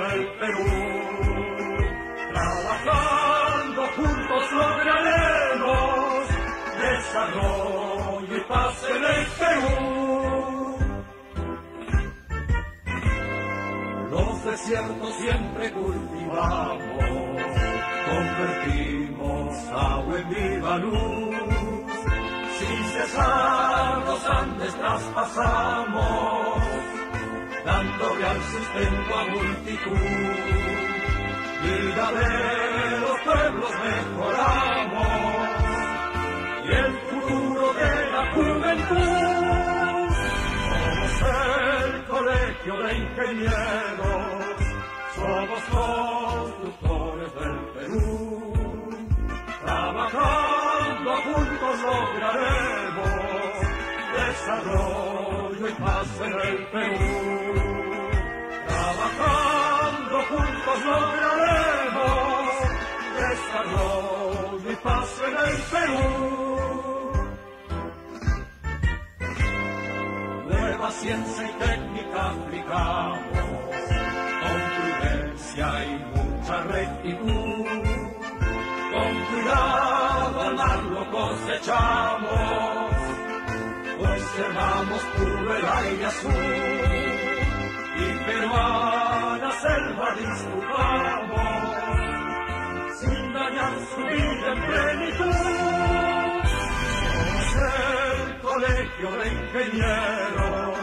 el Perú. Trabajando juntos lograremos desarrollo y paz en el Perú. Los desiertos siempre cultivamos, convertimos agua en viva luz. Sin cesar los Andes traspasamos, dando real sustento a multitud. Vida de los pueblos mejoramos y el futuro de la juventud. Somos el colegio de ingenieros, somos constructores del Perú. Trabajando juntos lograremos desarrollo y paz en el Perú. Trabajando juntos lograremos desarrollo y paz en el Perú. Nueva ciencia y técnica aplicamos, con prudencia y mucha rectitud. Con cuidado al mar lo cosechamos, conservamos puro el aire azul y peruana selva disfrutamos sin dañar su vida en plenitud. Somos el colegio de ingenieros,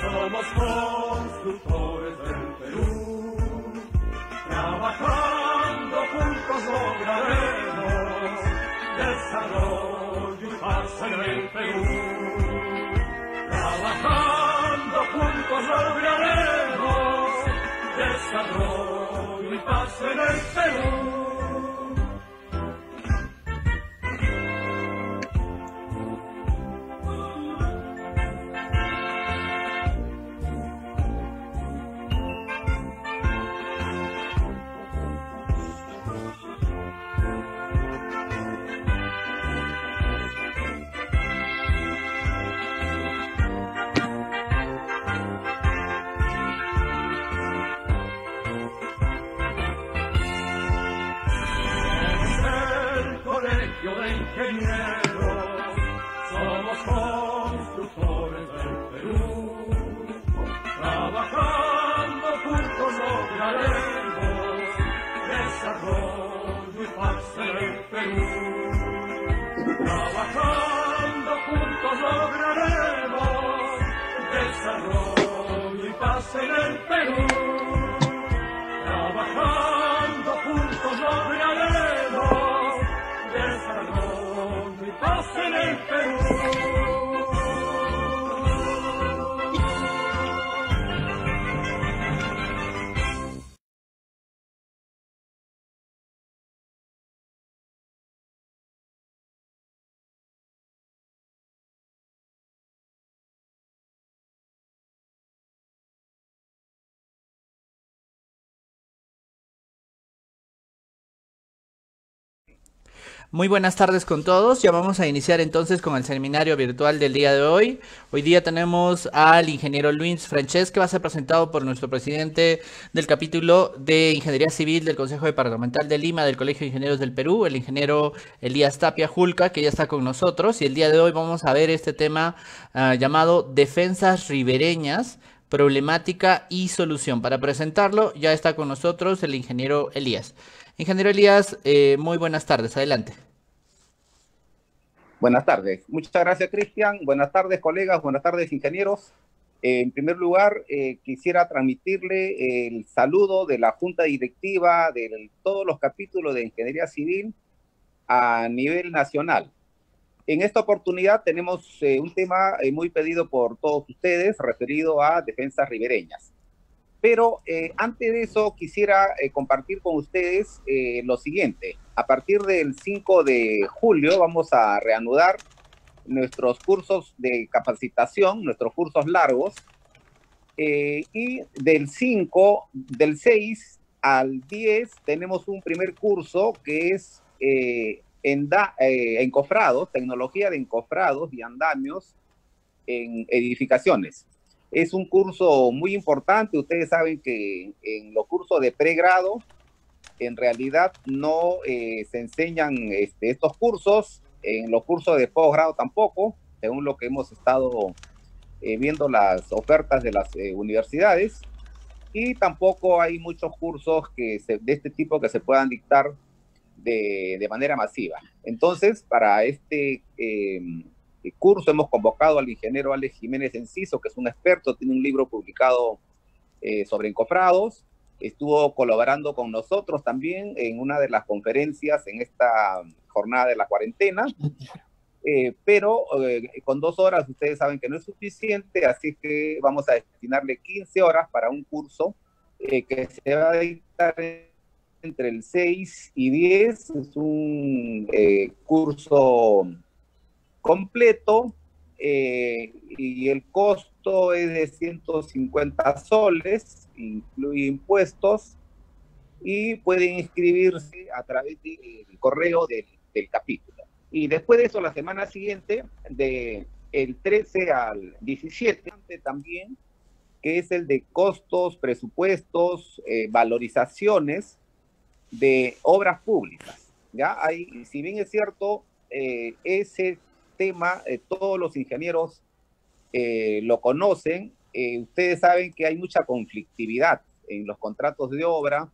somos constructores del Perú. Trabajando juntos lograremos desarrollo y paz en el Perú. Juntos lograremos desarrollo y paz en el Perú. Ingenieros, somos constructores del Perú. Trabajando juntos lograremos desarrollo y paz en el Perú. Trabajando juntos lograremos desarrollo y paz en el Perú. Muy buenas tardes con todos. Ya vamos a iniciar entonces con el seminario virtual del día de hoy. Hoy día tenemos al ingeniero Luis Frances que va a ser presentado por nuestro presidente del capítulo de Ingeniería Civil del Consejo Departamental de Lima del Colegio de Ingenieros del Perú, el ingeniero Elías Tapia Julca, que ya está con nosotros. Y el día de hoy vamos a ver este tema ah, llamado Defensas Ribereñas problemática y solución. Para presentarlo ya está con nosotros el ingeniero Elías. Ingeniero Elías, eh, muy buenas tardes, adelante. Buenas tardes. Muchas gracias, Cristian. Buenas tardes, colegas. Buenas tardes, ingenieros. Eh, en primer lugar, eh, quisiera transmitirle el saludo de la Junta Directiva de todos los capítulos de Ingeniería Civil a nivel nacional. En esta oportunidad tenemos un tema muy pedido por todos ustedes referido a defensas ribereñas. Pero eh, antes de eso quisiera eh, compartir con ustedes eh, lo siguiente. A partir del 5 de julio vamos a reanudar nuestros cursos de capacitación, nuestros cursos largos. y del 5, del 6 al 10 tenemos un primer curso que es encofrados, tecnología de encofrados y andamios en edificaciones. Es un curso muy importante. Ustedes saben que en los cursos de pregrado, en realidad no eh, se enseñan este, estos cursos. En los cursos de posgrado tampoco, según lo que hemos estado eh, viendo las ofertas de las eh, universidades. Y tampoco hay muchos cursos que de este tipo que se puedan dictar de, de manera masiva. Entonces, para este curso. Hemos convocado al ingeniero Alex Jiménez Enciso, que es un experto, tiene un libro publicado eh, sobre encofrados, estuvo colaborando con nosotros también en una de las conferencias en esta jornada de la cuarentena, eh, pero eh, con dos horas ustedes saben que no es suficiente, así que vamos a destinarle 15 horas para un curso que se va a dictar entre el 6 y 10, es un curso completo eh, y el costo es de 150 soles, incluye impuestos y pueden inscribirse a través del correo del, capítulo. Y después de eso, la semana siguiente, de el 13 al 17 también, que es el de costos, presupuestos, eh, valorizaciones de obras públicas. Ya hay, si bien es cierto, eh, ese tema, eh, todos los ingenieros eh, lo conocen. Eh, ustedes saben que hay mucha conflictividad en los contratos de obra,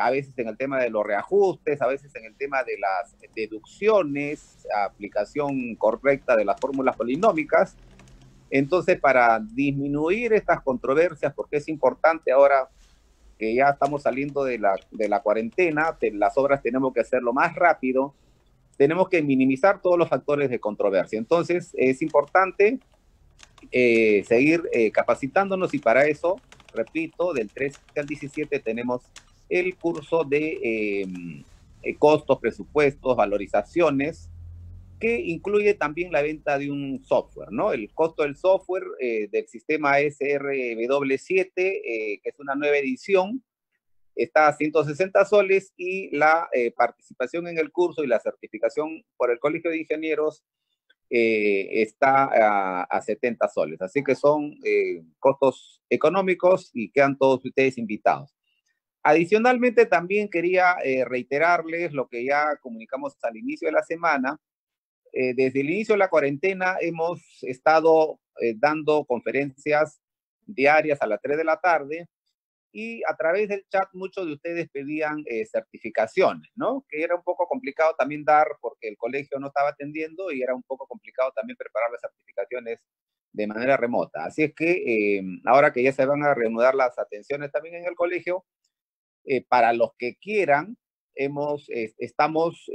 a veces en el tema de los reajustes, a veces en el tema de las deducciones, aplicación correcta de las fórmulas polinómicas. Entonces, para disminuir estas controversias, porque es importante ahora que ya estamos saliendo de la, de la cuarentena, las obras tenemos que hacerlo más rápido, tenemos que minimizar todos los factores de controversia. Entonces, es importante eh, seguir eh, capacitándonos y para eso, repito, del 13 al 17 tenemos el curso de eh, costos, presupuestos, valorizaciones, que incluye también la venta de un software, ¿no? El costo del software del sistema SRW7, que es una nueva edición, está a 160 soles y la eh, participación en el curso y la certificación por el Colegio de Ingenieros eh, está a, 70 soles. Así que son eh, costos económicos y quedan todos ustedes invitados. Adicionalmente, también quería reiterarles lo que ya comunicamos al inicio de la semana. desde el inicio de la cuarentena hemos estado dando conferencias diarias a las 3 de la tarde y a través del chat muchos de ustedes pedían eh, certificaciones, ¿no? Que era un poco complicado también dar porque el colegio no estaba atendiendo y era un poco complicado también preparar las certificaciones de manera remota. Así es que eh, ahora que ya se van a reanudar las atenciones también en el colegio, eh, para los que quieran, hemos, estamos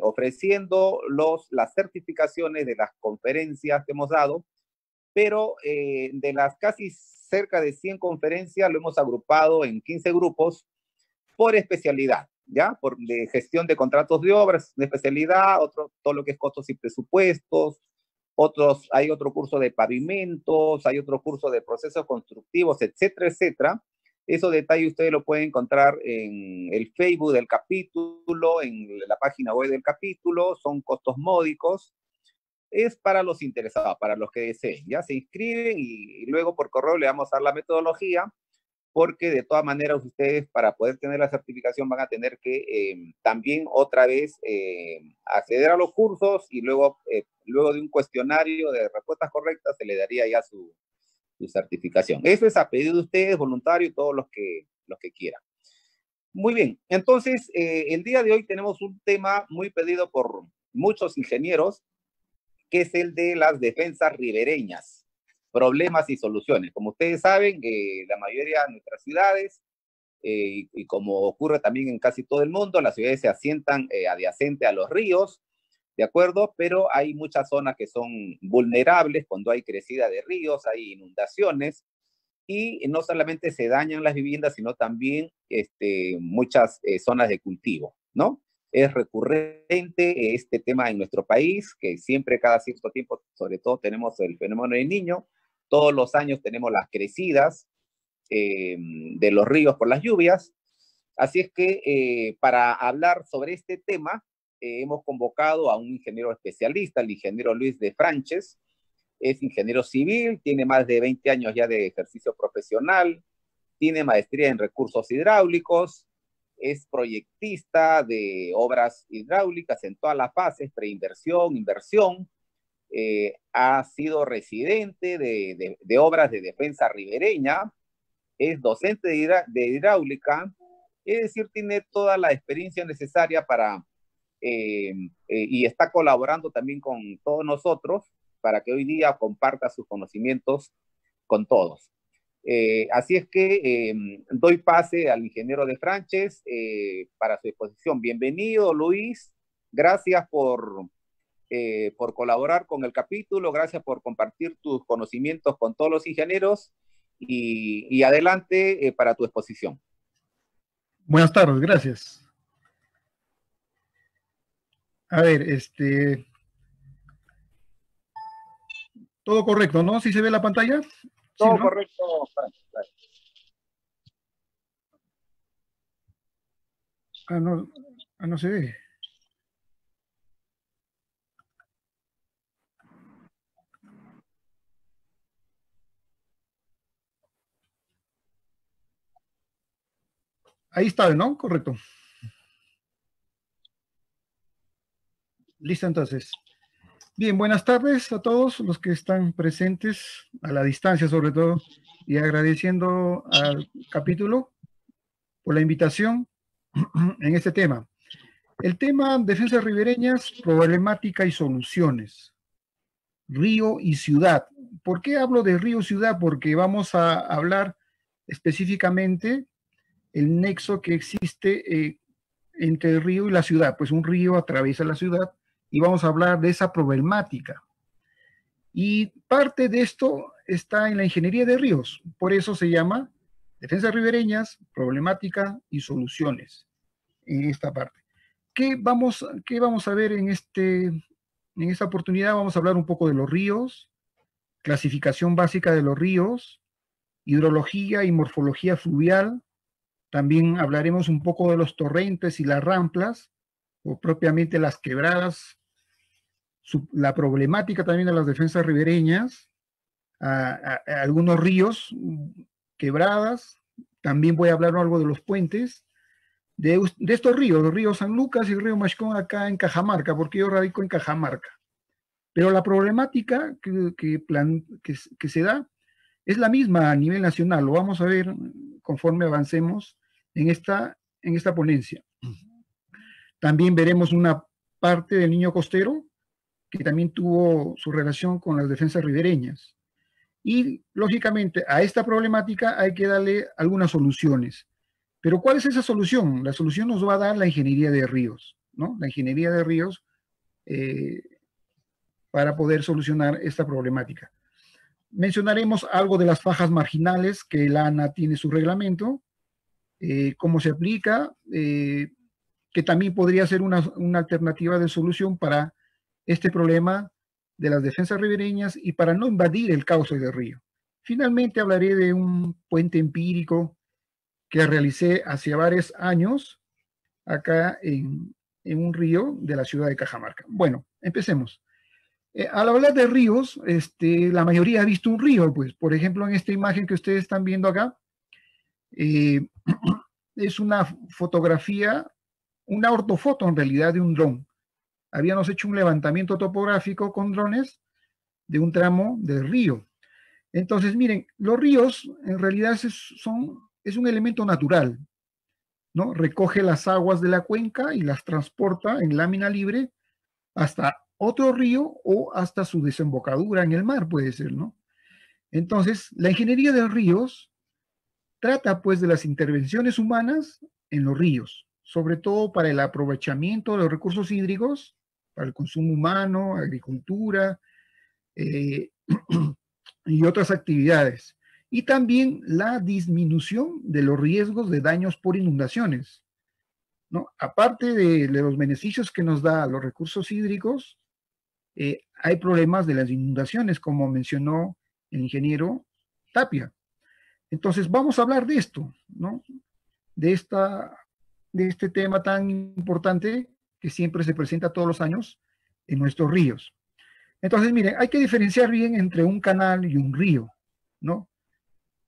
ofreciendo los, las certificaciones de las conferencias que hemos dado, pero de las casi cerca de 100 conferencias, lo hemos agrupado en 15 grupos por especialidad, ¿ya? Por de gestión de contratos de obras, de especialidad, otro, todo lo que es costos y presupuestos, otros, hay otro curso de pavimentos, hay otro curso de procesos constructivos, etcétera, etcétera. Eso detalle ustedes lo pueden encontrar en el Facebook del capítulo, en la página web del capítulo, son costos módicos es para los interesados, para los que deseen. Ya se inscriben y, luego por correo le vamos a dar la metodología, porque de todas maneras ustedes para poder tener la certificación van a tener que em, también otra vez em, acceder a los cursos y luego, eh, luego de un cuestionario de respuestas correctas se le daría ya su, certificación. Eso es a pedido de ustedes, voluntario, todos los que, los que quieran. Muy bien, entonces eh, el día de hoy tenemos un tema muy pedido por muchos ingenieros que es el de las defensas ribereñas, problemas y soluciones. Como ustedes saben, eh, la mayoría de nuestras ciudades, eh, y, como ocurre también en casi todo el mundo, las ciudades se asientan eh, adyacente a los ríos, ¿de acuerdo? Pero hay muchas zonas que son vulnerables cuando hay crecida de ríos, hay inundaciones, y no solamente se dañan las viviendas, sino también este, muchas zonas de cultivo, ¿no? Es recurrente este tema en nuestro país, que siempre cada cierto tiempo, sobre todo tenemos el fenómeno del niño, todos los años tenemos las crecidas eh, de los ríos por las lluvias. Así es que eh, para hablar sobre este tema, eh, hemos convocado a un ingeniero especialista, el ingeniero Luis de Franches, es ingeniero civil, tiene más de 20 años ya de ejercicio profesional, tiene maestría en recursos hidráulicos, es proyectista de obras hidráulicas en todas las fases, preinversión, inversión, eh, ha sido residente de, obras de defensa ribereña, es docente de, de, hidráulica, es decir, tiene toda la experiencia necesaria para, eh, eh, y está colaborando también con todos nosotros para que hoy día comparta sus conocimientos con todos. Eh, así es que eh, doy pase al ingeniero de Franches eh, para su exposición. Bienvenido, Luis. Gracias por, eh, por colaborar con el capítulo, gracias por compartir tus conocimientos con todos los ingenieros y, y adelante para tu exposición. Buenas tardes, gracias. A ver, este... Todo correcto, ¿no? ¿Sí se ve la pantalla? Todo sí, ¿no? correcto, Ah, no, ah, no se ve. Ahí está, ¿no? Correcto. Listo, entonces. Bien, buenas tardes a todos los que están presentes, a la distancia sobre todo, y agradeciendo al capítulo por la invitación en este tema. El tema defensas ribereñas, problemática y soluciones. Río y ciudad. ¿Por qué hablo de río y ciudad? Porque vamos a hablar específicamente el nexo que existe eh, entre el río y la ciudad. Pues un río atraviesa la ciudad y vamos a hablar de esa problemática. Y parte de esto está en la ingeniería de ríos, por eso se llama defensas ribereñas, problemática y soluciones en esta parte. ¿Qué vamos, qué vamos a ver en, este, en esta oportunidad? Vamos a hablar un poco de los ríos, clasificación básica de los ríos, hidrología y morfología fluvial. También hablaremos un poco de los torrentes y las ramplas, o propiamente las quebradas, su, la problemática también de las defensas ribereñas, a, a, a algunos ríos, quebradas, también voy a hablar algo de los puentes, de, de, estos ríos, los ríos San Lucas y el río Machcón acá en Cajamarca, porque yo radico en Cajamarca. Pero la problemática que, que, plan, que, que se da es la misma a nivel nacional, lo vamos a ver conforme avancemos en esta, en esta ponencia. También veremos una parte del niño costero que también tuvo su relación con las defensas ribereñas. Y, lógicamente, a esta problemática hay que darle algunas soluciones. Pero, ¿cuál es esa solución? La solución nos va a dar la ingeniería de ríos, ¿no? La ingeniería de ríos eh, para poder solucionar esta problemática. Mencionaremos algo de las fajas marginales, que el ANA tiene su reglamento, eh, cómo se aplica, eh, que también podría ser una, una alternativa de solución para este problema de las defensas ribereñas y para no invadir el cauce del río. Finalmente hablaré de un puente empírico que realicé hace varios años acá en, en un río de la ciudad de Cajamarca. Bueno, empecemos. Eh, al hablar de ríos, este, la mayoría ha visto un río, pues, por ejemplo, en esta imagen que ustedes están viendo acá, eh, es una fotografía, una ortofoto en realidad de un dron habíamos hecho un levantamiento topográfico con drones de un tramo del río. Entonces, miren, los ríos en realidad son, es un elemento natural, ¿no? Recoge las aguas de la cuenca y las transporta en lámina libre hasta otro río o hasta su desembocadura en el mar, puede ser, ¿no? Entonces, la ingeniería de ríos trata pues de las intervenciones humanas en los ríos, sobre todo para el aprovechamiento de los recursos hídricos para el consumo humano, agricultura eh, y otras actividades. Y también la disminución de los riesgos de daños por inundaciones. ¿no? Aparte de, los beneficios que nos da los recursos hídricos, eh, hay problemas de las inundaciones, como mencionó el ingeniero Tapia. Entonces, vamos a hablar de esto, ¿no? De, esta, de este tema tan importante que siempre se presenta todos los años en nuestros ríos. Entonces, miren, hay que diferenciar bien entre un canal y un río, ¿no?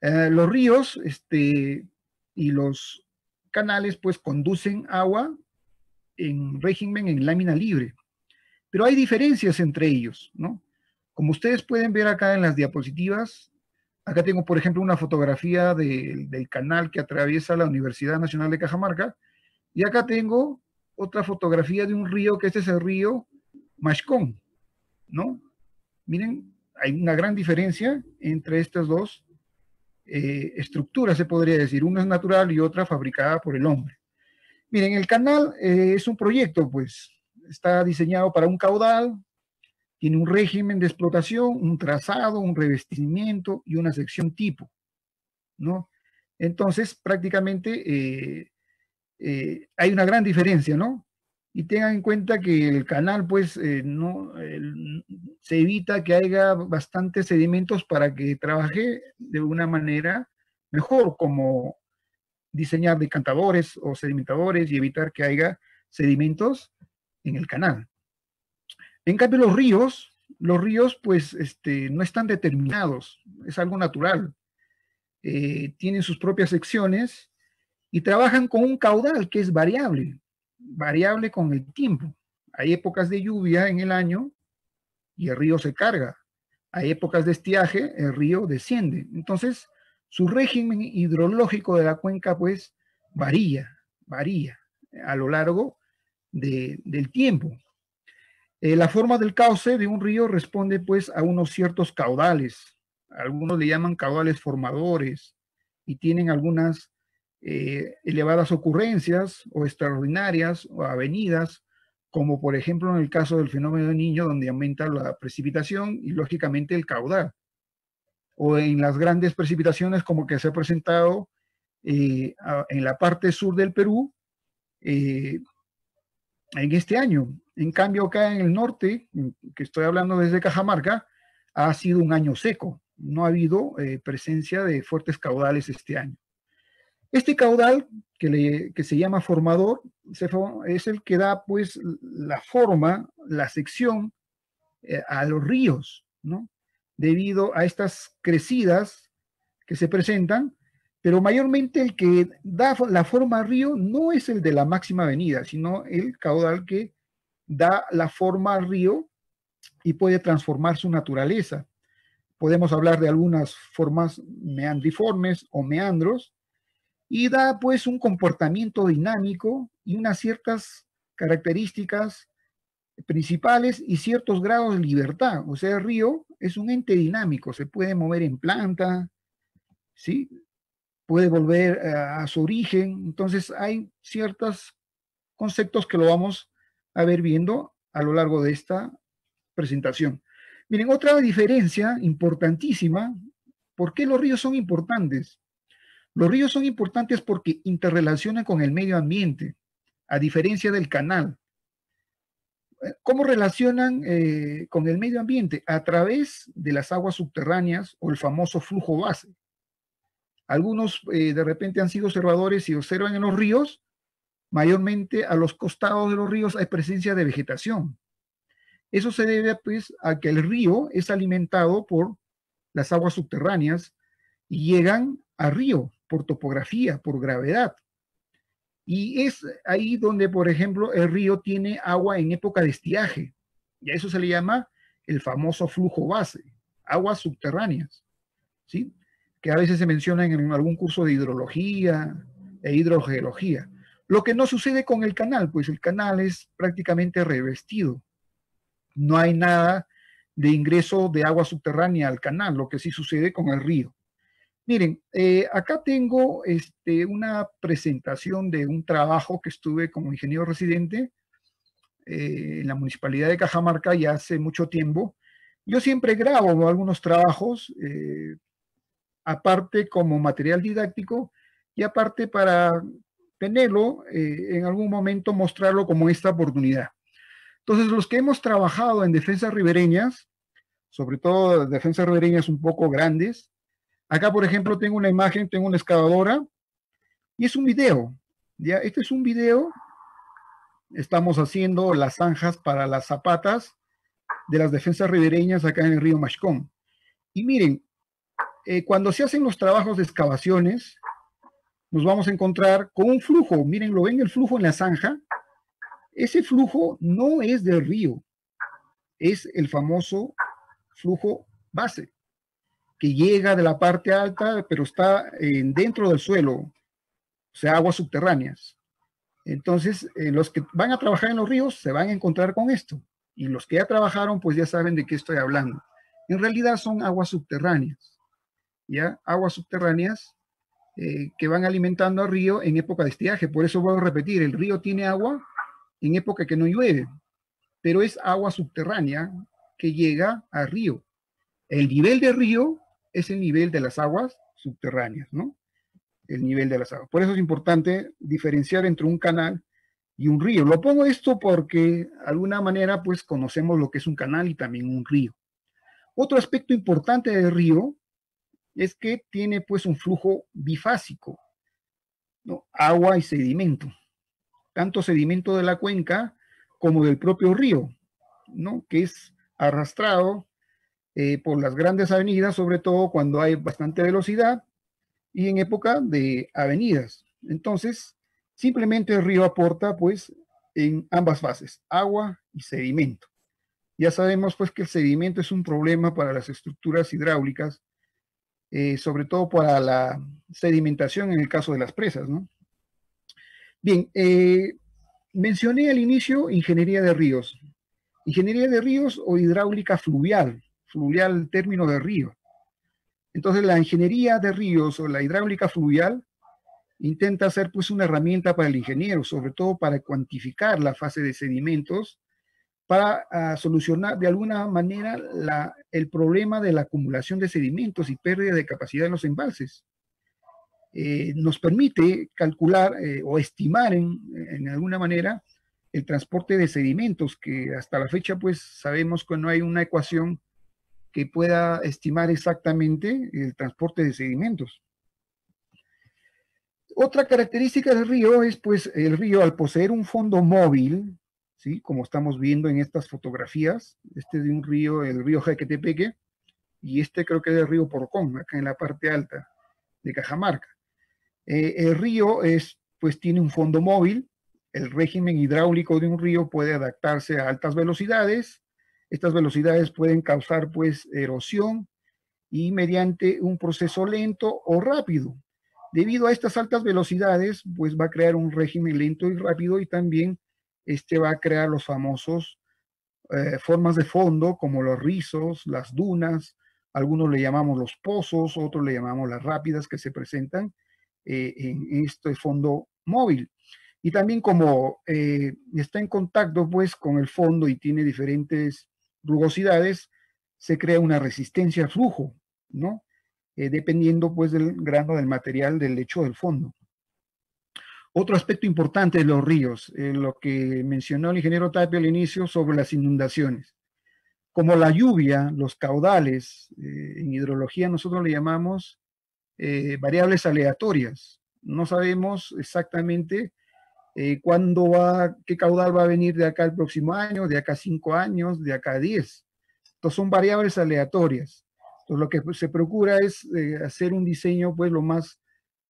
Eh, los ríos este, y los canales, pues, conducen agua en régimen en lámina libre. Pero hay diferencias entre ellos, ¿no? Como ustedes pueden ver acá en las diapositivas, acá tengo, por ejemplo, una fotografía del canal que atraviesa la Universidad Nacional de Cajamarca, y acá tengo otra fotografía de un río, que este es el río Mashcón, ¿no? Miren, hay una gran diferencia entre estas dos eh, estructuras, se podría decir. Una es natural y otra fabricada por el hombre. Miren, el canal eh, es un proyecto, pues, está diseñado para un caudal, tiene un régimen de explotación, un trazado, un revestimiento y una sección tipo, ¿no? Entonces, prácticamente eh, hay una gran diferencia, ¿no? y tengan en cuenta que el canal, pues, eh, no, se evita que haya bastantes sedimentos para que trabaje de una manera mejor, como diseñar decantadores o sedimentadores y evitar que haya sedimentos en el canal. En cambio, los ríos, los ríos, pues, este, no están determinados, es algo natural. Eh, tienen sus propias secciones y trabajan con un caudal que es variable variable con el tiempo. Hay épocas de lluvia en el año y el río se carga. Hay épocas de estiaje, el río desciende. Entonces, su régimen hidrológico de la cuenca, pues, varía, varía a lo largo del tiempo. Eh, la forma del cauce de un río responde, pues, a unos ciertos caudales. Algunos le llaman caudales formadores y tienen algunas eh, elevadas ocurrencias o extraordinarias o avenidas, como por ejemplo en el caso del fenómeno del niño, donde aumenta la precipitación y lógicamente el caudal. O en las grandes precipitaciones como que se ha presentado eh, en la parte sur del Perú eh, en este año. En cambio, acá en el norte, que estoy hablando desde Cajamarca, ha sido un año seco. No ha habido presencia de fuertes caudales este año. Este caudal que, se llama formador es el que da pues la forma, la sección eh, a los ríos, ¿no? Debido a estas crecidas que se presentan, pero mayormente el que da la forma al río no es el de la máxima avenida, sino el caudal que da la forma al río y puede transformar su naturaleza. Podemos hablar de algunas formas meandriformes o meandros, y da pues un comportamiento dinámico y unas ciertas características principales y ciertos grados de libertad. O sea, el río es un ente dinámico, se puede mover en planta, ¿sí? puede volver a, su origen. Entonces hay ciertos conceptos que lo vamos a ver viendo a lo largo de esta presentación. Miren, otra diferencia importantísima, ¿por qué los ríos son importantes? Los ríos son importantes porque interrelacionan con el medio ambiente, a diferencia del canal. Eh, ¿Cómo relacionan eh, con el medio ambiente? A través de las aguas subterráneas o el famoso flujo base. Algunos eh, de repente han sido observadores y observan en los ríos, mayormente a los costados de los ríos hay presencia de vegetación. Eso se debe pues a que el río es alimentado por las aguas subterráneas y llegan al río por topografía, por gravedad. Y es ahí donde, por ejemplo, el río tiene agua en época de estiaje. Y a eso se le llama el famoso flujo base, aguas subterráneas, ¿sí? Que a veces se mencionan en algún curso de hidrología e hidrogeología. Lo que no sucede con el canal, pues el canal es prácticamente revestido. No hay nada de ingreso de agua subterránea al canal, lo que sí sucede con el río. Miren, eh, acá tengo este, una presentación de un trabajo que estuve como ingeniero residente eh, en la municipalidad de Cajamarca ya hace mucho tiempo. Yo siempre grabo algunos trabajos, eh, aparte como material didáctico y aparte para tenerlo, en algún momento mostrarlo como esta oportunidad. Entonces, los que hemos trabajado en defensas ribereñas, sobre todo defensas ribereñas un poco grandes, Acá, por ejemplo, tengo una imagen, tengo una excavadora y es un video. ¿ya? Este es un video. Estamos haciendo las zanjas para las zapatas de las defensas ribereñas acá en el río Mashcón. Y miren, eh, cuando se hacen los trabajos de excavaciones, nos vamos a encontrar con un flujo. Miren, lo ven el flujo en la zanja. Ese flujo no es del río, es el famoso flujo base, que llega de la parte alta, pero está dentro del suelo, o sea, aguas subterráneas. Entonces, eh, los que van a trabajar en los ríos se van a encontrar con esto. Y los que ya trabajaron, pues ya saben de qué estoy hablando. En realidad son aguas subterráneas. ¿Ya? Aguas subterráneas eh, que van alimentando al río en época de estiaje. Por eso voy a repetir, el río tiene agua en época que no llueve, pero es agua subterránea que llega al río. El nivel del río es el nivel de las aguas subterráneas, ¿no? El nivel de las aguas. Por eso es importante diferenciar entre un canal y un río. Lo pongo esto porque de alguna manera pues conocemos lo que es un canal y también un río. Otro aspecto importante del río es que tiene pues un flujo bifásico, ¿no? agua y sedimento, tanto sedimento de la cuenca como del propio río, ¿no? que es arrastrado eh, por las grandes avenidas, sobre todo cuando hay bastante velocidad y en época de avenidas. Entonces, simplemente el río aporta pues en ambas fases, agua y sedimento. Ya sabemos pues que el sedimento es un problema para las estructuras hidráulicas, eh, sobre todo para la sedimentación en el caso de las presas, ¿no? Bien, eh, mencioné al inicio ingeniería de ríos. Ingeniería de ríos o hidráulica fluvial, fluvial término de río. Entonces la ingeniería de ríos o la hidráulica fluvial intenta ser pues una herramienta para el ingeniero, sobre todo para cuantificar la fase de sedimentos, para ah, solucionar de alguna manera el problema de la acumulación de sedimentos y pérdida de capacidad de los embalses. Eh, nos permite calcular eh, o estimar en, en alguna manera el transporte de sedimentos, que hasta la fecha pues sabemos que no hay una ecuación que pueda estimar exactamente el transporte de sedimentos. Otra característica del río es pues el río al poseer un fondo móvil, ¿sí? como estamos viendo en estas fotografías, este es de un río, el río Jaquetepeque, y este creo que es el río Porcón, acá en la parte alta de Cajamarca. Eh, el río es, pues tiene un fondo móvil, el régimen hidráulico de un río puede adaptarse a altas velocidades. Estas velocidades pueden causar pues erosión y mediante un proceso lento o rápido. Debido a estas altas velocidades, pues va a crear un régimen lento y rápido y también este va a crear los famosos eh, formas de fondo como los rizos, las dunas, algunos le llamamos los pozos, otros le llamamos las rápidas que se presentan eh, en este fondo móvil. Y también como eh, está en contacto pues con el fondo y tiene diferentes rugosidades, se crea una resistencia al flujo, ¿no? Eh, dependiendo pues del grano del material del lecho del fondo. Otro aspecto importante de los ríos, eh, lo que mencionó el ingeniero Tapia al inicio sobre las inundaciones. Como la lluvia, los caudales, en hidrología nosotros le llamamos variables aleatorias. No sabemos exactamente eh, cuándo va, qué caudal va a venir de acá el próximo año, de acá cinco años, de acá diez. Entonces son variables aleatorias. Entonces lo que se procura es eh, hacer un diseño pues lo más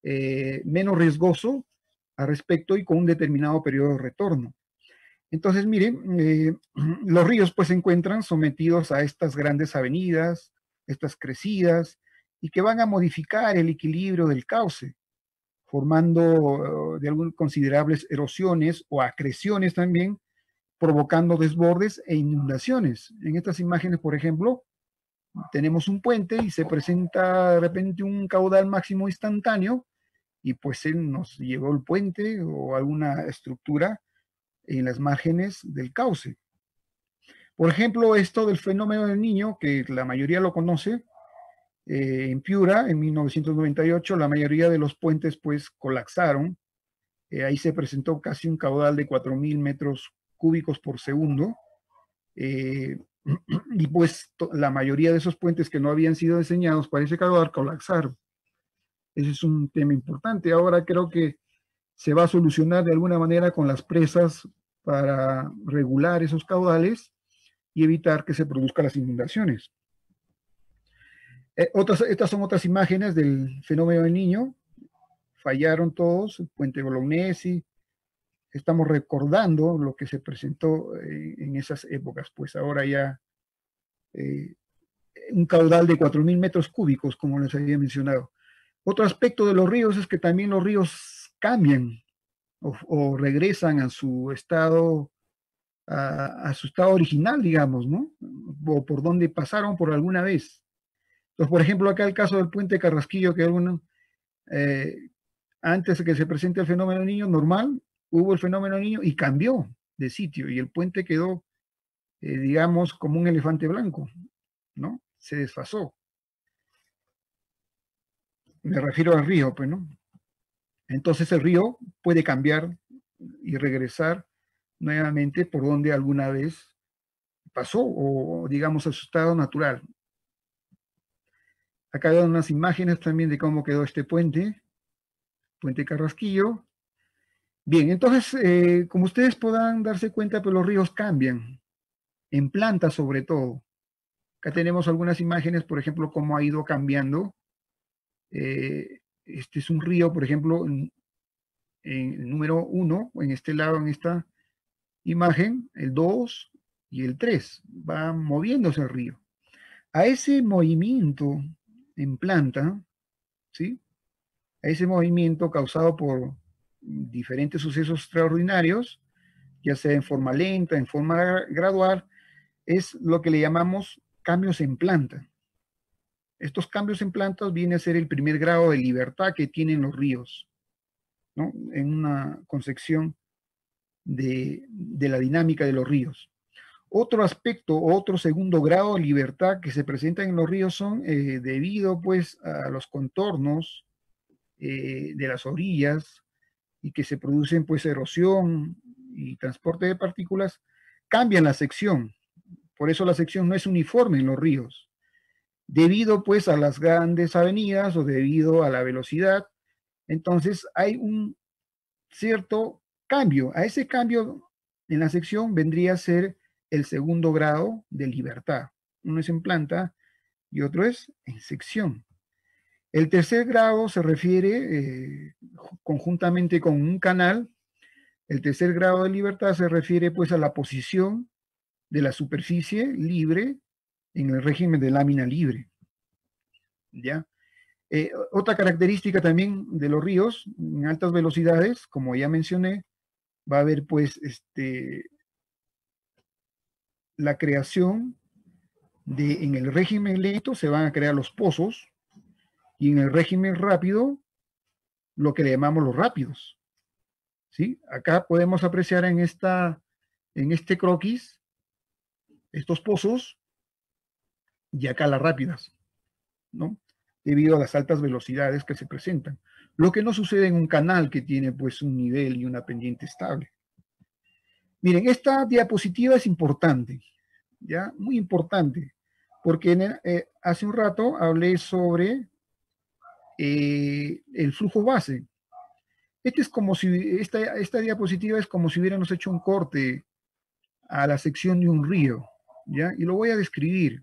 eh, menos riesgoso al respecto y con un determinado periodo de retorno. Entonces, miren, los ríos pues se encuentran sometidos a estas grandes avenidas, estas crecidas, y que van a modificar el equilibrio del cauce formando de algunas considerables erosiones o acreciones también, provocando desbordes e inundaciones. En estas imágenes, por ejemplo, tenemos un puente y se presenta de repente un caudal máximo instantáneo y pues él nos llevó el puente o alguna estructura en las márgenes del cauce. Por ejemplo, esto del fenómeno del niño, que la mayoría lo conoce, eh, en Piura, en 1998, la mayoría de los puentes pues colapsaron. Eh, ahí se presentó casi un caudal de 4.000 metros cúbicos por segundo. Eh, y pues la mayoría de esos puentes que no habían sido diseñados para ese caudal colapsaron. Ese es un tema importante. Ahora creo que se va a solucionar de alguna manera con las presas para regular esos caudales y evitar que se produzcan las inundaciones. Eh, otras, estas son otras imágenes del fenómeno del niño. Fallaron todos, puente Bolognesi. Estamos recordando lo que se presentó eh, en esas épocas, pues ahora ya eh, un caudal de 4.000 metros cúbicos, como les había mencionado. Otro aspecto de los ríos es que también los ríos cambian o, o regresan a su estado a, su estado original, digamos, ¿no? O por donde pasaron por alguna vez. Entonces, por ejemplo, acá el caso del puente Carrasquillo, que uno, eh, antes de que se presente el fenómeno niño normal, hubo el fenómeno niño y cambió de sitio y el puente quedó, eh, digamos, como un elefante blanco, ¿no? Se desfasó. Me refiero al río, pues, ¿no? Entonces el río puede cambiar y regresar nuevamente por donde alguna vez pasó o digamos a su estado natural. Acá hay unas imágenes también de cómo quedó este puente, puente Carrasquillo. Bien, entonces, eh, como ustedes podrán darse cuenta, pues los ríos cambian, en plantas sobre todo. Acá tenemos algunas imágenes, por ejemplo, cómo ha ido cambiando. Eh, este es un río, por ejemplo, en, el número uno, en este lado, en esta imagen, el 2 y el 3, va moviéndose el río. A ese movimiento en planta, ¿sí? A ese movimiento causado por diferentes sucesos extraordinarios, ya sea en forma lenta, en forma gradual, es lo que le llamamos cambios en planta. Estos cambios en plantas viene a ser el primer grado de libertad que tienen los ríos, ¿no? En una concepción de, la dinámica de los ríos. Otro aspecto, otro segundo grado de libertad que se presenta en los ríos son eh, debido pues a los contornos eh, de las orillas y que se producen pues erosión y transporte de partículas, cambian la sección. Por eso la sección no es uniforme en los ríos. Debido pues a las grandes avenidas o debido a la velocidad, entonces hay un cierto cambio. A ese cambio en la sección vendría a ser el segundo grado de libertad. Uno es en planta y otro es en sección. El tercer grado se refiere eh, conjuntamente con un canal. El tercer grado de libertad se refiere pues a la posición de la superficie libre en el régimen de lámina libre. ¿Ya? Eh, otra característica también de los ríos en altas velocidades, como ya mencioné, va a haber pues este, la creación de, en el régimen lento se van a crear los pozos y en el régimen rápido lo que le llamamos los rápidos. ¿Sí? Acá podemos apreciar en, esta, en este croquis estos pozos y acá las rápidas, ¿no? Debido a las altas velocidades que se presentan. Lo que no sucede en un canal que tiene pues un nivel y una pendiente estable. Miren, esta diapositiva es importante, ¿ya? Muy importante, porque eh, hace un rato hablé sobre eh, el flujo base. Este es como si, esta, esta diapositiva es como si hubiéramos hecho un corte a la sección de un río, ¿ya? Y lo voy a describir.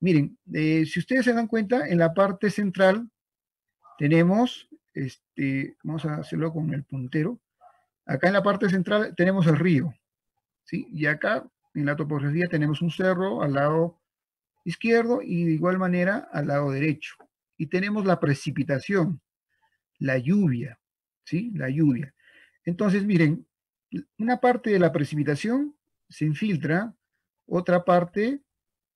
Miren, eh, si ustedes se dan cuenta, en la parte central tenemos este, vamos a hacerlo con el puntero. Acá en la parte central tenemos el río, ¿sí? Y acá en la topografía tenemos un cerro al lado izquierdo y de igual manera al lado derecho. Y tenemos la precipitación, la lluvia, ¿sí? La lluvia. Entonces, miren, una parte de la precipitación se infiltra, otra parte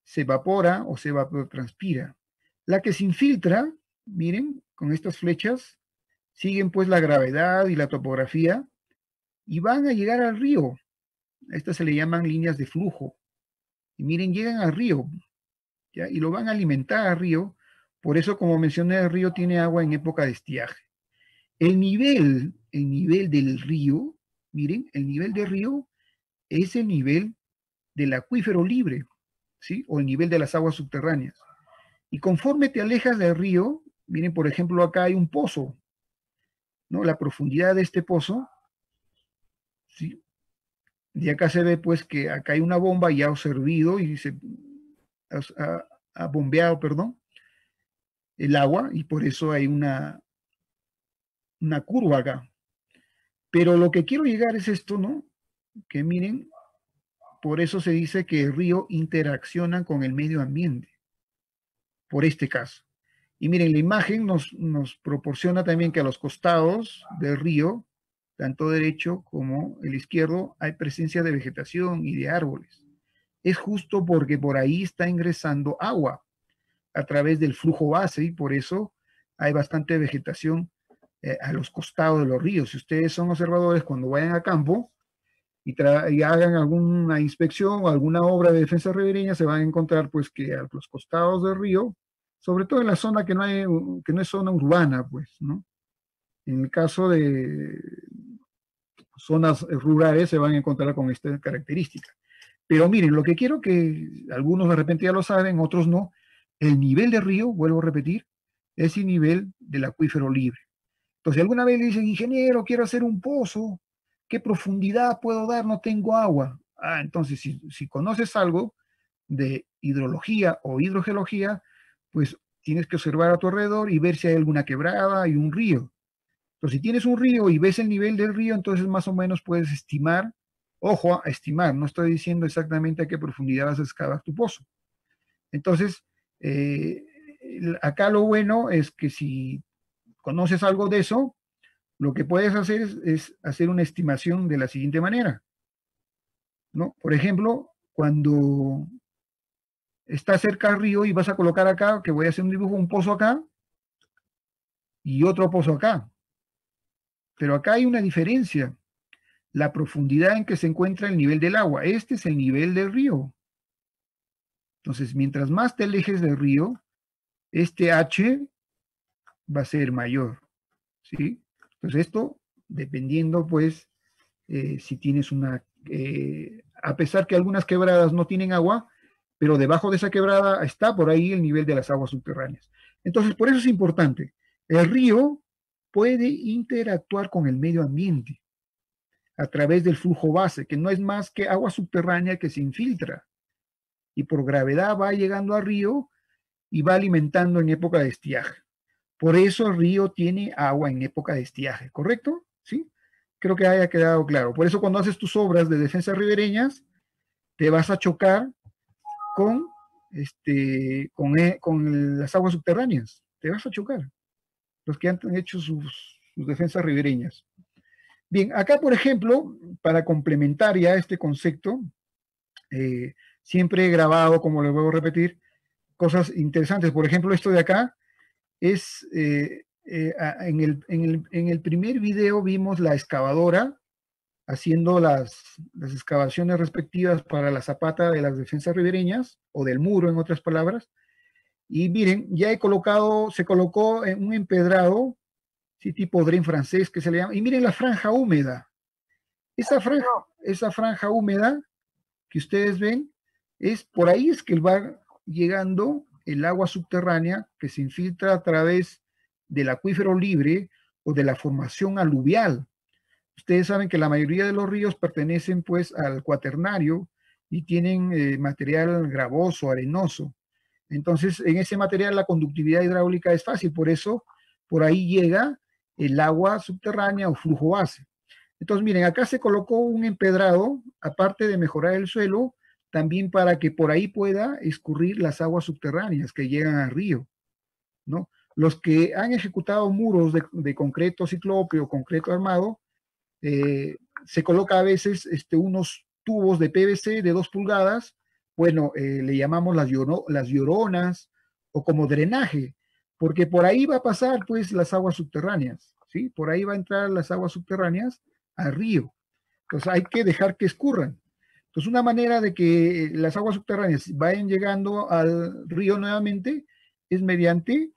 se evapora o se evapotranspira. La que se infiltra, miren, con estas flechas, siguen pues la gravedad y la topografía y van a llegar al río. estas se le llaman líneas de flujo. Y miren, llegan al río y lo van a alimentar al río. Por eso, como mencioné, el río tiene agua en época de estiaje. El nivel, el nivel del río, miren, el nivel del río es el nivel del acuífero libre, ¿sí? O el nivel de las aguas subterráneas. Y conforme te alejas del río, miren, por ejemplo, acá hay un pozo, la profundidad de este pozo, Y acá se ve pues que acá hay una bomba y ha servido y se ha, ha bombeado, perdón, el agua y por eso hay una, una curva acá. Pero lo que quiero llegar es esto, ¿no? Que miren, por eso se dice que el río interacciona con el medio ambiente, por este caso. Y miren, la imagen nos, nos proporciona también que a los costados del río, tanto derecho como el izquierdo, hay presencia de vegetación y de árboles. Es justo porque por ahí está ingresando agua a través del flujo base y por eso hay bastante vegetación eh, a los costados de los ríos. Si ustedes son observadores, cuando vayan a campo y, hagan alguna inspección o alguna obra de defensa ribereña, se van a encontrar pues que a los costados del río, sobre todo en la zona que no, hay, que no es zona urbana, pues, ¿no? En el caso de zonas rurales se van a encontrar con esta característica. Pero miren, lo que quiero que algunos de repente ya lo saben, otros no, el nivel de río, vuelvo a repetir, es el nivel del acuífero libre. Entonces, alguna vez le dicen, ingeniero, quiero hacer un pozo, ¿qué profundidad puedo dar? No tengo agua. Ah, entonces, si, si conoces algo de hidrología o hidrogeología, pues tienes que observar a tu alrededor y ver si hay alguna quebrada y un río. Entonces, si tienes un río y ves el nivel del río, entonces más o menos puedes estimar, ojo, a estimar, no estoy diciendo exactamente a qué profundidad vas a excavar tu pozo. Entonces, eh, acá lo bueno es que si conoces algo de eso, lo que puedes hacer es, hacer una estimación de la siguiente manera. ¿no? Por ejemplo, cuando estás cerca al río y vas a colocar acá, que voy a hacer un dibujo, un pozo acá y otro pozo acá. Pero acá hay una diferencia. La profundidad en que se encuentra el nivel del agua. Este es el nivel del río. Entonces, mientras más te alejes del río, este H va a ser mayor, ¿sí? Entonces esto, dependiendo pues, eh, si tienes una, eh, a pesar que algunas quebradas no tienen agua, pero debajo de esa quebrada está por ahí el nivel de las aguas subterráneas. Entonces, por eso es importante. El río puede interactuar con el medio ambiente a través del flujo base, que no es más que agua subterránea que se infiltra y por gravedad va llegando al río y va alimentando en época de estiaje. Por eso el río tiene agua en época de estiaje, ¿correcto? ¿Sí? Creo que haya quedado claro. Por eso cuando haces tus obras de defensa ribereñas, te vas a chocar con, este, con, e, con las aguas subterráneas. Te vas a chocar. Los que han hecho sus, defensas ribereñas. Bien, acá, por ejemplo, para complementar ya este concepto, eh, siempre he grabado, como le voy a repetir, cosas interesantes. Por ejemplo, esto de acá es, eh, eh, en, el, en, el, en, el, primer video vimos la excavadora haciendo las, las, excavaciones respectivas para la zapata de las defensas ribereñas, o del muro, en otras palabras. Y miren, ya he colocado, se colocó en un empedrado, sí, tipo dren francés que se le llama, y miren la franja húmeda. Esa franja, esa franja húmeda que ustedes ven, es por ahí es que va llegando el agua subterránea que se infiltra a través del acuífero libre o de la formación aluvial. Ustedes saben que la mayoría de los ríos pertenecen pues al cuaternario y tienen eh, material gravoso, arenoso. Entonces, en ese material la conductividad hidráulica es fácil, por eso por ahí llega el agua subterránea o flujo base. Entonces, miren, acá se colocó un empedrado, aparte de mejorar el suelo, también para que por ahí pueda escurrir las aguas subterráneas que llegan al río, ¿no? Los que han ejecutado muros de, concreto ciclope o concreto armado, eh, se coloca a veces este, unos tubos de PVC de dos pulgadas, bueno, eh, le llamamos las, las lloronas o como drenaje, porque por ahí va a pasar pues las aguas subterráneas, ¿sí? Por ahí va a entrar las aguas subterráneas al río. Entonces hay que dejar que escurran. Entonces, una manera de que las aguas subterráneas vayan llegando al río nuevamente es mediante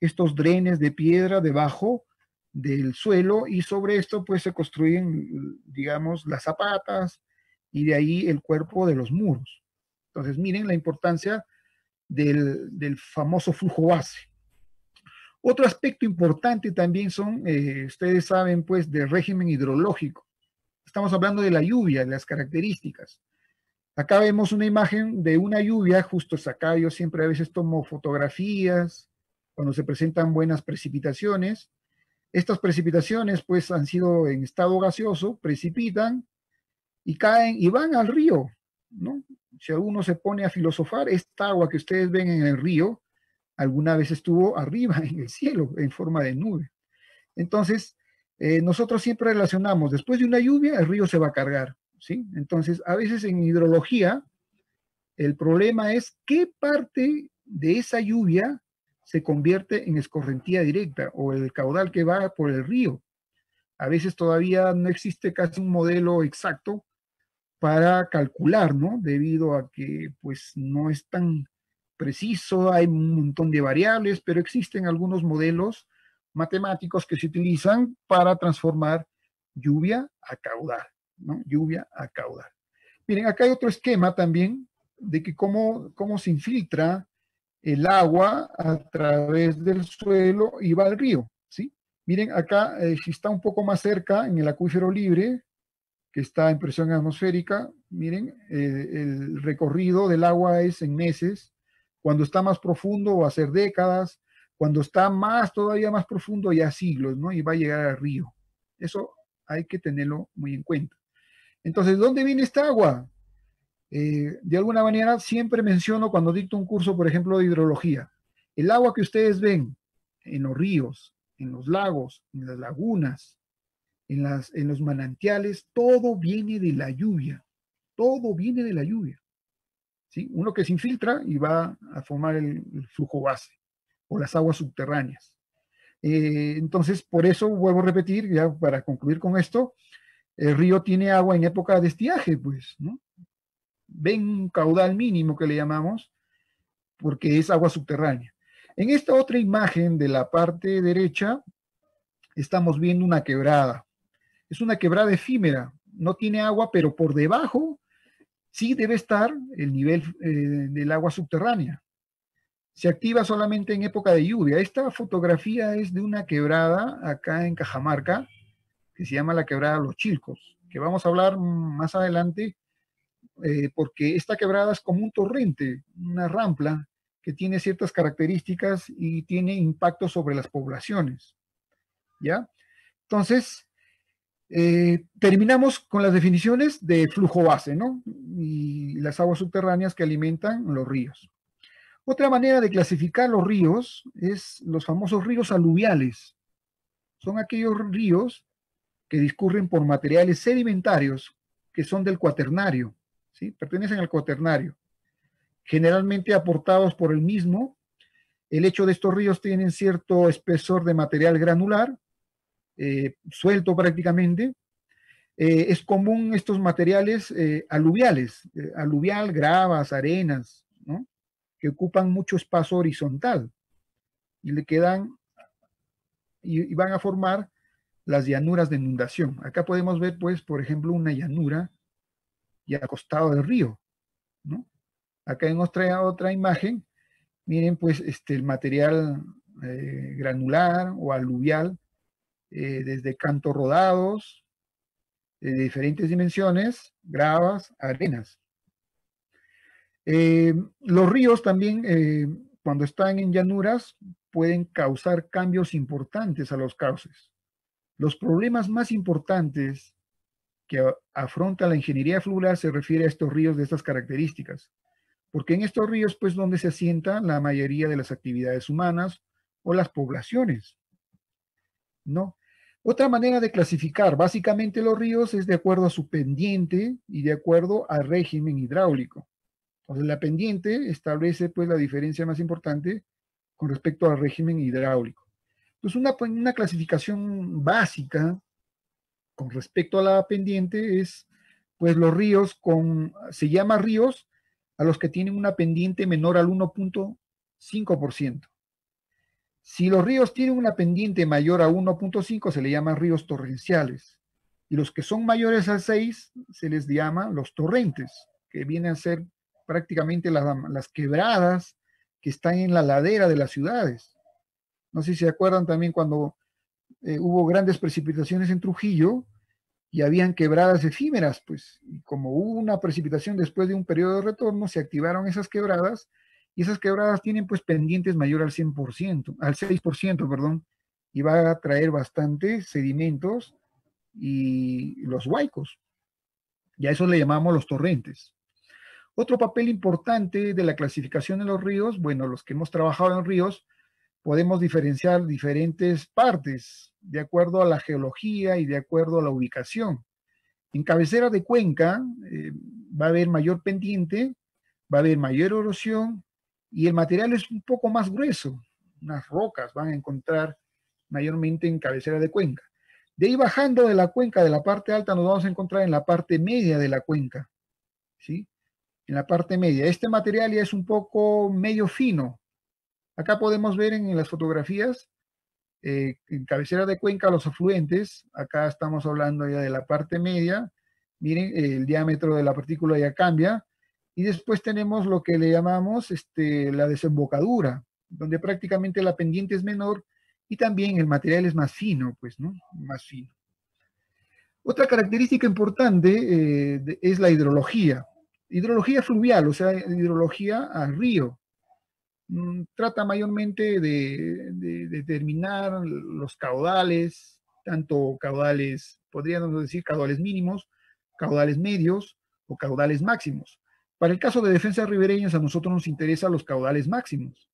estos drenes de piedra debajo del suelo y sobre esto pues se construyen, digamos, las zapatas y de ahí el cuerpo de los muros. Entonces, miren la importancia del, famoso flujo base. Otro aspecto importante también son, eh, ustedes saben, pues, del régimen hidrológico. Estamos hablando de la lluvia, de las características. Acá vemos una imagen de una lluvia, justo acá yo siempre a veces tomo fotografías cuando se presentan buenas precipitaciones. Estas precipitaciones pues han sido en estado gaseoso, precipitan y caen y van al río, ¿no? Si uno se pone a filosofar, esta agua que ustedes ven en el río alguna vez estuvo arriba en el cielo en forma de nube. Entonces, eh, nosotros siempre relacionamos, después de una lluvia, el río se va a cargar, ¿sí? Entonces, a veces en hidrología, el problema es qué parte de esa lluvia se convierte en escorrentía directa o el caudal que va por el río. A veces todavía no existe casi un modelo exacto para calcular, ¿no? Debido a que pues no es tan preciso, hay un montón de variables, pero existen algunos modelos matemáticos que se utilizan para transformar lluvia a caudal, ¿no? Lluvia a caudal. Miren, acá hay otro esquema también de que cómo, cómo se infiltra el agua a través del suelo y va al río, ¿sí? Miren, acá, eh, si está un poco más cerca, en el acuífero libre, que está en presión atmosférica, miren, el recorrido del agua es en meses, cuando está más profundo va a ser décadas, cuando está más, todavía más profundo, ya siglos, ¿no? Y va a llegar al río. Eso hay que tenerlo muy en cuenta. Entonces, ¿dónde viene esta agua? Eh, de alguna manera, siempre menciono cuando dicto un curso, por ejemplo, de hidrología. El agua que ustedes ven en los ríos, en los lagos, en las lagunas, en, los manantiales, todo viene de la lluvia. Todo viene de la lluvia. ¿sí? Uno que se infiltra y va a formar el, flujo base o las aguas subterráneas. Eh, entonces, por eso vuelvo a repetir, ya para concluir con esto, el río tiene agua en época de estiaje, pues, ¿no? Ven un caudal mínimo que le llamamos, porque es agua subterránea. En esta otra imagen de la parte derecha, estamos viendo una quebrada. Es una quebrada efímera, no tiene agua, pero por debajo sí debe estar el nivel eh, del agua subterránea. Se activa solamente en época de lluvia. Esta fotografía es de una quebrada acá en Cajamarca, que se llama la quebrada Los Chilcos, que vamos a hablar más adelante, eh, porque esta quebrada es como un torrente, una rampla, que tiene ciertas características y tiene impacto sobre las poblaciones. ¿Ya? Entonces, eh, terminamos con las definiciones de flujo base, ¿no? Y las aguas subterráneas que alimentan los ríos. Otra manera de clasificar los ríos es los famosos ríos aluviales. Son aquellos ríos que discurren por materiales sedimentarios que son del cuaternario, ¿sí? Pertenecen al cuaternario. Generalmente aportados por el mismo. El hecho de estos ríos tienen cierto espesor de material granular eh, suelto prácticamente. Eh, es común estos materiales eh, aluviales, aluvial, gravas, arenas, que ocupan mucho espacio horizontal y le quedan y, van a formar las llanuras de inundación. Acá podemos ver, pues, por ejemplo, una llanura y acostado del río. Acá en otra, otra imagen, miren, pues, este, el material granular o aluvial eh, desde cantos rodados, de diferentes dimensiones, gravas, arenas. Eh, los ríos también, eh, cuando están en llanuras, pueden causar cambios importantes a los cauces. Los problemas más importantes que afronta la ingeniería fluvial se refiere a estos ríos de estas características, porque en estos ríos, pues, donde se asienta la mayoría de las actividades humanas o las poblaciones. ¿no? Otra manera de clasificar básicamente los ríos es de acuerdo a su pendiente y de acuerdo al régimen hidráulico. Entonces la pendiente establece pues la diferencia más importante con respecto al régimen hidráulico. Entonces una, una clasificación básica con respecto a la pendiente es pues los ríos con, se llama ríos a los que tienen una pendiente menor al 1.5%. Si los ríos tienen una pendiente mayor a 1.5 se le llaman ríos torrenciales y los que son mayores a 6 se les llama los torrentes, que vienen a ser prácticamente las, quebradas que están en la ladera de las ciudades. No sé si se acuerdan también cuando eh, hubo grandes precipitaciones en Trujillo, y habían quebradas efímeras, pues, y como hubo una precipitación después de un periodo de retorno, se activaron esas quebradas, y esas quebradas tienen pues pendientes mayor al 100%, al 6%, perdón, y va a traer bastante sedimentos y los huaicos. Y a eso le llamamos los torrentes. Otro papel importante de la clasificación de los ríos, bueno, los que hemos trabajado en ríos, podemos diferenciar diferentes partes de acuerdo a la geología y de acuerdo a la ubicación. En cabecera de cuenca eh, va a haber mayor pendiente, va a haber mayor erosión y el material es un poco más grueso. Unas rocas van a encontrar mayormente en cabecera de cuenca. De ahí bajando de la cuenca, de la parte alta, nos vamos a encontrar en la parte media de la cuenca. ¿sí? En la parte media. Este material ya es un poco medio fino. Acá podemos ver en, las fotografías, eh, en cabecera de cuenca, los afluentes. Acá estamos hablando ya de la parte media. Miren, el diámetro de la partícula ya cambia. Y después tenemos lo que le llamamos este, la desembocadura, donde prácticamente la pendiente es menor y también el material es más fino, pues, ¿no? Más fino. Otra característica importante eh, es la hidrología. Hidrología fluvial, o sea, hidrología al río. Mm, trata mayormente de, determinar los caudales, tanto caudales, podríamos decir caudales mínimos, caudales medios o caudales máximos. Para el caso de defensas ribereñas, a nosotros nos interesan los caudales máximos.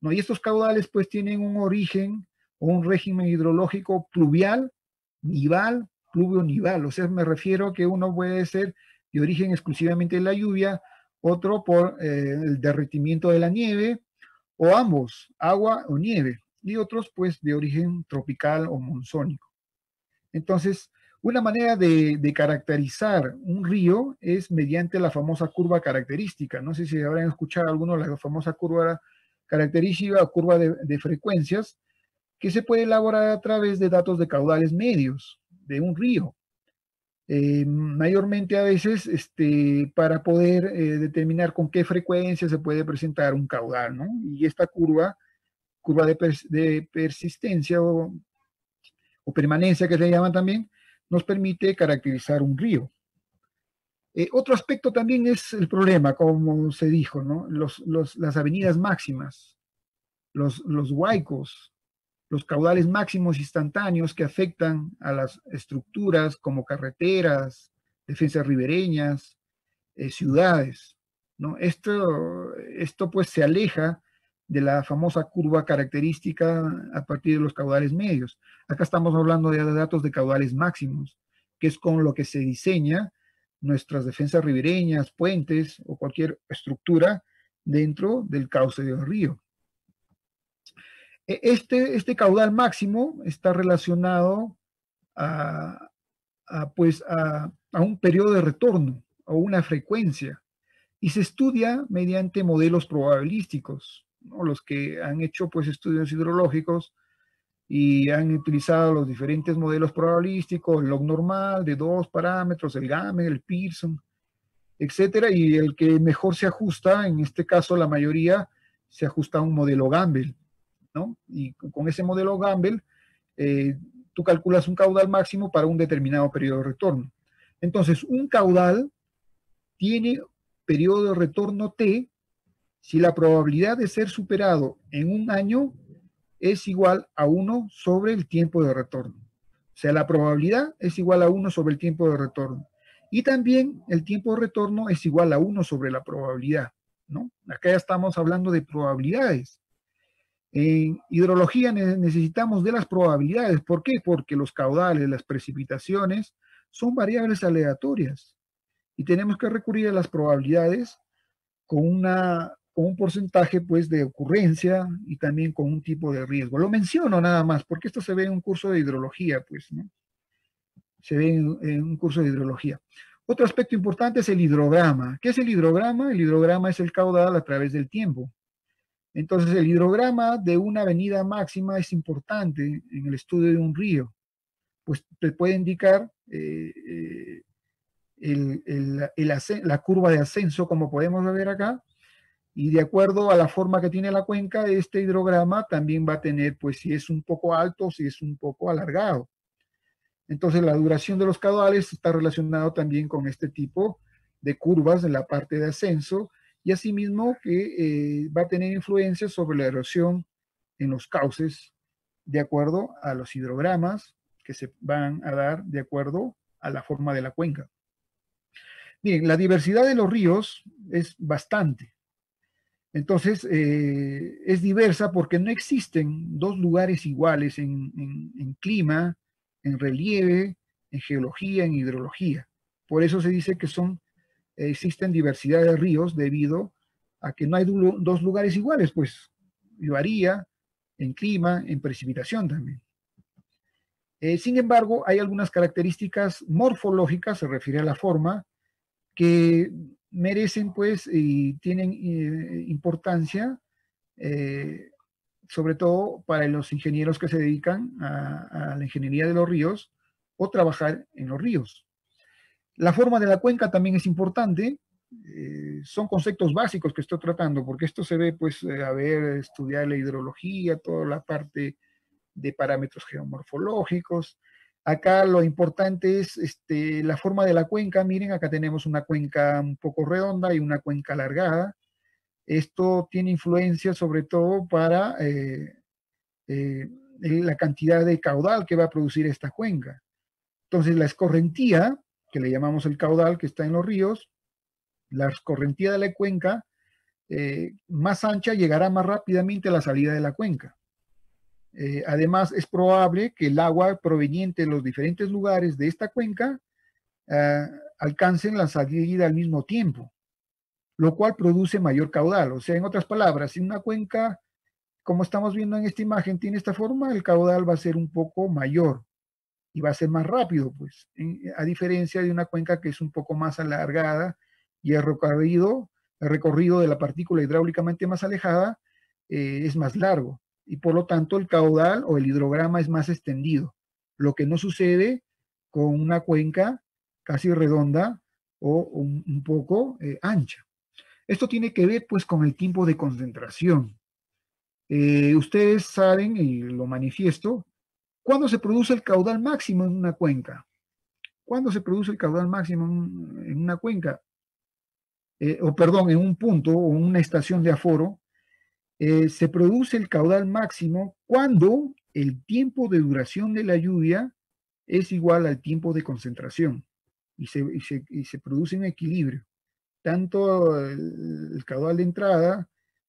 Y estos caudales pues tienen un origen o un régimen hidrológico pluvial, nival, pluvio-nival. O sea, me refiero a que uno puede ser de origen exclusivamente de la lluvia, otro por eh, el derretimiento de la nieve, o ambos, agua o nieve, y otros pues de origen tropical o monzónico. Entonces, una manera de, caracterizar un río es mediante la famosa curva característica. No sé si habrán escuchado alguno de la famosa curva característica o curva de, frecuencias que se puede elaborar a través de datos de caudales medios de un río. Eh, mayormente a veces este, para poder eh, determinar con qué frecuencia se puede presentar un caudal, ¿no? Y esta curva, curva de, persistencia o, permanencia que se llama también, nos permite caracterizar un río. Eh, otro aspecto también es el problema, como se dijo, ¿no? Las avenidas máximas, los, los los caudales máximos instantáneos que afectan a las estructuras como carreteras, defensas ribereñas, eh, ciudades. ¿no? Esto, esto pues se aleja de la famosa curva característica a partir de los caudales medios. Acá estamos hablando de datos de caudales máximos, que es con lo que se diseña nuestras defensas ribereñas, puentes o cualquier estructura dentro del cauce del río. E, este, este caudal máximo está relacionado a, pues a, un periodo de retorno o una frecuencia y se estudia mediante modelos probabilísticos, los que han hecho pues estudios hidrológicos y han utilizado los diferentes modelos probabilísticos, el log normal de dos parámetros, el GAME, el Pearson, etcétera, y el que mejor se ajusta, en este caso la mayoría, se ajusta a un modelo Gamble, ¿no? Y con ese modelo Gamble, eh, tú calculas un caudal máximo para un determinado periodo de retorno. Entonces, un caudal tiene periodo de retorno T si la probabilidad de ser superado en un año es igual a 1 sobre el tiempo de retorno. O sea, la probabilidad es igual a 1 sobre el tiempo de retorno. Y también el tiempo de retorno es igual a 1 sobre la probabilidad. ¿no? Acá ya estamos hablando de probabilidades. En hidrología necesitamos de las probabilidades. ¿Por qué? Porque los caudales, las precipitaciones son variables aleatorias. Y tenemos que recurrir a las probabilidades con una con un porcentaje pues de ocurrencia y también con un tipo de riesgo. Lo menciono nada más porque esto se ve en un curso de hidrología, pues, ¿no? Se ve en, un curso de hidrología. Otro aspecto importante es el hidrograma. ¿Qué es el hidrograma? El hidrograma es el caudal a través del tiempo. Entonces, el hidrograma de una avenida máxima es importante en el estudio de un río, pues te puede indicar eh, eh, la curva de ascenso, como podemos ver acá, y de acuerdo a la forma que tiene la cuenca, este hidrograma también va a tener, pues si es un poco alto, si es un poco alargado. Entonces la duración de los caudales está relacionado también con este tipo de curvas en la parte de ascenso y asimismo que eh, va a tener influencia sobre la erosión en los cauces de acuerdo a los hidrogramas que se van a dar de acuerdo a la forma de la cuenca. Bien, la diversidad de los ríos es bastante. Entonces, eh, es diversa porque no existen dos lugares iguales en, clima, en relieve, en geología, en hidrología. Por eso se dice que son, existen diversidad de ríos debido a que no hay dos lugares iguales, pues varía en clima, en precipitación también. Eh, sin embargo, hay algunas características morfológicas, se refiere a la forma, que merecen pues y tienen eh, importancia, eh, sobre todo para los ingenieros que se dedican a, la ingeniería de los ríos o trabajar en los ríos. La forma de la cuenca también es importante, eh, son conceptos básicos que estoy tratando, porque esto se ve, pues, a ver, estudiar la hidrología, toda la parte de parámetros geomorfológicos, Acá lo importante es este, la forma de la cuenca. Miren, acá tenemos una cuenca un poco redonda y una cuenca alargada. Esto tiene influencia sobre todo para eh, eh, la cantidad de caudal que va a producir esta cuenca. Entonces, la escorrentía, que le llamamos el caudal que está en los ríos, la escorrentía de la cuenca eh, más ancha llegará más rápidamente a la salida de la cuenca. Eh, además, es probable que el agua proveniente de los diferentes lugares de esta cuenca uh, alcancen la salida al mismo tiempo, lo cual produce mayor caudal. O sea, en otras palabras, si una cuenca, como estamos viendo en esta imagen, tiene esta forma, el caudal va a ser un poco mayor y va a ser más rápido, pues, a diferencia de una cuenca que es un poco más alargada y el recorrido, el recorrido de la partícula hidráulicamente más alejada eh, es más largo y por lo tanto el caudal o el hidrograma es más extendido, lo que no sucede con una cuenca casi redonda o un, poco eh, ancha. Esto tiene que ver pues con el tiempo de concentración. Eh, ustedes saben, y lo manifiesto, ¿cuándo se produce el caudal máximo en una cuenca? ¿Cuándo se produce el caudal máximo en, una cuenca? Eh, o perdón, en un punto o una estación de aforo, eh, se produce el caudal máximo cuando el tiempo de duración de la lluvia es igual al tiempo de concentración y se, produce un equilibrio. Tanto el, caudal de entrada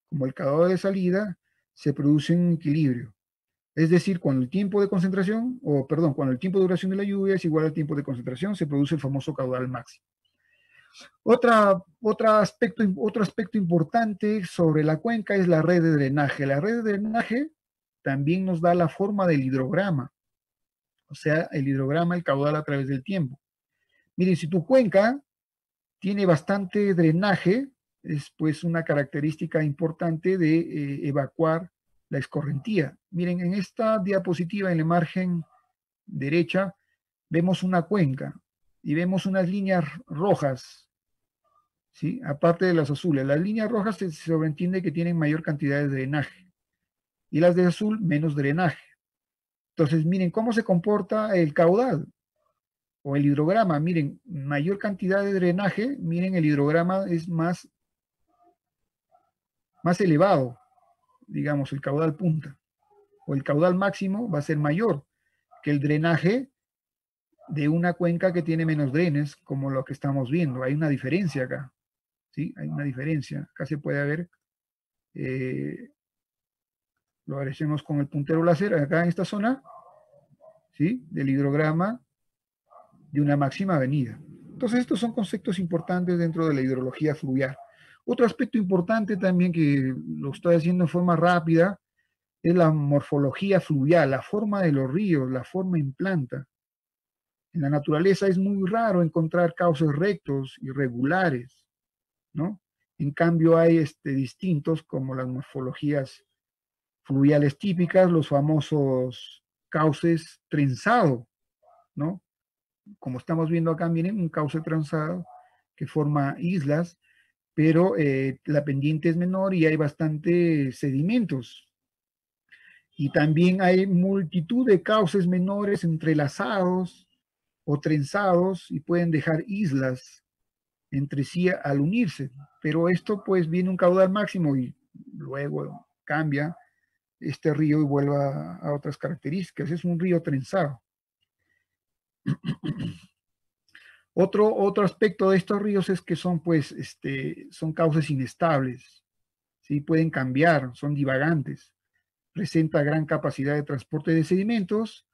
como el caudal de salida se produce un equilibrio. Es decir, cuando el tiempo de concentración, o perdón, cuando el tiempo de duración de la lluvia es igual al tiempo de concentración, se produce el famoso caudal máximo. Otra, aspecto, otro aspecto importante sobre la cuenca es la red de drenaje. La red de drenaje también nos da la forma del hidrograma, o sea, el hidrograma, el caudal a través del tiempo. Miren, si tu cuenca tiene bastante drenaje, es pues una característica importante de eh, evacuar la escorrentía. Miren, en esta diapositiva en la margen derecha vemos una cuenca y vemos unas líneas rojas aparte de las azules. Las líneas rojas se sobreentiende que tienen mayor cantidad de drenaje y las de azul menos drenaje. Entonces, miren cómo se comporta el caudal o el hidrograma. Miren, mayor cantidad de drenaje, miren el hidrograma es más, más elevado, digamos, el caudal punta. O el caudal máximo va a ser mayor que el drenaje de una cuenca que tiene menos drenes, como lo que estamos viendo. Hay una diferencia acá. Hay una diferencia. Acá se puede ver, eh, lo haremos con el puntero láser, acá en esta zona, ¿sí? Del hidrograma de una máxima avenida. Entonces, estos son conceptos importantes dentro de la hidrología fluvial. Otro aspecto importante también que lo estoy haciendo en forma rápida es la morfología fluvial, la forma de los ríos, la forma en planta. En la naturaleza es muy raro encontrar cauces rectos, irregulares, En cambio hay este, distintos como las morfologías fluviales típicas, los famosos cauces trenzado, ¿no? Como estamos viendo acá, miren, un cauce trenzado que forma islas, pero eh, la pendiente es menor y hay bastante sedimentos. Y también hay multitud de cauces menores entrelazados o trenzados y pueden dejar islas entre sí al unirse. Pero esto pues viene un caudal máximo y luego cambia este río y vuelve a, a otras características. Es un río trenzado. Otro, otro aspecto de estos ríos es que son, pues, este, son cauces inestables, ¿sí? pueden cambiar, son divagantes, presenta gran capacidad de transporte de sedimentos,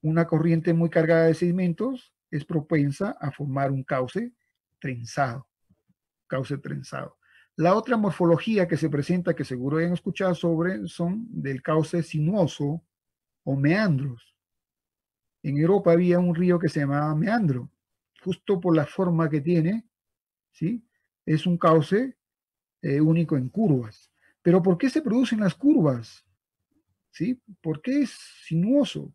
una corriente muy cargada de sedimentos es propensa a formar un cauce trenzado, cauce trenzado. La otra morfología que se presenta, que seguro hayan escuchado sobre, son del cauce sinuoso o meandros. En Europa había un río que se llamaba meandro, justo por la forma que tiene, ¿sí? Es un cauce eh, único en curvas. Pero ¿por qué se producen las curvas? ¿Sí? ¿Por qué es sinuoso?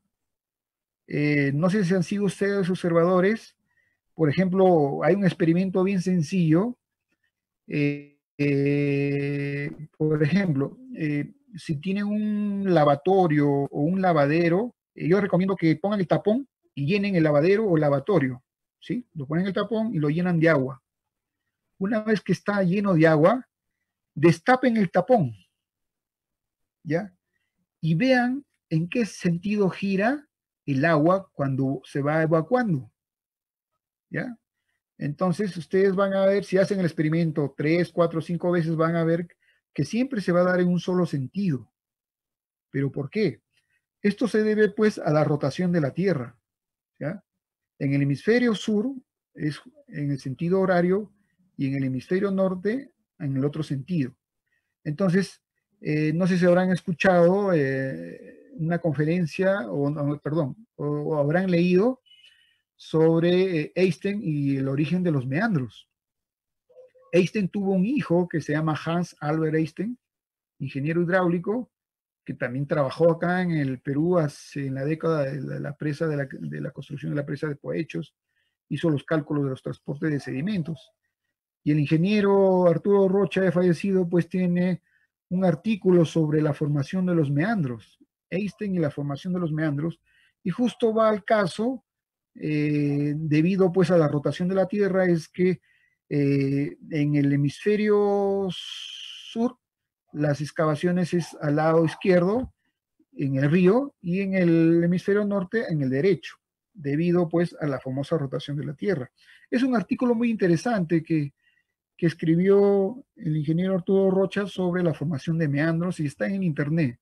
Eh, no sé si han sido ustedes observadores. Por ejemplo, hay un experimento bien sencillo. Eh, por ejemplo, si tienen un lavatorio o un lavadero, yo recomiendo que pongan el tapón y llenen el lavadero o lavatorio. ¿sí? Lo ponen en el tapón y lo llenan de agua. Una vez que está lleno de agua, destapen el tapón, ¿ya? Y vean en qué sentido gira el agua cuando se va evacuando, ¿ya? Entonces, ustedes van a ver, si hacen el experimento tres, cuatro, cinco veces, van a ver que siempre se va a dar en un solo sentido. ¿Pero por qué? Esto se debe, pues, a la rotación de la Tierra, ¿ya? En el hemisferio sur es en el sentido horario y en el hemisferio norte en el otro sentido. Entonces, eh, no sé si habrán escuchado eh, una conferencia, o, perdón, o, habrán leído sobre eh, Einstein y el origen de los meandros. Einstein tuvo un hijo que se llama Hans Albert Einstein, ingeniero hidráulico, que también trabajó acá en el Perú hace, en la década de la, presa de la, construcción de la presa de Poechos, hizo los cálculos de los transportes de sedimentos. Y el ingeniero Arturo Rocha, de fallecido, pues tiene un artículo sobre la formación de los meandros, Einstein y la formación de los meandros, y justo va al caso, eh, debido pues a la rotación de la Tierra, es que eh, en el hemisferio sur las excavaciones es al lado izquierdo, en el río, y en el hemisferio norte, en el derecho, debido pues a la famosa rotación de la Tierra. Es un artículo muy interesante que, que escribió el ingeniero Arturo Rocha sobre la formación de meandros y está en internet,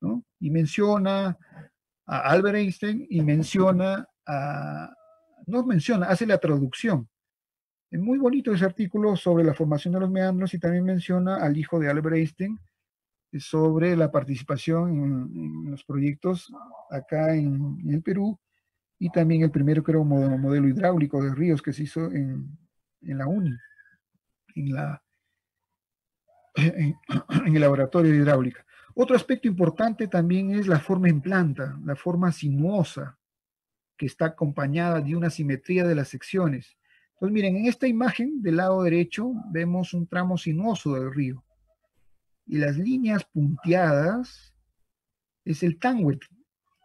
¿no? Y menciona a Albert Einstein y menciona a, no menciona, hace la traducción es muy bonito ese artículo sobre la formación de los meandros y también menciona al hijo de Albert Einstein sobre la participación en, los proyectos acá en, el Perú y también el primero creo modelo, modelo hidráulico de ríos que se hizo en, la UNI, en, la, en, el laboratorio de hidráulica. Otro aspecto importante también es la forma en planta, la forma sinuosa, que está acompañada de una simetría de las secciones. Entonces, miren, en esta imagen del lado derecho vemos un tramo sinuoso del río. Y las líneas punteadas es el Tanwet,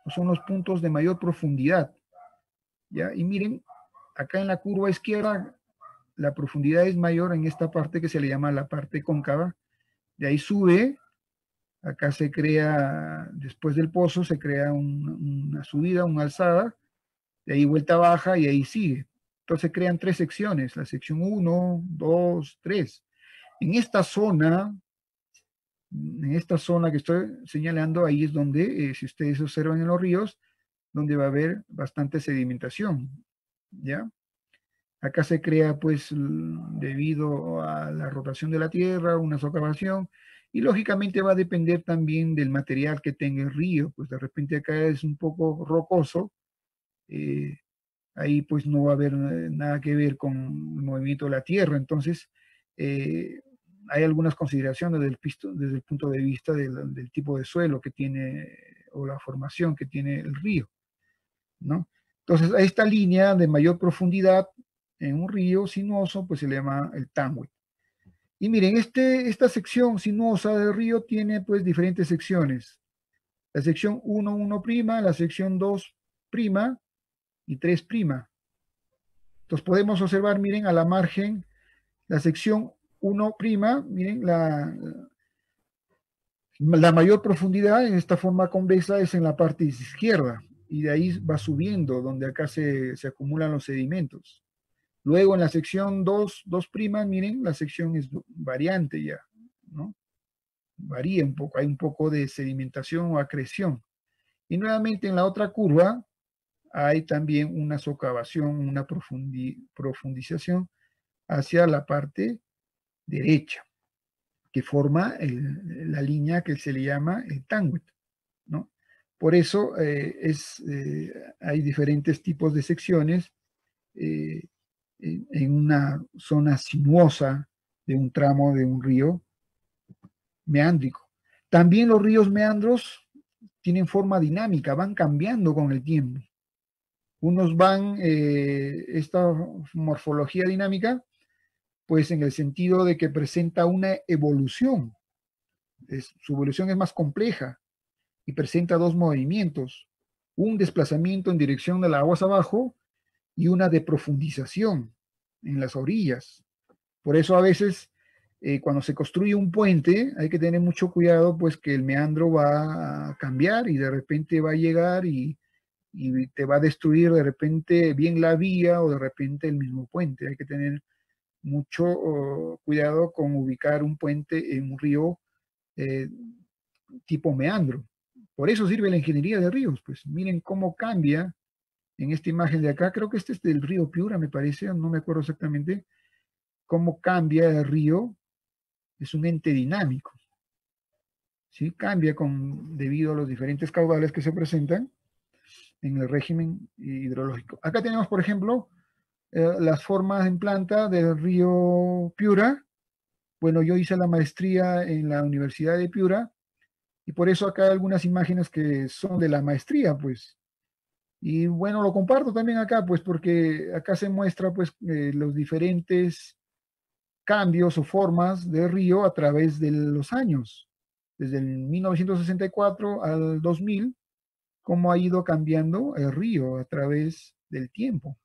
son los puntos de mayor profundidad. ¿ya? Y miren, acá en la curva izquierda, la profundidad es mayor en esta parte que se le llama la parte cóncava. De ahí sube, acá se crea, después del pozo, se crea una subida, una alzada, de ahí vuelta baja y ahí sigue. Entonces crean tres secciones, la sección 1, 2, 3. En esta zona, en esta zona que estoy señalando, ahí es donde, eh, si ustedes observan en los ríos, donde va a haber bastante sedimentación, ¿ya? Acá se crea, pues, debido a la rotación de la Tierra, una socavación, y lógicamente va a depender también del material que tenga el río, pues de repente acá es un poco rocoso, eh, ahí pues no va a haber eh, nada que ver con el movimiento de la Tierra. Entonces, eh, hay algunas consideraciones el, desde el punto de vista del, tipo de suelo que tiene o la formación que tiene el río, ¿no? Entonces, a esta línea de mayor profundidad en un río sinuoso, pues se le llama el Tanwe. Y miren, este, esta sección sinuosa del río tiene pues diferentes secciones. la sección 1, 1 prima, la sección 2 prima y 3 prima. Entonces podemos observar, miren, a la margen, la sección 1 prima, miren, la, la mayor profundidad en esta forma convexa es en la parte izquierda y de ahí va subiendo, donde acá se, se acumulan los sedimentos. Luego en la sección 2, 2 prima, miren, la sección es variante ya, ¿no? Varía un poco, hay un poco de sedimentación o acreción. Y nuevamente en la otra curva hay también una socavación, una profundización hacia la parte derecha, que forma la línea que se le llama el tanguet, ¿no? Por eso eh, es, eh, hay diferentes tipos de secciones eh, en una zona sinuosa de un tramo de un río meándrico. También los ríos meandros tienen forma dinámica, van cambiando con el tiempo. Unos van, eh, esta morfología dinámica, pues en el sentido de que presenta una evolución. su evolución es más compleja y presenta dos movimientos, un desplazamiento en dirección de las aguas abajo y una de profundización en las orillas. Por eso a veces eh, cuando se construye un puente hay que tener mucho cuidado pues que el meandro va a cambiar y de repente va a llegar y, te va a destruir de repente bien la vía o de repente el mismo puente. Hay que tener mucho oh, cuidado con ubicar un puente en un río eh, tipo meandro. Por eso sirve la ingeniería de ríos. Pues miren cómo cambia en esta imagen de acá, creo que este es del río Piura, me parece, no me acuerdo exactamente, cómo cambia el río, es un ente dinámico. ¿sí? Cambia con, debido a los diferentes caudales que se presentan en el régimen hidrológico. Acá tenemos, por ejemplo, eh, las formas en planta del río Piura. Bueno, yo hice la maestría en la Universidad de Piura y por eso acá hay algunas imágenes que son de la maestría, pues, y bueno, lo comparto también acá, pues porque acá se muestra pues eh, los diferentes cambios o formas de río a través de los años, desde el 1964 al 2000, cómo ha ido cambiando el río a través del tiempo.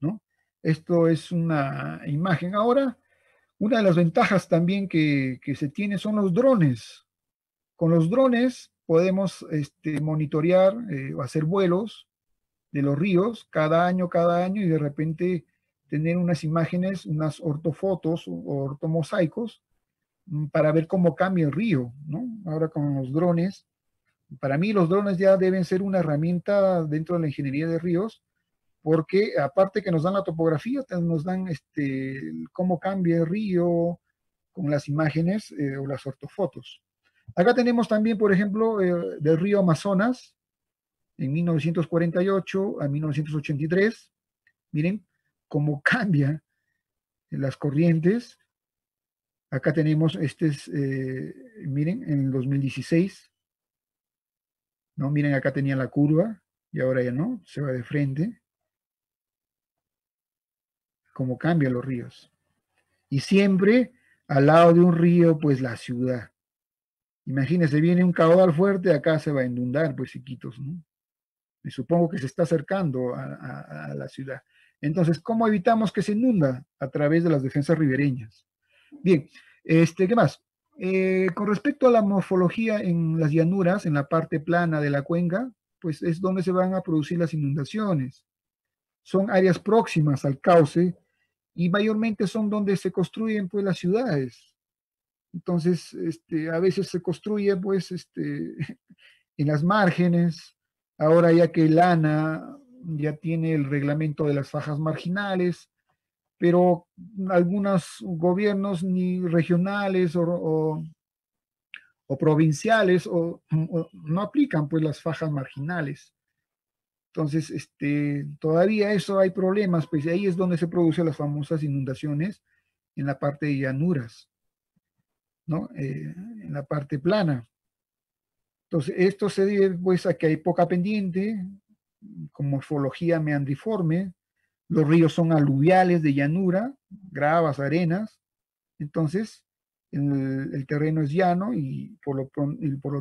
¿no? Esto es una imagen. Ahora, una de las ventajas también que, que se tiene son los drones. Con los drones podemos este, monitorear eh, o hacer vuelos de los ríos cada año, cada año y de repente tener unas imágenes, unas ortofotos o ortomosaicos mm, para ver cómo cambia el río, ¿no? Ahora con los drones, para mí los drones ya deben ser una herramienta dentro de la ingeniería de ríos, porque aparte que nos dan la topografía, nos dan este, cómo cambia el río con las imágenes eh, o las ortofotos. Acá tenemos también, por ejemplo, eh, del río Amazonas, en 1948 a 1983. Miren cómo cambia las corrientes. Acá tenemos, este es, eh, miren, en 2016. ¿No? Miren, acá tenía la curva y ahora ya no, se va de frente. Cómo cambian los ríos. Y siempre al lado de un río, pues la ciudad. Imagínense, viene un caudal fuerte, acá se va a inundar, pues chiquitos, ¿no? Me supongo que se está acercando a, la ciudad. Entonces, ¿cómo evitamos que se inunda? A través de las defensas ribereñas. Bien, este, ¿qué más? Eh, con respecto a la morfología en las llanuras, en la parte plana de la cuenca, pues es donde se van a producir las inundaciones. Son áreas próximas al cauce y mayormente son donde se construyen pues las ciudades. Entonces, este, a veces se construye, pues, este, en las márgenes. Ahora ya que el ANA ya tiene el reglamento de las fajas marginales, pero algunos gobiernos ni regionales o, provinciales o, no aplican pues las fajas marginales. Entonces, este, todavía eso hay problemas, pues ahí es donde se producen las famosas inundaciones en la parte de llanuras. ¿no? Eh, en la parte plana. Entonces, esto se debe pues a que hay poca pendiente, con morfología meandriforme, los ríos son aluviales de llanura, gravas, arenas, entonces el, terreno es llano y por lo,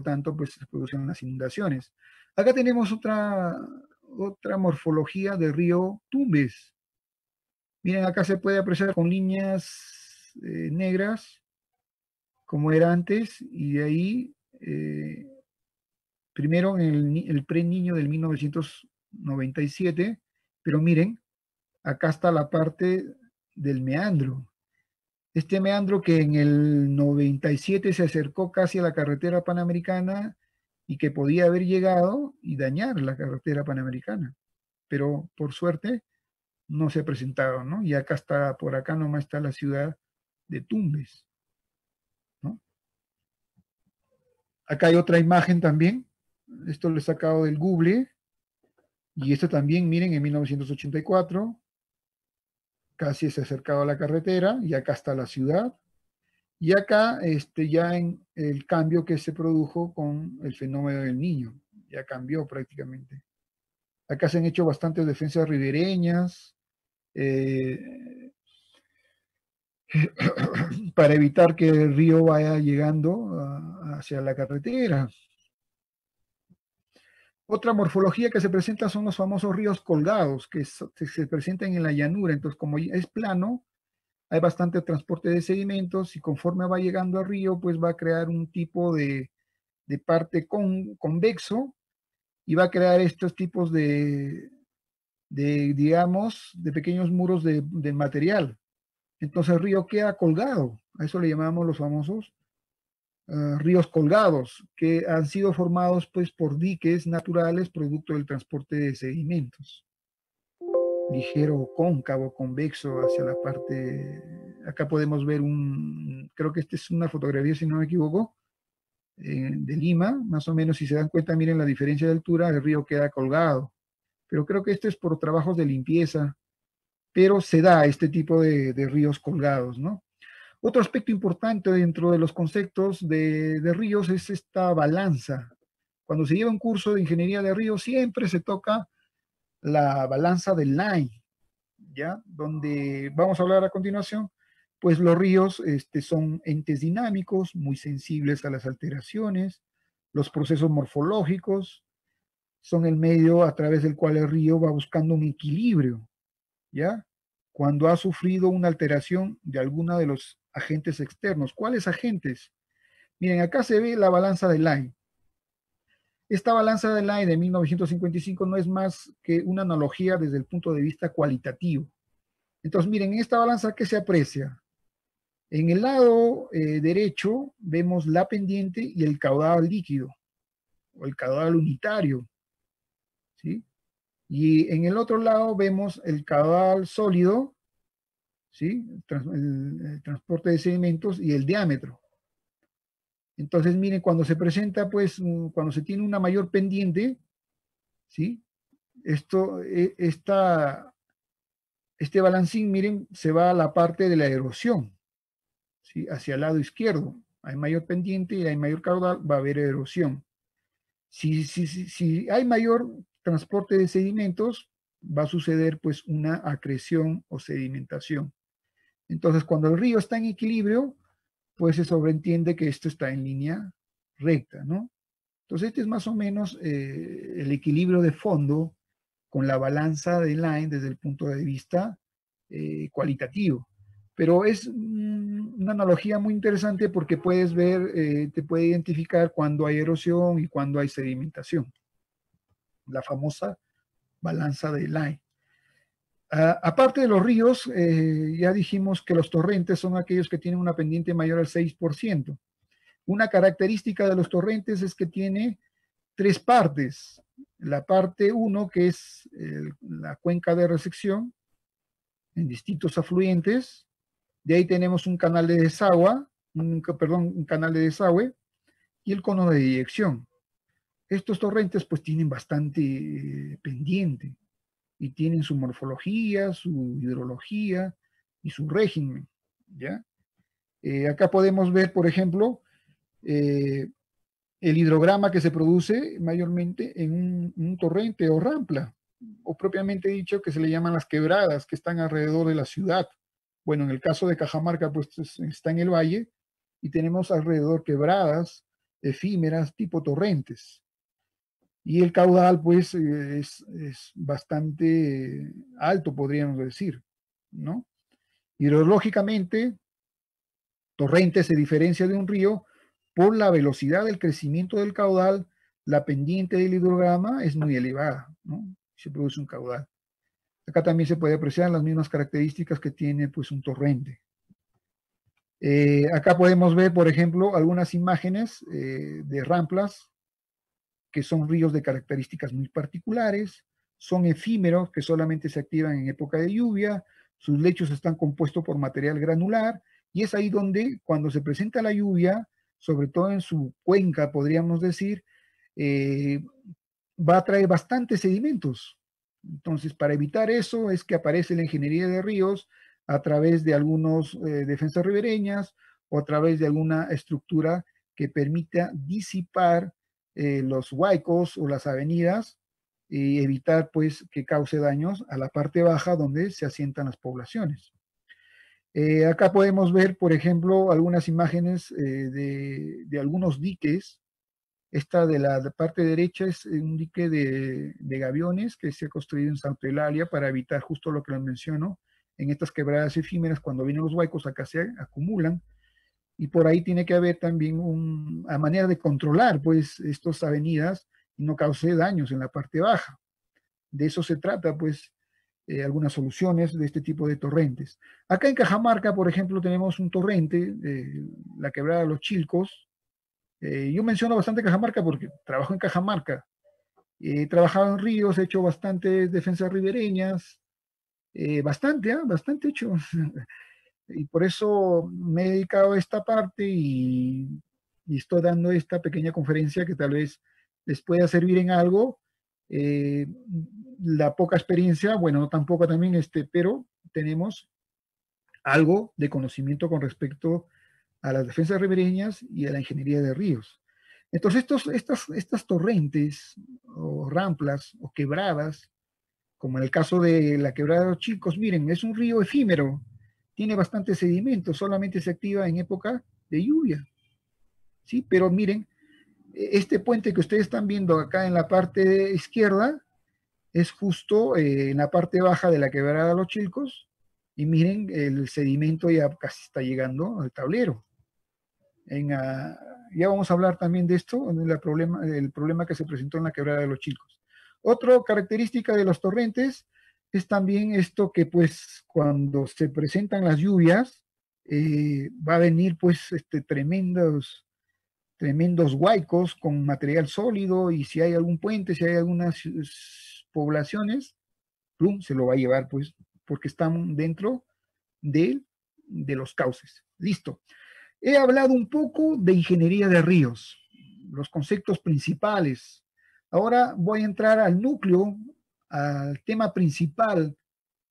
tanto pues se producen las inundaciones. Acá tenemos otra, otra morfología de río Tumbes. Miren, acá se puede apreciar con líneas eh, negras, como era antes, y de ahí, eh, primero en el, el pre-niño del 1997, pero miren, acá está la parte del meandro. Este meandro que en el 97 se acercó casi a la carretera panamericana y que podía haber llegado y dañar la carretera panamericana. Pero por suerte no se ha presentado, ¿no? Y acá está, por acá nomás está la ciudad de Tumbes, ¿no? Acá hay otra imagen también. Esto lo he sacado del Google. Y esto también, miren, en 1984 casi se ha acercado a la carretera y acá está la ciudad. Y acá este, ya en el cambio que se produjo con el fenómeno del niño, ya cambió prácticamente. Acá se han hecho bastantes defensas ribereñas eh, para evitar que el río vaya llegando a- hacia la carretera. Otra morfología que se presenta son los famosos ríos colgados, que se presentan en la llanura. Entonces, como es plano, hay bastante transporte de sedimentos y conforme va llegando al río, pues va a crear un tipo de, de parte con, convexo y va a crear estos tipos de, de digamos, de pequeños muros de, de material. Entonces el río queda colgado. A eso le llamamos los famosos ah, ríos colgados, que han sido formados pues por diques naturales producto del transporte de sedimentos ligero cóncavo, convexo hacia la parte, acá podemos ver un, creo que esta es una fotografía si no me equivoco, eh, de Lima, más o menos si se dan cuenta, miren la diferencia de altura, el río queda colgado, pero creo que esto es por trabajos de limpieza, pero se da este tipo de, de ríos colgados, ¿no? Otro aspecto importante dentro de los conceptos de, de ríos es esta balanza. Cuando se lleva un curso de ingeniería de ríos, siempre se toca la balanza del Line, ¿ya? Donde vamos a hablar a continuación, pues los ríos este, son entes dinámicos, muy sensibles a las alteraciones, los procesos morfológicos, son el medio a través del cual el río va buscando un equilibrio, ¿ya? Cuando ha sufrido una alteración de alguno de los agentes externos. ¿Cuáles agentes? Miren, acá se ve la balanza de Line. Esta balanza de Line de 1955 no es más que una analogía desde el punto de vista cualitativo. Entonces, miren, en esta balanza, ¿qué se aprecia? En el lado eh, derecho vemos la pendiente y el caudal líquido, o el caudal unitario, ¿sí? Y en el otro lado vemos el caudal sólido, ¿sí? El, el transporte de sedimentos y el diámetro. Entonces, miren, cuando se presenta, pues, un- cuando se tiene una mayor pendiente, ¿sí? Esto, eh, esta, este balancín, miren, se va a la parte de la erosión, ¿sí? Hacia el lado izquierdo. Hay mayor pendiente y hay mayor caudal, va a haber erosión. Si, si, si, si hay mayor transporte de sedimentos, va a suceder pues una acreción o sedimentación. Entonces, cuando el río está en equilibrio, pues se sobreentiende que esto está en línea recta, ¿no? Entonces, este es más o menos eh, el equilibrio de fondo con la balanza de Line desde el punto de vista eh, cualitativo. Pero es mm, una analogía muy interesante porque puedes ver, eh, te puede identificar cuando hay erosión y cuando hay sedimentación. La famosa balanza de Line. Ah, aparte de los ríos, eh, ya dijimos que los torrentes son aquellos que tienen una pendiente mayor al 6%. Una característica de los torrentes es que tiene tres partes. La parte 1, que es la cuenca de recepción en distintos afluentes. De ahí tenemos un canal de desagüe, un canal de desagüe y el cono de dirección. Estos torrentes pues tienen bastante eh, pendiente y tienen su morfología, su hidrología y su régimen, ¿ya? Eh, acá podemos ver, por ejemplo, eh, el hidrograma que se produce mayormente en un, un torrente o rampla, o propiamente dicho que se le llaman las quebradas que están alrededor de la ciudad. Bueno, en el caso de Cajamarca, pues es- está en el valle, y tenemos alrededor quebradas efímeras tipo torrentes. Y el caudal, pues, es, es bastante alto, podríamos decir, ¿no? Hidrológicamente, torrente se diferencia de un río por la velocidad del crecimiento del caudal, la pendiente del hidrograma es muy elevada, ¿no? Se produce un caudal. Acá también se puede apreciar las mismas características que tiene pues un torrente. Eh, acá podemos ver, por ejemplo, algunas imágenes eh, de ramplas, que son ríos de características muy particulares, son efímeros que solamente se activan en época de lluvia, sus lechos están compuestos por material granular, y es ahí donde cuando se presenta la lluvia, sobre todo en su cuenca, podríamos decir, eh, va a traer bastantes sedimentos. Entonces, para evitar eso es que aparece la ingeniería de ríos, a través de algunas eh, defensas ribereñas o a través de alguna estructura que permita disipar eh, los huaicos o las avenidas y evitar pues que cause daños a la parte baja donde se asientan las poblaciones. Eh, acá podemos ver, por ejemplo, algunas imágenes de, de, algunos diques. Esta de la parte derecha es un dique de, de, gaviones que se ha construido en Santa Eulalia para evitar justo lo que les menciono, en estas quebradas efímeras, cuando vienen los huecos, acá se acumulan, y por ahí tiene que haber también una manera de controlar, pues, estas avenidas y no cause daños en la parte baja. De eso se trata, pues, eh, algunas soluciones de este tipo de torrentes. Acá en Cajamarca, por ejemplo, tenemos un torrente, la quebrada de los Chilcos. Eh, yo menciono bastante Cajamarca porque trabajo en Cajamarca. He trabajado en ríos, he hecho bastantes defensas ribereñas, eh, bastante, ¿ah? bastante hecho. y por eso me he dedicado a esta parte y, estoy dando esta pequeña conferencia que tal vez les pueda servir en algo. Eh, la poca experiencia, bueno, no tampoco también, este, pero tenemos algo de conocimiento con respecto a las defensas ribereñas y a la ingeniería de ríos. Entonces, estos, estas, estas torrentes o ramplas o quebradas como en el caso de la quebrada de los chicos, miren, es un río efímero, tiene bastante sedimento, solamente se activa en época de lluvia. ¿Sí? Pero miren, e-, este puente que ustedes están viendo acá en la parte izquierda es justo eh, en la parte baja de la quebrada de los chilcos y miren, el sedimento ya casi está llegando al tablero. Ah, ya vamos a hablar también de esto, el problema, problema que se presentó en la quebrada de los chilcos. Otra característica de los torrentes es también esto que pues cuando se presentan las lluvias eh, va a venir pues este, tremendos, tremendos huaicos con material sólido y si hay algún puente, si hay algunas poblaciones, plum, se lo va a llevar pues porque están dentro de, de los cauces. Listo. He hablado un poco de ingeniería de ríos, los conceptos principales, Ahora voy a entrar al núcleo, al tema principal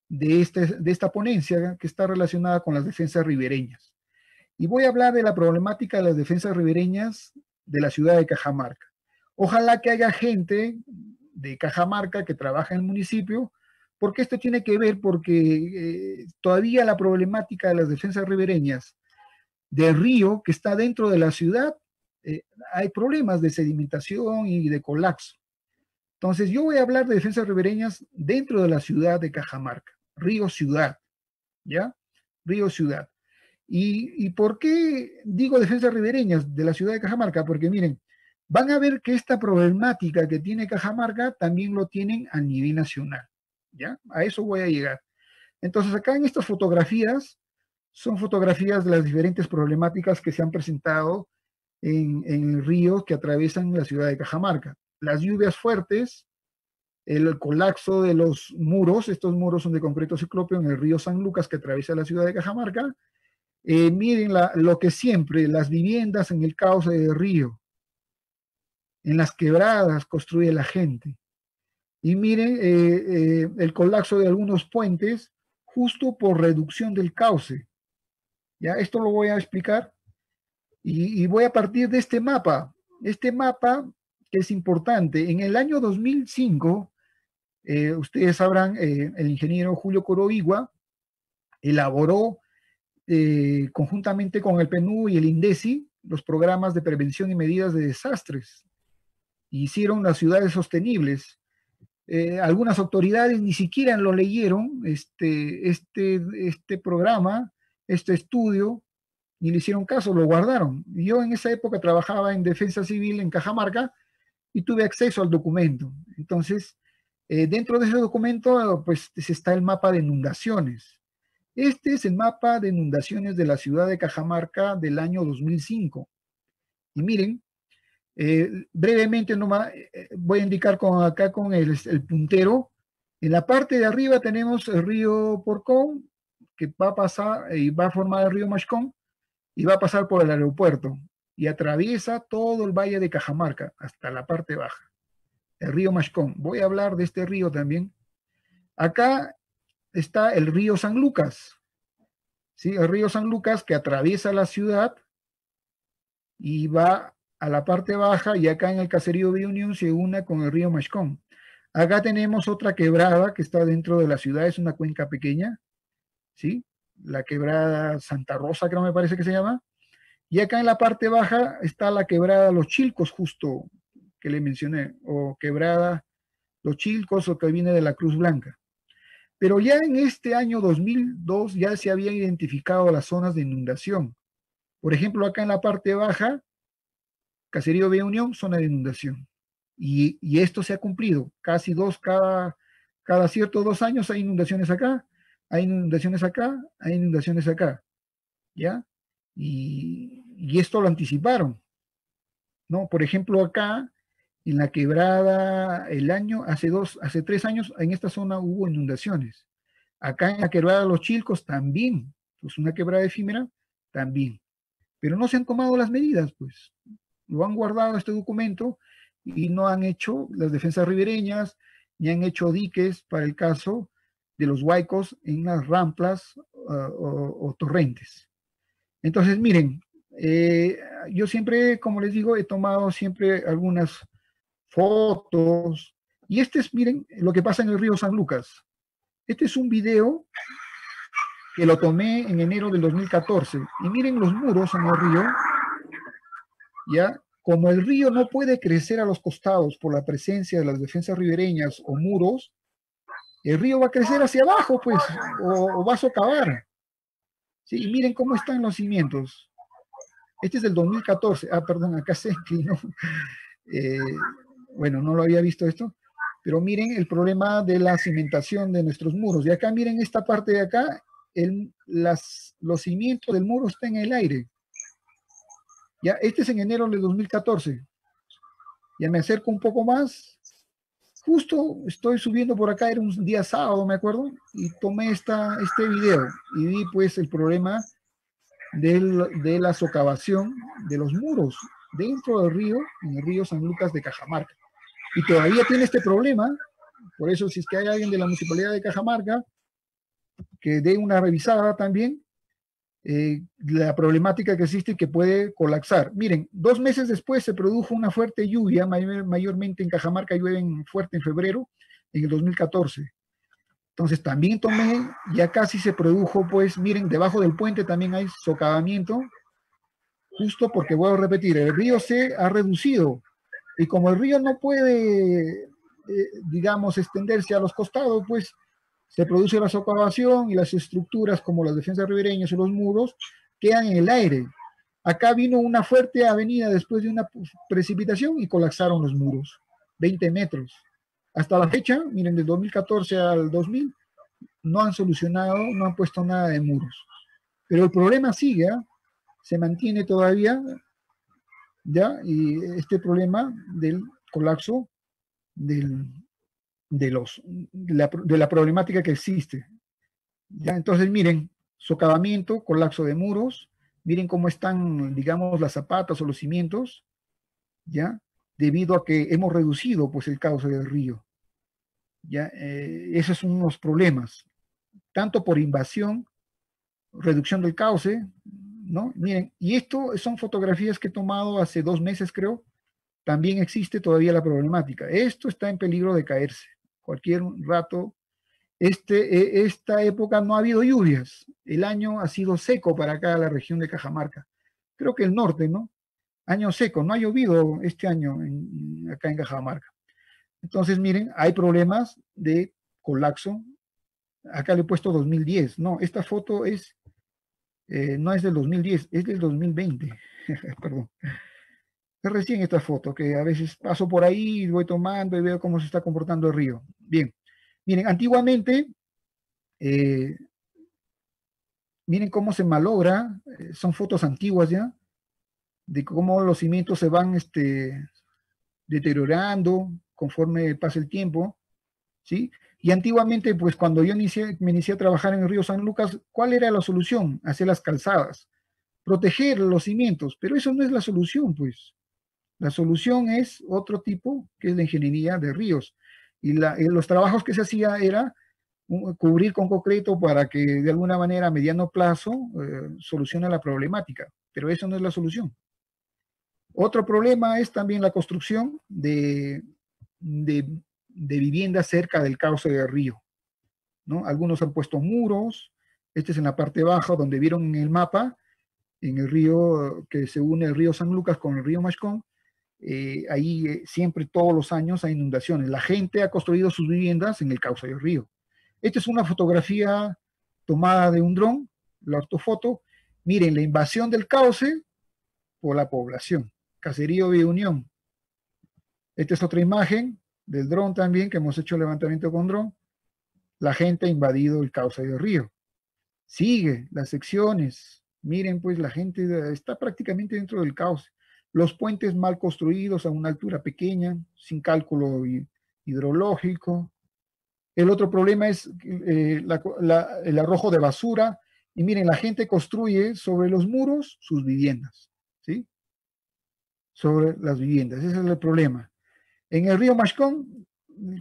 de, este, de esta ponencia que está relacionada con las defensas ribereñas. Y voy a hablar de la problemática de las defensas ribereñas de la ciudad de Cajamarca. Ojalá que haya gente de Cajamarca que trabaja en el municipio, porque esto tiene que ver porque eh, todavía la problemática de las defensas ribereñas del río que está dentro de la ciudad eh, hay problemas de sedimentación y de colapso. Entonces, yo voy a hablar de defensas ribereñas dentro de la ciudad de Cajamarca, río ciudad, ¿ya? Río ciudad. ¿Y, ¿Y por qué digo defensas ribereñas de la ciudad de Cajamarca? Porque miren, van a ver que esta problemática que tiene Cajamarca también lo tienen a nivel nacional, ¿ya? A eso voy a llegar. Entonces, acá en estas fotografías, son fotografías de las diferentes problemáticas que se han presentado en, el río que atraviesan la ciudad de Cajamarca. Las lluvias fuertes, el colapso de los muros, estos muros son de concreto ciclópeo en el río San Lucas que atraviesa la ciudad de Cajamarca. Eh, miren lo que siempre, las viviendas en el cauce del río, en las quebradas construye la gente. Y miren eh, eh, el colapso de algunos puentes justo por reducción del cauce. Ya, esto lo voy a explicar y, voy a partir de este mapa. Este mapa que es importante. En el año 2005, eh, ustedes sabrán, eh, el ingeniero Julio Coroigua elaboró eh, conjuntamente con el PNU y el INDECI, los programas de prevención y medidas de desastres. Hicieron las ciudades sostenibles. Eh, algunas autoridades ni siquiera lo leyeron, este, este, este programa, este estudio, ni le hicieron caso, lo guardaron. Yo en esa época trabajaba en defensa civil en Cajamarca y tuve acceso al documento. Entonces, eh, dentro de ese documento, pues está el mapa de inundaciones. Este es el mapa de inundaciones de la ciudad de Cajamarca del año 2005. Y miren, eh, brevemente nomás, eh, voy a indicar con, acá con el, puntero. En la parte de arriba tenemos el río Porcón, que va a pasar y va a formar el río Machcón y va a pasar por el aeropuerto y atraviesa todo el valle de Cajamarca hasta la parte baja el río Machcón. Voy a hablar de este río también. Acá está el río San Lucas. ¿sí? El río San Lucas que atraviesa la ciudad y va a la parte baja y acá en el caserío de Unión se une con el río Machcón. Acá tenemos otra quebrada que está dentro de la ciudad, es una cuenca pequeña, ¿sí? La quebrada Santa Rosa, creo me parece que se llama. Y acá en la parte baja está la quebrada Los Chilcos, justo que le mencioné, o Quebrada, Los Chilcos, o que viene de la Cruz Blanca. Pero ya en este año 2002 ya se habían identificado las zonas de inundación. Por ejemplo, acá en la parte baja, Caserío de Unión, zona de inundación. Y, esto se ha cumplido. Casi dos, cada, cada ciertos dos años hay inundaciones acá, hay inundaciones acá, hay inundaciones acá. ¿Ya? Y, esto lo anticiparon. ¿No? Por ejemplo, acá en la quebrada el año, hace dos, hace tres años, en esta zona hubo inundaciones. Acá en la quebrada Los Chilcos también, pues una quebrada efímera también. Pero no se han tomado las medidas, pues. Lo han guardado este documento y no han hecho las defensas ribereñas, ni han hecho diques para el caso de los huaicos en las ramplas o, o, torrentes. Entonces, miren, eh, yo siempre, como les digo, he tomado siempre algunas fotos. Y este es, miren, lo que pasa en el río San Lucas. Este es un video que lo tomé en enero del 2014. Y miren los muros en el río. Ya, como el río no puede crecer a los costados por la presencia de las defensas ribereñas o muros, el río va a crecer hacia abajo, pues, o, o va a socavar. Sí, y miren cómo están los cimientos. Este es del 2014. Ah, perdón, acá se inclinó. Eh, bueno, no lo había visto esto, pero miren el problema de la cimentación de nuestros muros. Y acá miren esta parte de acá, el, las, los cimientos del muro están en el aire. Ya, este es en enero de 2014. Ya me acerco un poco más. Justo estoy subiendo por acá, era un día sábado, me acuerdo, y tomé esta, este video y vi pues el problema del, de la socavación de los muros dentro del río, en el río San Lucas de Cajamarca y todavía tiene este problema. Por eso, si es que hay alguien de la Municipalidad de Cajamarca que dé una revisada también, eh, la problemática que existe y que puede colapsar. Miren, dos meses después se produjo una fuerte lluvia, mayor, mayormente en Cajamarca llueven fuerte en febrero, en el 2014. Entonces también tomé, ya casi se produjo, pues miren, debajo del puente también hay socavamiento, justo porque voy a repetir, el río se ha reducido y como el río no puede, eh, digamos, extenderse a los costados, pues se produce la socavación y las estructuras como las defensas ribereñas o los muros quedan en el aire. Acá vino una fuerte avenida después de una precipitación y colapsaron los muros, 20 metros. Hasta la fecha, miren, del 2014 al 2000, no han solucionado, no han puesto nada de muros. Pero el problema sigue, ¿eh? se mantiene todavía ¿ya? Y este problema del colapso del, de, los, de, la, de la problemática que existe. ¿ya? Entonces, miren, socavamiento, colapso de muros, miren cómo están, digamos, las zapatas o los cimientos, ¿ya? Debido a que hemos reducido, pues, el cauce del río. ¿ya? Eh, esos son unos problemas, tanto por invasión, reducción del cauce, ¿no? Miren, y esto son fotografías que he tomado hace dos meses, creo. También existe todavía la problemática. Esto está en peligro de caerse. Cualquier rato este, e, esta época no ha habido lluvias. El año ha sido seco para acá, la región de Cajamarca. Creo que el norte, ¿no? Año seco, no ha llovido este año acá en Cajamarca. Entonces, miren, hay problemas de colapso. Acá le he puesto 2010. No, esta foto es, eh, no es del 2010, es del 2020. Perdón. Recién esta foto, que a veces paso por ahí, voy tomando y veo cómo se está comportando el río. Bien, miren, antiguamente, eh, miren cómo se malogra, eh, son fotos antiguas ya, de cómo los cimientos se van este, deteriorando conforme pasa el tiempo, ¿sí? Y antiguamente, pues cuando yo me inicié a trabajar en el río San Lucas, ¿cuál era la solución? Hacer las calzadas, proteger los cimientos, pero eso no es la solución, pues. La solución es otro tipo, que es la ingeniería de ríos. Y, los trabajos que se hacía era cubrir con concreto para que de alguna manera a mediano plazo eh, solucione la problemática, pero eso no es la solución. Otro problema es también la construcción de, viviendas cerca del cauce del río. ¿no? Algunos han puesto muros, este es en la parte baja donde vieron en el mapa, en el río que se une el río San Lucas con el río Machcón, eh, ahí eh, siempre todos los años hay inundaciones. La gente ha construido sus viviendas en el cauce del río. Esta es una fotografía tomada de un dron, la ortofoto. Miren, la invasión del cauce por la población. Caserío de Unión. Esta es otra imagen del dron también, que hemos hecho levantamiento con dron. La gente ha invadido el cauce del río. Sigue las secciones. Miren, pues la gente está prácticamente dentro del cauce los puentes mal construidos a una altura pequeña, sin cálculo hidrológico. El otro problema es eh, el arrojo de basura. Y miren, la gente construye sobre los muros sus viviendas, ¿sí? Sobre las viviendas, ese es el problema. En el río Mashcón,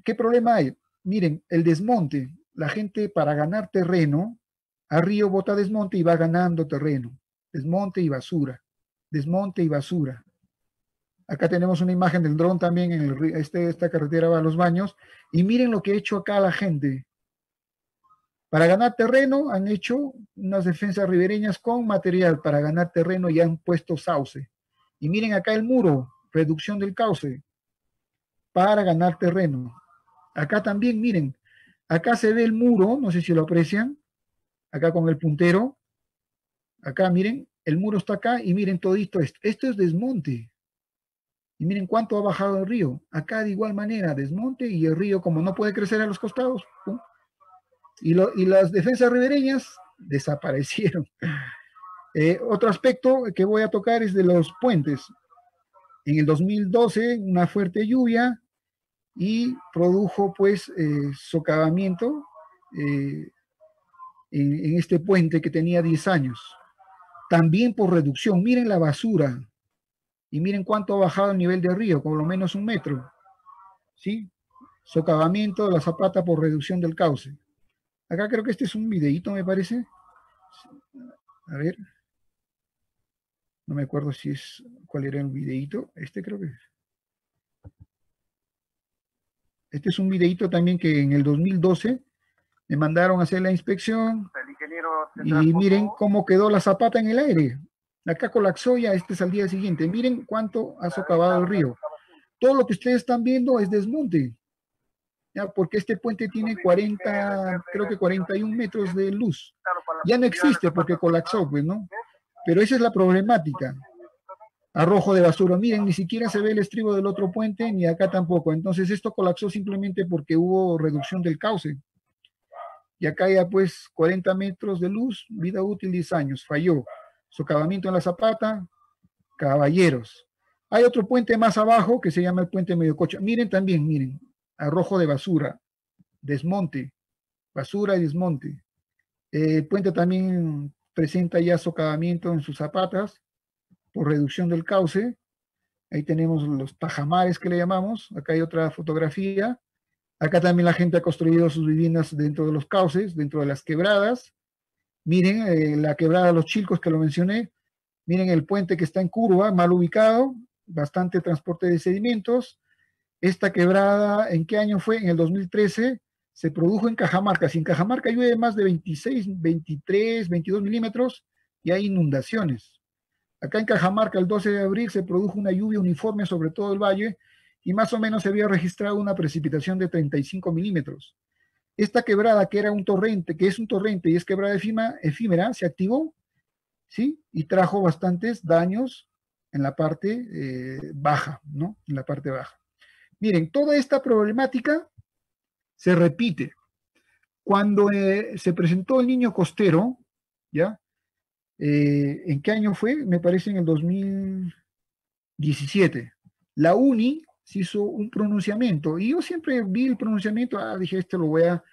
¿qué problema hay? Miren, el desmonte. La gente para ganar terreno, a río bota desmonte y va ganando terreno. Desmonte y basura desmonte y basura. Acá tenemos una imagen del dron también en el, este, esta carretera va a los baños. Y miren lo que ha hecho acá la gente. Para ganar terreno han hecho unas defensas ribereñas con material para ganar terreno y han puesto sauce. Y miren acá el muro, reducción del cauce, para ganar terreno. Acá también, miren, acá se ve el muro, no sé si lo aprecian, acá con el puntero. Acá, miren, el muro está acá y miren todo esto. Esto es desmonte. Y miren cuánto ha bajado el río. Acá de igual manera, desmonte y el río como no puede crecer a los costados. Y, las defensas ribereñas desaparecieron. Eh, otro aspecto que voy a tocar es de los puentes. En el 2012, una fuerte lluvia y produjo pues eh, socavamiento eh, en, este puente que tenía 10 años. También por reducción. Miren la basura. Y miren cuánto ha bajado el nivel del río, por lo menos un metro. ¿Sí? Socavamiento de la zapata por reducción del cauce. Acá creo que este es un videíto, me parece. A ver. No me acuerdo si es cuál era el videíto. Este creo que es. Este es un videíto también que en el 2012 me mandaron a hacer la inspección y miren cómo quedó la zapata en el aire. Acá colapsó ya, este es al día siguiente. Miren cuánto ha socavado el río. Todo lo que ustedes están viendo es desmonte. ¿ya? Porque este puente tiene 40, creo que 41 metros de luz. Ya no existe porque colapsó, pues, ¿no? Pero esa es la problemática. Arrojo de basura. Miren, ni siquiera se ve el estribo del otro puente, ni acá tampoco. Entonces esto colapsó simplemente porque hubo reducción del cauce y acá ya pues 40 metros de luz, vida útil 10 años, falló. Socavamiento en la Zapata, caballeros. Hay otro puente más abajo que se llama el puente Medio Cocha. Miren también, miren, arrojo de basura, desmonte, basura y desmonte. El puente también presenta ya socavamiento en sus zapatas por reducción del cauce. Ahí tenemos los tajamares que le llamamos. Acá hay otra fotografía Acá también la gente ha construido sus viviendas dentro de los cauces, dentro de las quebradas. Miren eh, la quebrada de los Chilcos que lo mencioné. Miren el puente que está en curva, mal ubicado, bastante transporte de sedimentos. Esta quebrada, ¿en qué año fue? En el 2013 se produjo en Cajamarca. Si en Cajamarca llueve más de 26, 23, 22 milímetros, y hay inundaciones. Acá en Cajamarca, el 12 de abril, se produjo una lluvia uniforme sobre todo el valle y más o menos se había registrado una precipitación de 35 milímetros. Esta quebrada, que era un torrente, que es un torrente y es quebrada efímera, efímera se activó, ¿sí? Y trajo bastantes daños en la parte eh, baja, ¿no? En la parte baja. Miren, toda esta problemática se repite. Cuando eh, se presentó el niño costero, ¿ya? Eh, ¿En qué año fue? Me parece en el 2017. La UNI se hizo un pronunciamiento y yo siempre vi el pronunciamiento, ah, dije, este lo voy a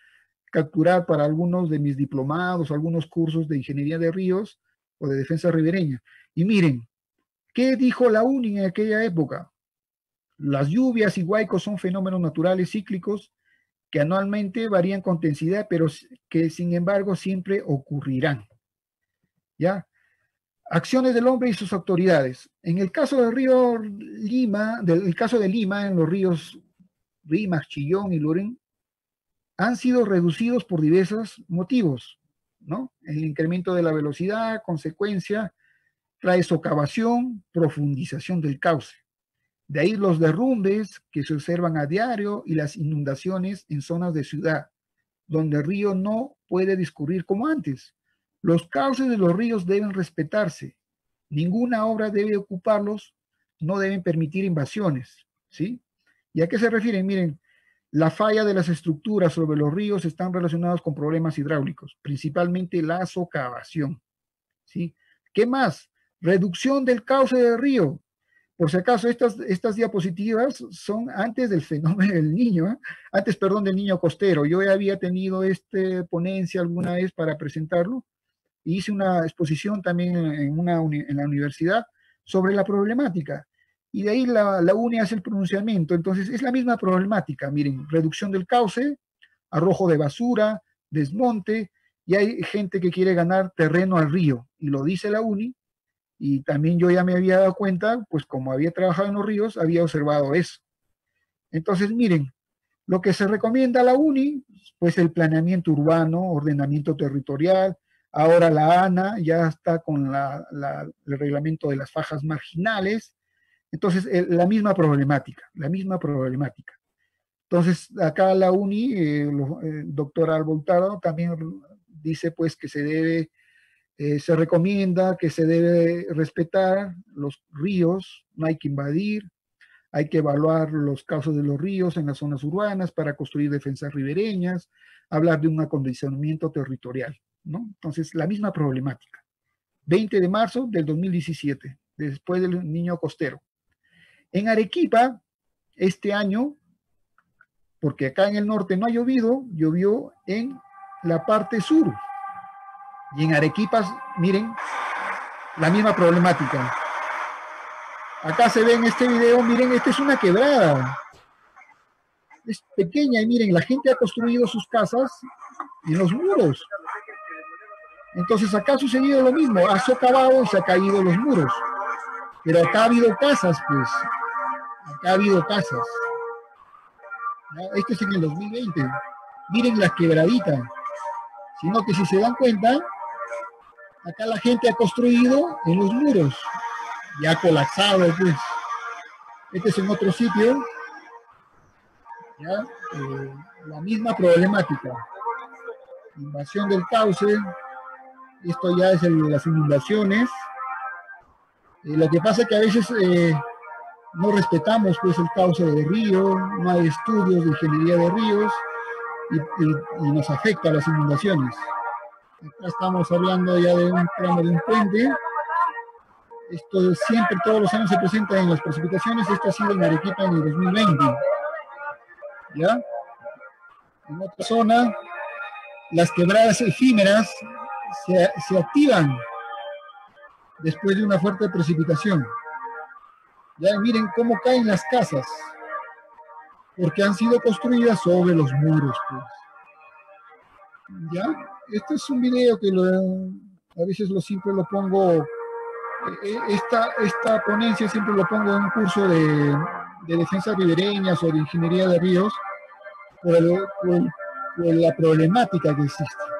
capturar para algunos de mis diplomados, algunos cursos de ingeniería de ríos o de defensa ribereña. Y miren, ¿qué dijo la UNI en aquella época? Las lluvias y huaicos son fenómenos naturales cíclicos que anualmente varían con intensidad, pero que sin embargo siempre ocurrirán. ¿Ya? Acciones del hombre y sus autoridades. En el caso del río Lima, del caso de Lima, en los ríos Rimas, Chillón y Lurín, han sido reducidos por diversos motivos, ¿no? El incremento de la velocidad, consecuencia, trae socavación, profundización del cauce. De ahí los derrumbes que se observan a diario y las inundaciones en zonas de ciudad, donde el río no puede discurrir como antes. Los cauces de los ríos deben respetarse. Ninguna obra debe ocuparlos, no deben permitir invasiones, ¿sí? ¿Y a qué se refieren? Miren, la falla de las estructuras sobre los ríos están relacionados con problemas hidráulicos, principalmente la socavación, ¿sí? ¿Qué más? Reducción del cauce del río. Por si acaso, estas, estas diapositivas son antes del fenómeno del niño, ¿eh? antes, perdón, del niño costero. Yo ya había tenido esta ponencia alguna vez para presentarlo. Hice una exposición también en, una, en la universidad sobre la problemática. Y de ahí la, la UNI hace el pronunciamiento. Entonces, es la misma problemática. Miren, reducción del cauce, arrojo de basura, desmonte, y hay gente que quiere ganar terreno al río. Y lo dice la UNI, y también yo ya me había dado cuenta, pues como había trabajado en los ríos, había observado eso. Entonces, miren, lo que se recomienda a la UNI, pues el planeamiento urbano, ordenamiento territorial, ahora la ANA ya está con el reglamento de las fajas marginales, entonces la misma problemática, la misma problemática. Entonces, acá la UNI, eh, doctor Alboltaro también dice pues que se debe eh, se recomienda que se debe respetar los ríos, no hay que invadir, hay que evaluar los casos de los ríos en las zonas urbanas para construir defensas ribereñas, hablar de un acondicionamiento territorial, ¿no? Entonces, la misma problemática. 20 de marzo del 2017, después del niño costero. En Arequipa, este año, porque acá en el norte no ha llovido, llovió en la parte sur, y en Arequipas, miren, la misma problemática. Acá se ve en este video, miren, esta es una quebrada. Es pequeña y miren, la gente ha construido sus casas en los muros. Entonces acá ha sucedido lo mismo, ha socavado y se ha caído los muros. Pero acá ha habido casas, pues. Acá ha habido casas. Esto es en el 2020. Miren la quebradita. Sino que si se dan cuenta, Acá la gente ha construido en los muros y ha colapsado, pues. Este es en otro sitio. ¿ya? Eh, la misma problemática. Invasión del cauce. Esto ya es las inundaciones. Eh, lo que pasa es que a veces eh, no respetamos pues el cauce del río, no hay estudios de ingeniería de ríos y nos afecta las inundaciones. Acá estamos hablando ya de un tramo de un puente. Esto siempre, todos los años se presenta en las precipitaciones. Esto ha sido en Arequipa en el 2020. ¿Ya? En otra zona, las quebradas efímeras se, se activan después de una fuerte precipitación. Ya miren cómo caen las casas, porque han sido construidas sobre los muros. Pues. ¿Ya? este es un video que a veces lo siempre lo pongo, eh, eh, esta, esta ponencia siempre lo pongo en un curso de, de defensa ribereñas o de ingeniería de ríos, por el, por la problemática que existe.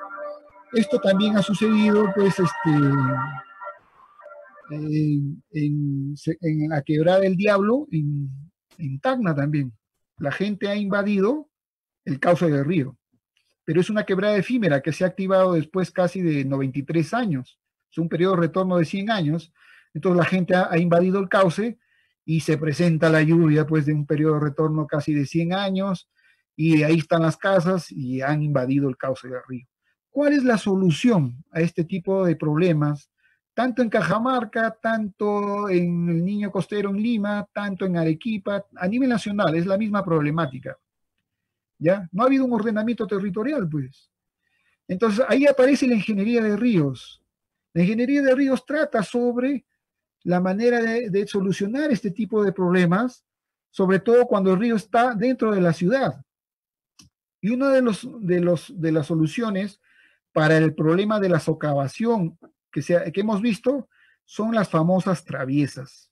Esto también ha sucedido, pues, este, en, la quebrada del diablo, en, Tacna también. La gente ha invadido el cauce del río, pero es una quebrada efímera que se ha activado después casi de 93 años. Es un periodo de retorno de 100 años. Entonces la gente ha, ha invadido el cauce y se presenta la lluvia pues de un periodo de retorno casi de 100 años y ahí están las casas y han invadido el cauce del río. ¿Cuál es la solución a este tipo de problemas tanto en Cajamarca, tanto en el Niño Costero en Lima, tanto en Arequipa, a nivel nacional, es la misma problemática. ¿Ya? No ha habido un ordenamiento territorial, pues. Entonces, ahí aparece la ingeniería de ríos. La ingeniería de ríos trata sobre la manera de, solucionar este tipo de problemas, sobre todo cuando el río está dentro de la ciudad. Y una de, los, de, los, de las soluciones para el problema de la socavación que, hemos visto son las famosas traviesas.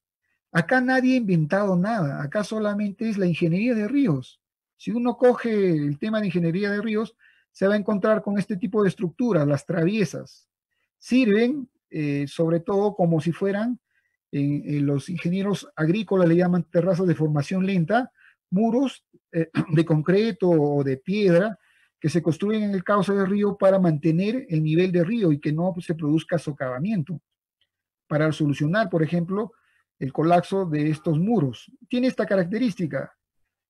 Acá nadie ha inventado nada, acá solamente es la ingeniería de ríos. Si uno coge el tema de ingeniería de ríos, se va a encontrar con este tipo de estructuras, las traviesas. Sirven eh, sobre todo como si fueran, los ingenieros agrícolas le llaman terrazas de formación lenta, muros eh, de concreto o de piedra que se construyen en el cauce del río para mantener el nivel de río y que no se produzca socavamiento. Para solucionar, por ejemplo, el colapso de estos muros. Tiene esta característica.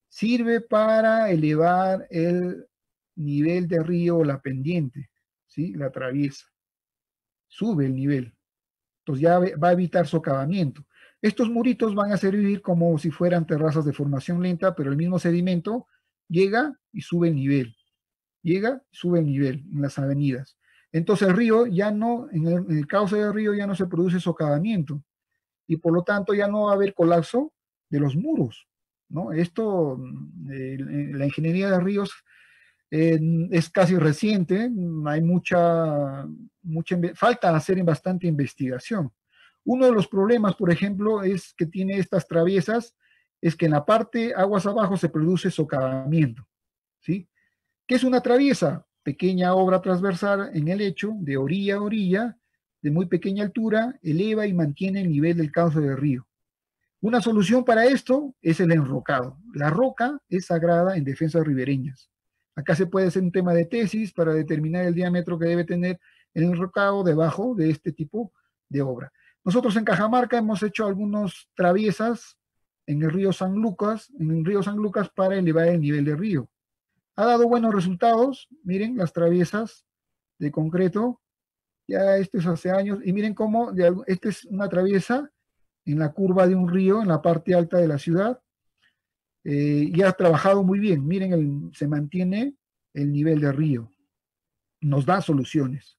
Sirve para elevar el nivel de río o la pendiente, ¿sí? la atraviesa. Sube el nivel. Entonces ya va a evitar socavamiento. Estos muritos van a servir como si fueran terrazas de formación lenta, pero el mismo sedimento llega y sube el nivel llega, sube el nivel en las avenidas. Entonces el río ya no, en el, cauce del río ya no se produce socavamiento y por lo tanto ya no va a haber colapso de los muros. ¿no? Esto, eh, la ingeniería de ríos eh, es casi reciente, hay mucha, mucha, falta hacer bastante investigación. Uno de los problemas, por ejemplo, es que tiene estas traviesas, es que en la parte aguas abajo se produce socavamiento, ¿sí? ¿Qué es una traviesa? Pequeña obra transversal en el lecho, de orilla a orilla, de muy pequeña altura, eleva y mantiene el nivel del cauce del río. Una solución para esto es el enrocado. La roca es sagrada en defensas ribereñas. Acá se puede hacer un tema de tesis para determinar el diámetro que debe tener el enrocado debajo de este tipo de obra. Nosotros en Cajamarca hemos hecho algunos traviesas en el río San Lucas, en el río San Lucas para elevar el nivel del río. Ha dado buenos resultados, miren las traviesas de concreto, ya esto es hace años, y miren cómo, esta es una traviesa en la curva de un río, en la parte alta de la ciudad, eh, y ha trabajado muy bien, miren, se mantiene el nivel de río, nos da soluciones,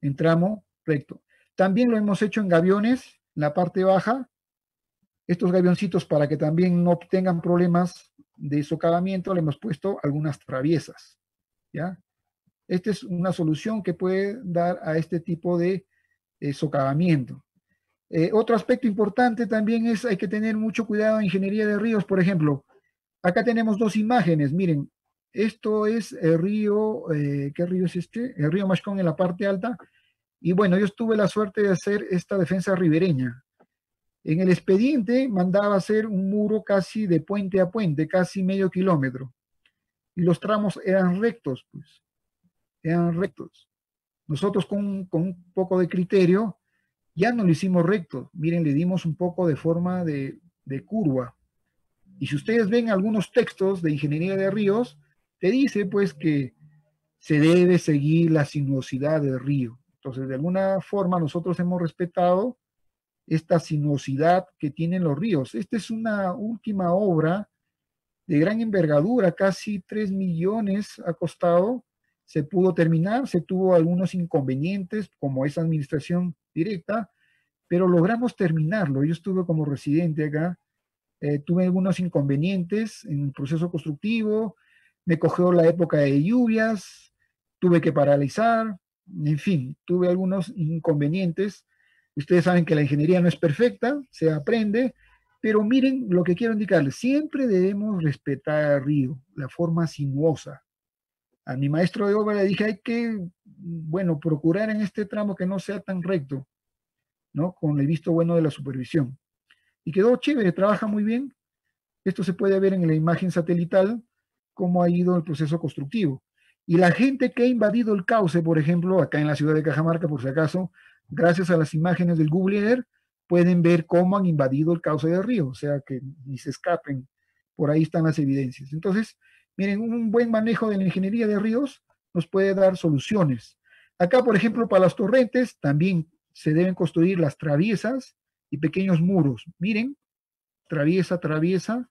entramos recto. También lo hemos hecho en gaviones, en la parte baja, estos gavioncitos para que también no tengan problemas de socavamiento le hemos puesto algunas traviesas, ¿ya? Esta es una solución que puede dar a este tipo de eh, socavamiento. Eh, otro aspecto importante también es, hay que tener mucho cuidado en ingeniería de ríos, por ejemplo. Acá tenemos dos imágenes, miren, esto es el río, eh, ¿qué río es este? El río Mashcón en la parte alta. Y bueno, yo tuve la suerte de hacer esta defensa ribereña. En el expediente mandaba hacer un muro casi de puente a puente, casi medio kilómetro. Y los tramos eran rectos, pues. Eran rectos. Nosotros con, un poco de criterio ya no lo hicimos recto. Miren, le dimos un poco de forma de, de curva. Y si ustedes ven algunos textos de ingeniería de ríos, te dice pues que se debe seguir la sinuosidad del río. Entonces, de alguna forma nosotros hemos respetado esta sinuosidad que tienen los ríos. Esta es una última obra de gran envergadura, casi 3 millones ha costado, se pudo terminar, se tuvo algunos inconvenientes como esa administración directa, pero logramos terminarlo. Yo estuve como residente acá, eh, tuve algunos inconvenientes en el proceso constructivo, me cogió la época de lluvias, tuve que paralizar, en fin, tuve algunos inconvenientes, Ustedes saben que la ingeniería no es perfecta, se aprende, pero miren lo que quiero indicarles, siempre debemos respetar al río, la forma sinuosa. A mi maestro de obra le dije, hay que, bueno, procurar en este tramo que no sea tan recto, ¿no? Con el visto bueno de la supervisión. Y quedó chévere, trabaja muy bien. Esto se puede ver en la imagen satelital, cómo ha ido el proceso constructivo. Y la gente que ha invadido el cauce, por ejemplo, acá en la ciudad de Cajamarca, por si acaso, gracias a las imágenes del Google Earth, pueden ver cómo han invadido el cauce del río, o sea, que ni se escapen. Por ahí están las evidencias. Entonces, miren, un buen manejo de la ingeniería de ríos nos puede dar soluciones. Acá, por ejemplo, para las torrentes, también se deben construir las traviesas y pequeños muros. Miren, traviesa, traviesa,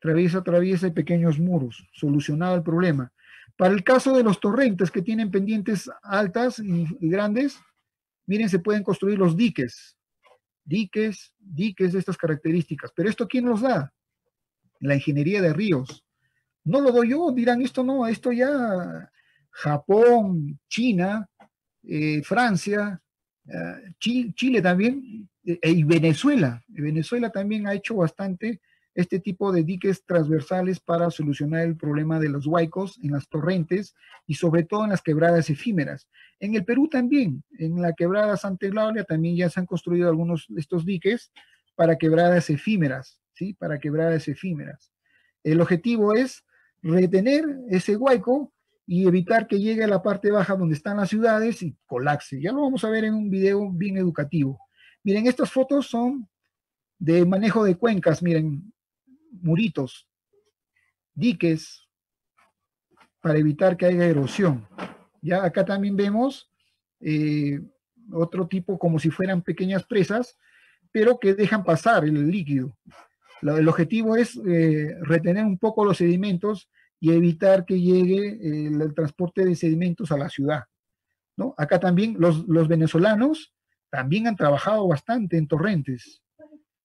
traviesa, traviesa y pequeños muros. Solucionado el problema. Para el caso de los torrentes que tienen pendientes altas y, grandes, miren, se pueden construir los diques. Diques, diques de estas características. Pero esto, ¿quién los da? La ingeniería de ríos. No lo doy yo, dirán, esto no, esto ya Japón, China, eh, Francia, eh, Chile, también, eh, y Venezuela. Venezuela también ha hecho bastante este tipo de diques transversales para solucionar el problema de los huaicos en las torrentes y sobre todo en las quebradas efímeras. En el Perú también, en la quebrada Santa Eulalia también ya se han construido algunos de estos diques para quebradas efímeras, ¿sí? Para quebradas efímeras. El objetivo es retener ese huaico y evitar que llegue a la parte baja donde están las ciudades y colapse. Ya lo vamos a ver en un video bien educativo. Miren, estas fotos son de manejo de cuencas, miren, muritos, diques, para evitar que haya erosión. Ya acá también vemos eh, otro tipo como si fueran pequeñas presas, pero que dejan pasar el líquido. el objetivo es eh, retener un poco los sedimentos y evitar que llegue el, transporte de sedimentos a la ciudad. ¿no? Acá también los, los venezolanos también han trabajado bastante en torrentes.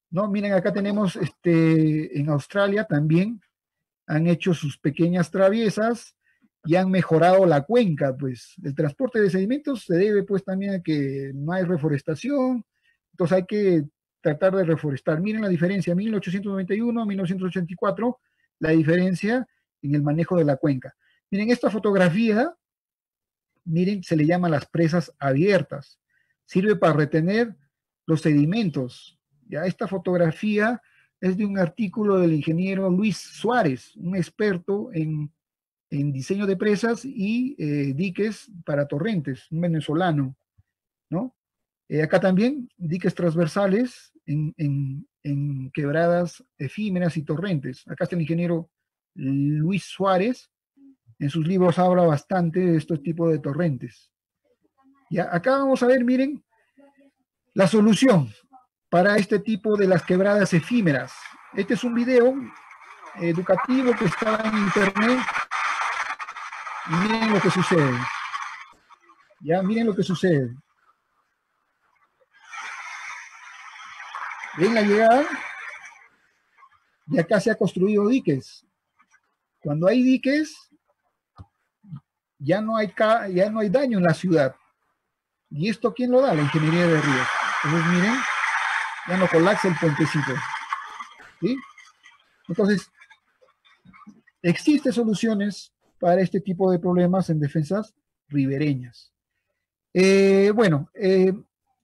¿no? Miren, acá tenemos este, en Australia también han hecho sus pequeñas traviesas y han mejorado la cuenca, pues el transporte de sedimentos se debe pues también a que no hay reforestación, entonces hay que tratar de reforestar. Miren la diferencia, 1891, 1984, la diferencia en el manejo de la cuenca. Miren esta fotografía, miren, se le llama las presas abiertas. Sirve para retener los sedimentos, ya esta fotografía es de un artículo del ingeniero Luis Suárez, un experto en, diseño de presas y eh, diques para torrentes, un venezolano, ¿no? Eh, acá también diques transversales en, en, quebradas efímeras y torrentes. Acá está el ingeniero Luis Suárez, en sus libros habla bastante de estos tipos de torrentes. Ya, acá vamos a ver, miren, la solución para este tipo de las quebradas efímeras. Este es un video educativo que está en internet. Miren lo que sucede. Ya, miren lo que sucede. Ven la llegada. Y acá se ha construido diques. Cuando hay diques, ya no hay, ya no hay daño en la ciudad. ¿Y esto quién lo da? La ingeniería de ríos. Entonces, miren, ya no colapsa el puentecito. ¿sí? Entonces, existen soluciones para este tipo de problemas en defensas ribereñas. Eh, bueno, eh,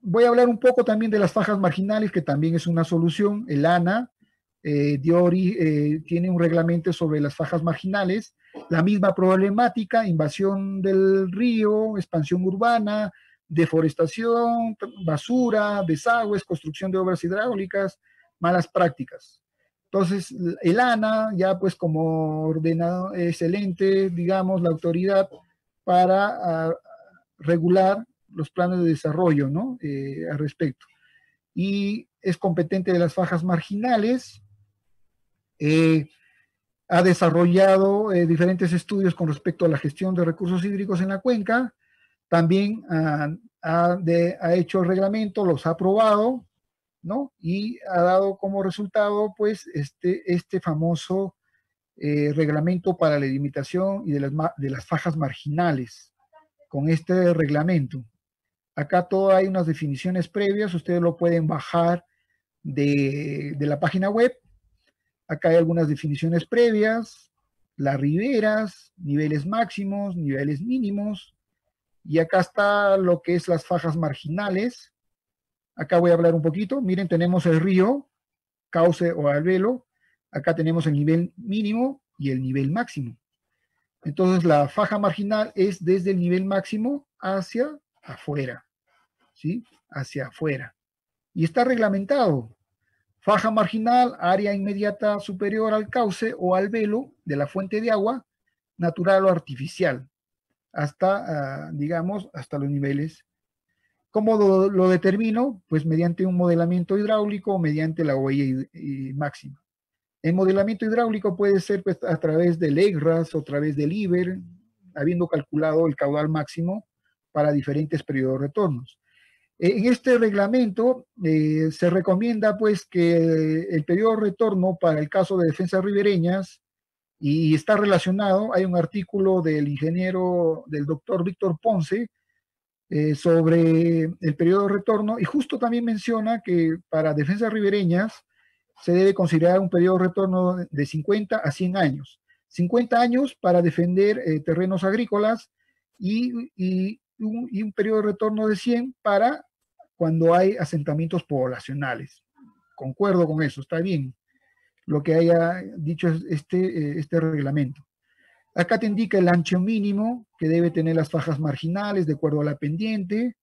voy a hablar un poco también de las fajas marginales, que también es una solución. El ANA eh, Diori tiene un reglamento sobre las fajas marginales, la misma problemática, invasión del río, expansión urbana, deforestación, basura, desagües, construcción de obras hidráulicas, malas prácticas. Entonces, el ANA ya pues como ordenado excelente, digamos, la autoridad para regular los planes de desarrollo, ¿no? Eh, al respecto. Y es competente de las fajas marginales, eh, ha desarrollado eh, diferentes estudios con respecto a la gestión de recursos hídricos en la cuenca, también ah, ha, hecho el reglamento, los ha aprobado, ¿no? Y ha dado como resultado, pues, este, este famoso eh, reglamento para la limitación y de las, de las fajas marginales, con este reglamento. Acá todo hay unas definiciones previas, ustedes lo pueden bajar de, de la página web. Acá hay algunas definiciones previas, las riberas, niveles máximos, niveles mínimos, y acá está lo que es las fajas marginales. Acá voy a hablar un poquito. Miren, tenemos el río, cauce o alvelo. Acá tenemos el nivel mínimo y el nivel máximo. Entonces la faja marginal es desde el nivel máximo hacia afuera, ¿sí? Hacia afuera. Y está reglamentado. Faja marginal, área inmediata superior al cauce o al velo de la fuente de agua, natural o artificial, hasta, ah, digamos, hasta los niveles. ¿Cómo lo, determino? Pues mediante un modelamiento hidráulico o mediante la huella máxima. El modelamiento hidráulico puede ser pues, a través del EGRAS o a través del IBER, habiendo calculado el caudal máximo para diferentes periodos de retornos. En este reglamento eh, se recomienda pues que el periodo de retorno para el caso de defensas ribereñas y está relacionado, hay un artículo del ingeniero, del doctor Víctor Ponce, eh, sobre el periodo de retorno y justo también menciona que para defensas ribereñas se debe considerar un periodo de retorno de 50 a 100 años. 50 años para defender eh, terrenos agrícolas y, y, un, y, periodo de retorno de 100 para cuando hay asentamientos poblacionales. Concuerdo con eso, está bien lo que haya dicho este, eh, este reglamento. Acá te indica el ancho mínimo que debe tener las fajas marginales de acuerdo a la pendiente.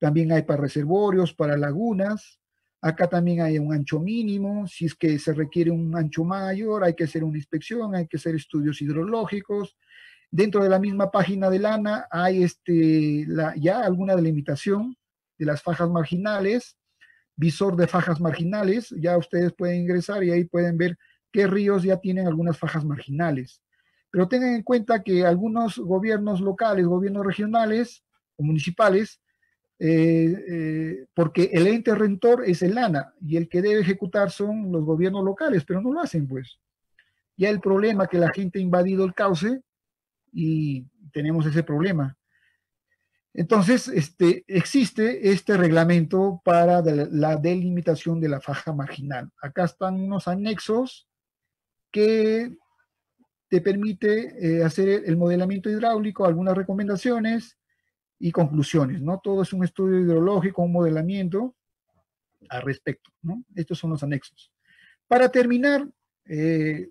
También hay para reservorios, para lagunas. Acá también hay un ancho mínimo. Si es que se requiere un ancho mayor, hay que hacer una inspección, hay que hacer estudios hidrológicos. Dentro de la misma página del ANA hay este, la, ya alguna delimitación de las fajas marginales, visor de fajas marginales, ya ustedes pueden ingresar y ahí pueden ver qué ríos ya tienen algunas fajas marginales. Pero tengan en cuenta que algunos gobiernos locales, gobiernos regionales o municipales, eh, eh, porque el ente rentor es el ANA y el que debe ejecutar son los gobiernos locales, pero no lo hacen pues. Ya el problema que la gente ha invadido el cauce y tenemos ese problema. Entonces, este, existe este reglamento para la delimitación de la faja marginal. Acá están unos anexos que te permite eh, hacer el modelamiento hidráulico, algunas recomendaciones y conclusiones, ¿no? Todo es un estudio hidrológico, un modelamiento al respecto, ¿no? Estos son los anexos. Para terminar, eh,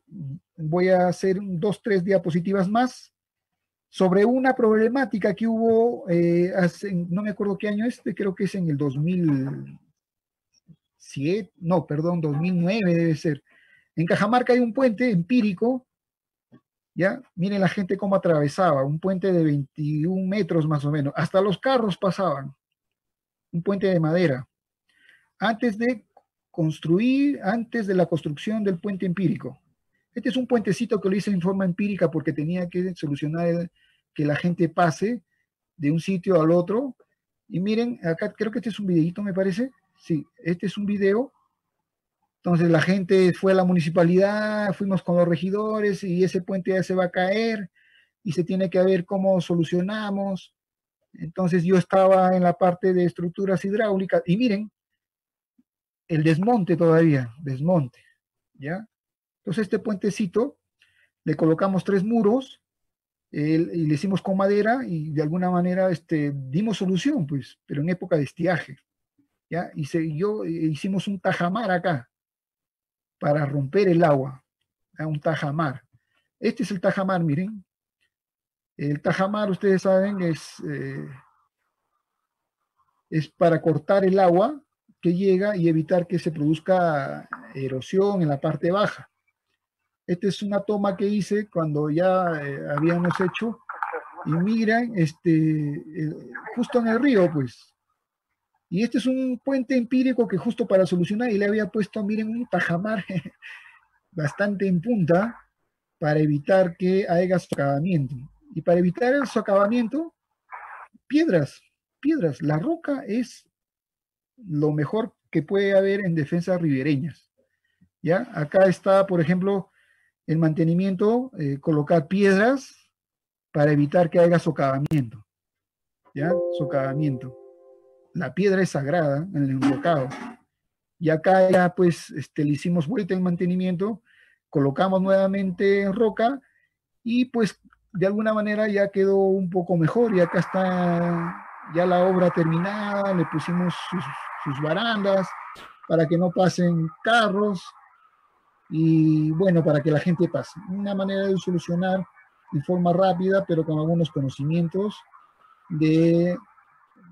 voy a hacer dos, tres diapositivas más sobre una problemática que hubo eh, hace, no me acuerdo qué año es, creo que es en el 2007, no, perdón, 2009 debe ser. En Cajamarca hay un puente empírico, Miren la gente cómo atravesaba, un puente de 21 metros más o menos, hasta los carros pasaban, un puente de madera. Antes de construir, antes de la construcción del puente empírico. Este es un puentecito que lo hice en forma empírica porque tenía que solucionar que la gente pase de un sitio al otro. Y miren, acá creo que este es un videito, me parece. Sí, este es un video. Entonces la gente fue a la municipalidad, fuimos con los regidores y ese puente ya se va a caer y se tiene que ver cómo solucionamos. Entonces yo estaba en la parte de estructuras hidráulicas y miren, el desmonte todavía, desmonte, ¿ya? Entonces este puentecito, le colocamos tres muros y le hicimos con madera y de alguna manera este, dimos solución, pues, pero en época de estiaje. ¿ya? Y yo, eh, hicimos un tajamar acá para romper el agua, un tajamar. Este es el tajamar, miren. El tajamar, ustedes saben, es, eh, es para cortar el agua que llega y evitar que se produzca erosión en la parte baja. Esta es una toma que hice cuando ya eh, habíamos hecho. Y miren, este, justo en el río, pues. Y este es un puente empírico que justo para solucionar, y le había puesto, miren, un tajamar bastante en punta para evitar que haya socavamiento. Y para evitar el socavamiento, piedras, piedras. La roca es lo mejor que puede haber en defensas ribereñas. ¿Ya? Acá está, por ejemplo, el mantenimiento, eh, colocar piedras para evitar que haya socavamiento. ¿Ya? Socavamiento. La piedra es sagrada en el enrocado. Y acá ya pues este, le hicimos vuelta en mantenimiento, colocamos nuevamente en roca y pues de alguna manera ya quedó un poco mejor y acá está ya la obra terminada, le pusimos sus, sus barandas para que no pasen carros y bueno, para que la gente pase. Una manera de solucionar de forma rápida, pero con algunos conocimientos de,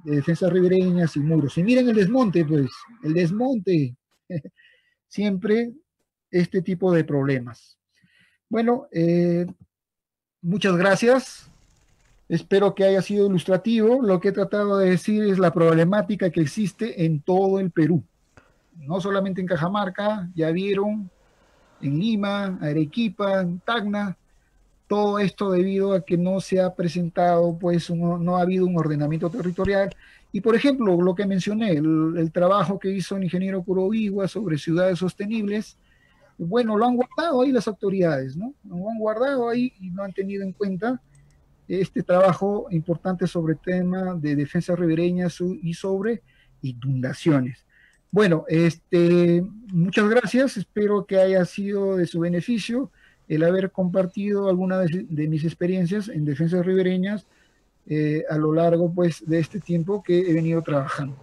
de defensas ribereñas y muros. Y miren el desmonte, pues, el desmonte. Siempre este tipo de problemas. Bueno, eh, muchas gracias. Espero que haya sido ilustrativo. Lo que he tratado de decir es la problemática que existe en todo el Perú. No solamente en Cajamarca, ya vieron, en Lima, Arequipa, en Tacna, todo esto debido a que no se ha presentado, pues no, no ha habido un ordenamiento territorial. Y por ejemplo, lo que mencioné, el, trabajo que hizo el ingeniero Curovigua sobre ciudades sostenibles, bueno, lo han guardado ahí las autoridades, ¿no? Lo han guardado ahí y no han tenido en cuenta este trabajo importante sobre el tema de defensa ribereña y sobre inundaciones. Bueno, este, muchas gracias, espero que haya sido de su beneficio el haber compartido alguna de, de mis experiencias en defensas ribereñas eh, a lo largo pues de este tiempo que he venido trabajando.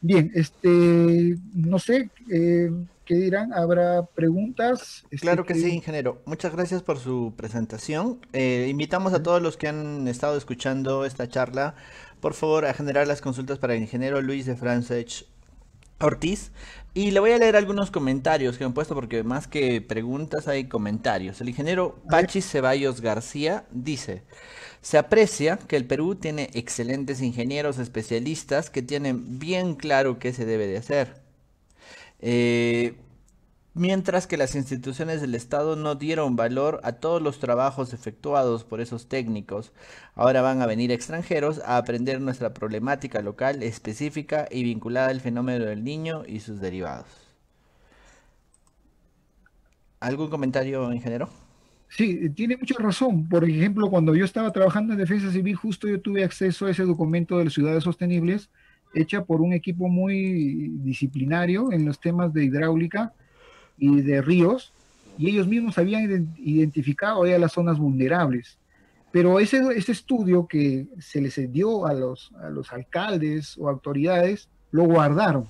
Bien, este, no sé, eh, ¿qué dirán? ¿Habrá preguntas? Este, Claro que que- sí, ingeniero. Muchas gracias por su presentación. Eh, invitamos a todos los que han estado escuchando esta charla, por favor, a generar las consultas para el ingeniero Luis de Francech Ortiz. Y le voy a leer algunos comentarios que han puesto, porque más que preguntas hay comentarios. El ingeniero Pachi Ceballos García dice, se aprecia que el Perú tiene excelentes ingenieros especialistas que tienen bien claro qué se debe de hacer. Eh, Mientras que las instituciones del Estado no dieron valor a todos los trabajos efectuados por esos técnicos, ahora van a venir extranjeros a aprender nuestra problemática local específica y vinculada al fenómeno del niño y sus derivados. ¿Algún comentario, ingeniero? Sí, tiene mucha razón. Por ejemplo, cuando yo estaba trabajando en defensa civil, justo yo tuve acceso a ese documento de las ciudades sostenibles, hecha por un equipo muy disciplinario en los temas de hidráulica y de ríos, y ellos mismos habían ident- identificado ya las zonas vulnerables. Pero ese, ese estudio que se les dio a los, a los alcaldes o autoridades, lo guardaron.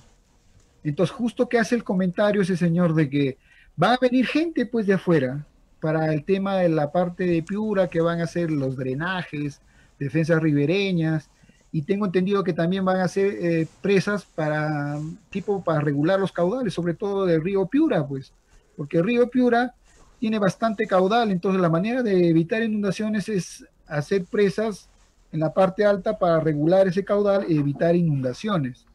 Entonces, justo que hace el comentario ese señor de que va a venir gente pues de afuera para el tema de la parte de Piura, que van a hacer los drenajes, defensas ribereñas, y tengo entendido que también van a hacer eh, presas para tipo para regular los caudales, sobre todo del río Piura, pues, porque el río Piura tiene bastante caudal, entonces la manera de evitar inundaciones es hacer presas en la parte alta para regular ese caudal y evitar inundaciones.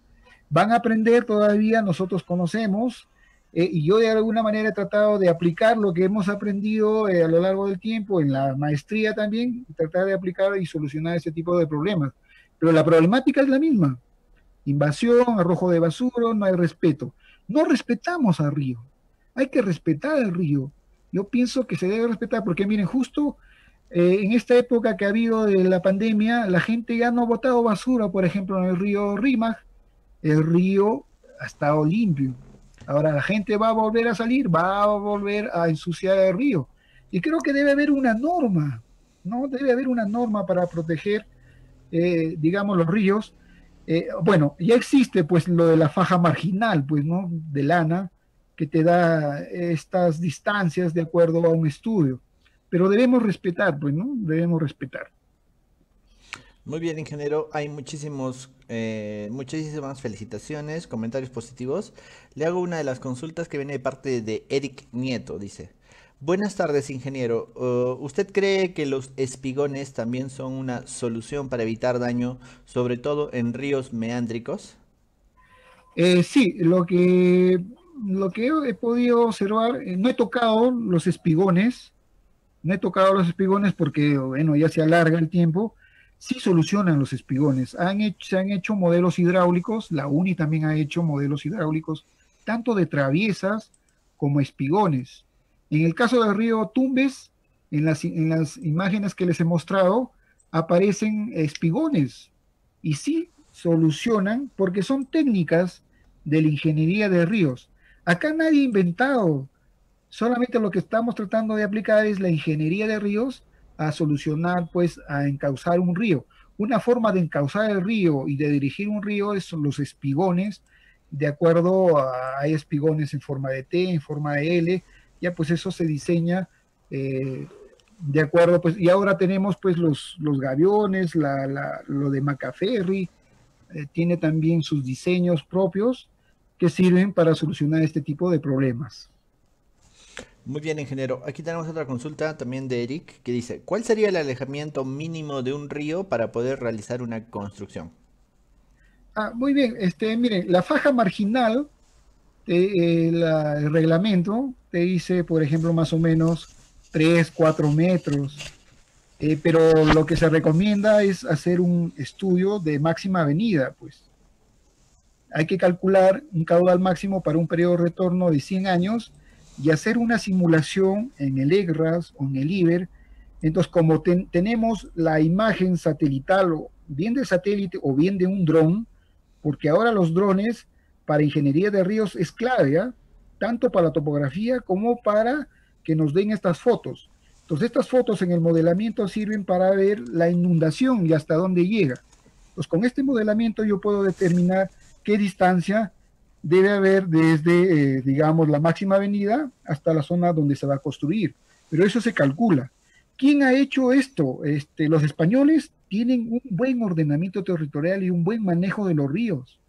Van a aprender todavía, nosotros conocemos, eh, y yo de alguna manera he tratado de aplicar lo que hemos aprendido eh, a lo largo del tiempo en la maestría también, tratar de aplicar y solucionar ese tipo de problemas. Pero la problemática es la misma. Invasión, arrojo de basura, no hay respeto. No respetamos al río. Hay que respetar al río. Yo pienso que se debe respetar porque miren, justo eh, en esta época que ha habido de la pandemia, la gente ya no ha botado basura, por ejemplo, en el río Rímac, el río ha estado limpio. Ahora la gente va a volver a salir, va a volver a ensuciar el río. Y creo que debe haber una norma, ¿no? Debe haber una norma para proteger, eh, digamos, los ríos. Eh, bueno, ya existe pues lo de la faja marginal, pues, ¿no? De lana, que te da estas distancias de acuerdo a un estudio. Pero debemos respetar, pues, ¿no? Debemos respetar. Muy bien, ingeniero. Hay muchísimos, eh, muchísimas felicitaciones, comentarios positivos. Le hago una de las consultas que viene de parte de Eric Nieto. Dice, buenas tardes, ingeniero. Uh, ¿Usted cree que los espigones también son una solución para evitar daño, sobre todo en ríos meándricos? Eh, sí, lo que, lo que he podido observar, eh, no he tocado los espigones, no he tocado los espigones porque, bueno, ya se alarga el tiempo, sí solucionan los espigones. Se han hecho modelos hidráulicos, la UNI también ha hecho modelos hidráulicos, tanto de traviesas como espigones. En el caso del río Tumbes, en las, en las imágenes que les he mostrado, aparecen espigones y sí solucionan porque son técnicas de la ingeniería de ríos. Acá nadie ha inventado, solamente lo que estamos tratando de aplicar es la ingeniería de ríos a solucionar, pues, a encauzar un río. Una forma de encauzar el río y de dirigir un río son los espigones, de acuerdo hay espigones en forma de T, en forma de L, ya pues eso se diseña eh, de acuerdo, pues, y ahora tenemos pues los, los gaviones, la, la, lo de Macaferri, eh, tiene también sus diseños propios que sirven para solucionar este tipo de problemas. Muy bien, ingeniero. Aquí tenemos otra consulta también de Eric que dice, ¿cuál sería el alejamiento mínimo de un río para poder realizar una construcción? Ah, muy bien, este, miren, la faja marginal, eh, el reglamento te dice, por ejemplo, más o menos 3, 4 metros, eh, pero lo que se recomienda es hacer un estudio de máxima avenida, pues. Hay que calcular un caudal máximo para un periodo de retorno de 100 años y hacer una simulación en el EGRAS o en el IBER. Entonces, como ten, tenemos la imagen satelital, o bien de satélite o bien de un dron, porque ahora los drones para ingeniería de ríos es clave, ¿eh? tanto para la topografía como para que nos den estas fotos. Entonces, estas fotos en el modelamiento sirven para ver la inundación y hasta dónde llega. Entonces, con este modelamiento yo puedo determinar qué distancia debe haber desde, eh, digamos, la máxima avenida hasta la zona donde se va a construir. Pero eso se calcula. ¿Quién ha hecho esto? Este, los españoles tienen un buen ordenamiento territorial y un buen manejo de los ríos.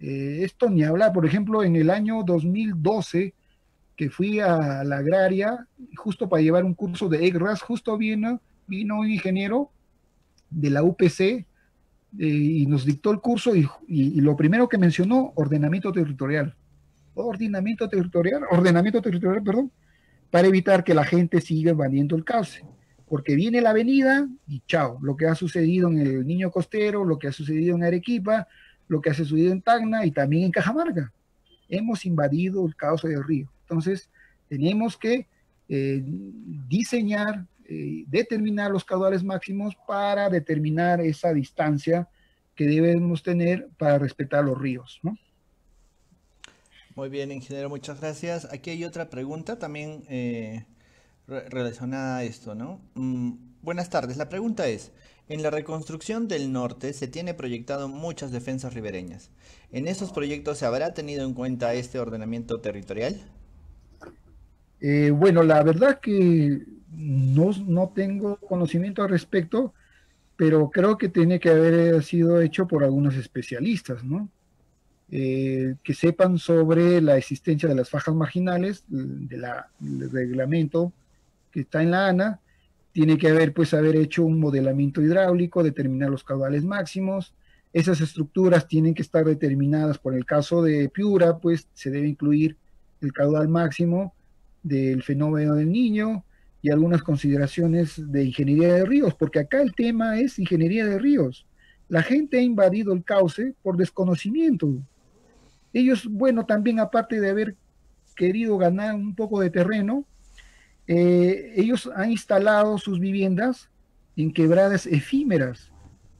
Eh, esto ni habla, por ejemplo, en el año 2012, que fui a la agraria, justo para llevar un curso de EGRAS, justo vino, vino un ingeniero de la UPC, eh, y nos dictó el curso y, lo primero que mencionó, ordenamiento territorial. Ordenamiento territorial, ordenamiento territorial, perdón, para evitar que la gente siga invadiendo el cauce. Porque viene la avenida y chao, lo que ha sucedido en el Niño Costero, lo que ha sucedido en Arequipa, lo que ha sucedido en Tacna y también en Cajamarca. Hemos invadido el cauce del río. Entonces, tenemos que eh, diseñar eh, determinar los caudales máximos para determinar esa distancia que debemos tener para respetar los ríos. Muy bien, ingeniero, muchas gracias. Aquí hay otra pregunta también eh, relacionada a esto, ¿no? Mm, buenas tardes, la pregunta es, en la reconstrucción del norte se tiene proyectado muchas defensas ribereñas. ¿En esos proyectos se habrá tenido en cuenta este ordenamiento territorial? Eh, bueno, la verdad que no, no tengo conocimiento al respecto, pero creo que tiene que haber sido hecho por algunos especialistas, ¿no? Eh, que sepan sobre la existencia de las fajas marginales, del reglamento que está en la ANA, tiene que haber, pues, haber hecho un modelamiento hidráulico, determinar los caudales máximos, esas estructuras tienen que estar determinadas, por el caso de Piura, pues, se debe incluir el caudal máximo del fenómeno del niño, y algunas consideraciones de ingeniería de ríos, porque acá el tema es ingeniería de ríos. La gente ha invadido el cauce por desconocimiento. Ellos, bueno, también aparte de haber querido ganar un poco de terreno, eh, ellos han instalado sus viviendas en quebradas efímeras.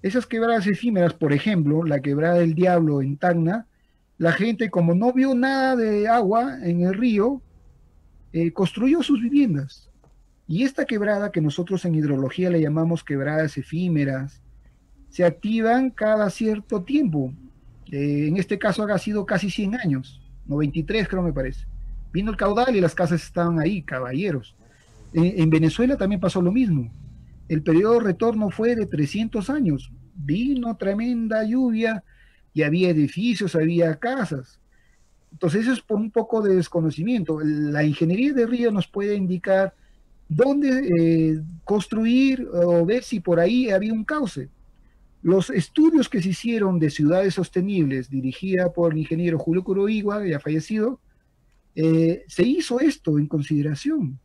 Esas quebradas efímeras, por ejemplo, la quebrada del Diablo en Tacna, la gente como no vio nada de agua en el río, eh, construyó sus viviendas y esta quebrada, que nosotros en hidrología le llamamos quebradas efímeras, se activan cada cierto tiempo. Eh, en este caso ha sido casi 100 años, 93 creo me parece. Vino el caudal y las casas estaban ahí, caballeros. En, en Venezuela también pasó lo mismo. El periodo de retorno fue de 300 años. Vino tremenda lluvia y había edificios, había casas. Entonces eso es por un poco de desconocimiento. La ingeniería de río nos puede indicar dónde eh, construir o ver si por ahí había un cauce. Los estudios que se hicieron de ciudades sostenibles, dirigida por el ingeniero Julio Curoigua, ya fallecido, eh, se hizo esto en consideración.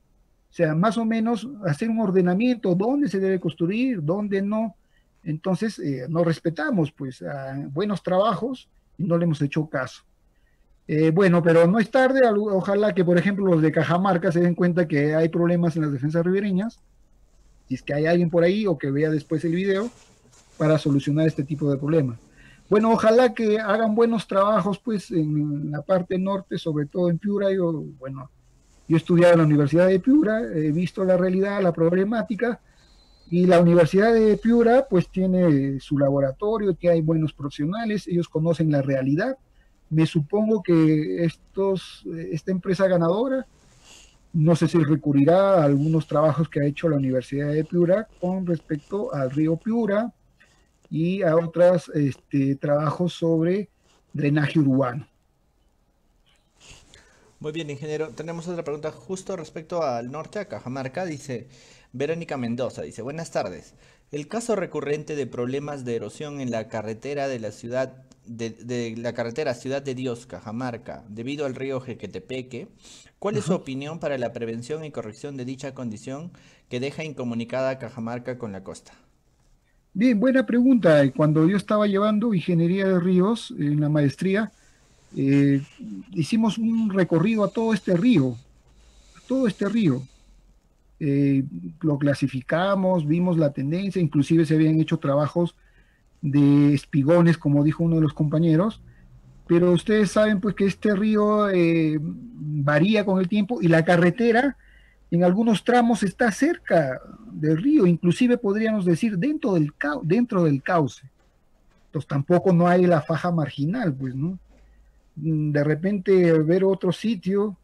O sea, más o menos hacer un ordenamiento, dónde se debe construir, dónde no. Entonces, eh, no respetamos pues buenos trabajos y no le hemos hecho caso. Eh, bueno, pero no es tarde, ojalá que por ejemplo los de Cajamarca se den cuenta que hay problemas en las defensas ribereñas, si es que hay alguien por ahí o que vea después el video para solucionar este tipo de problemas. Bueno, ojalá que hagan buenos trabajos pues en la parte norte, sobre todo en Piura, yo, bueno, yo he estudiado en la Universidad de Piura, he visto la realidad, la problemática, Y la Universidad de Piura pues tiene su laboratorio, que hay buenos profesionales, ellos conocen la realidad. Me supongo que esta empresa ganadora, no sé si recurrirá a algunos trabajos que ha hecho la Universidad de Piura con respecto al río Piura y a otros este, trabajos sobre drenaje urbano. Muy bien, ingeniero. Tenemos otra pregunta justo respecto al norte, a Cajamarca. Dice Verónica Mendoza, dice, buenas tardes. El caso recurrente de problemas de erosión en la carretera de la ciudad de, la carretera Ciudad de Dios, Cajamarca, debido al río Jequetepeque, ¿cuál es su opinión para la prevención y corrección de dicha condición que deja incomunicada a Cajamarca con la costa? Bien, buena pregunta. Cuando yo estaba llevando ingeniería de ríos en la maestría, eh, hicimos un recorrido a todo este río, a todo este río. Eh, lo clasificamos, vimos la tendencia, inclusive se habían hecho trabajos de espigones, como dijo uno de los compañeros, pero ustedes saben pues que este río eh, varía con el tiempo y la carretera en algunos tramos está cerca del río, inclusive podríamos decir dentro del, dentro del cauce. Entonces tampoco no hay la faja marginal, pues, ¿no? Mm, de repente ver otro sitio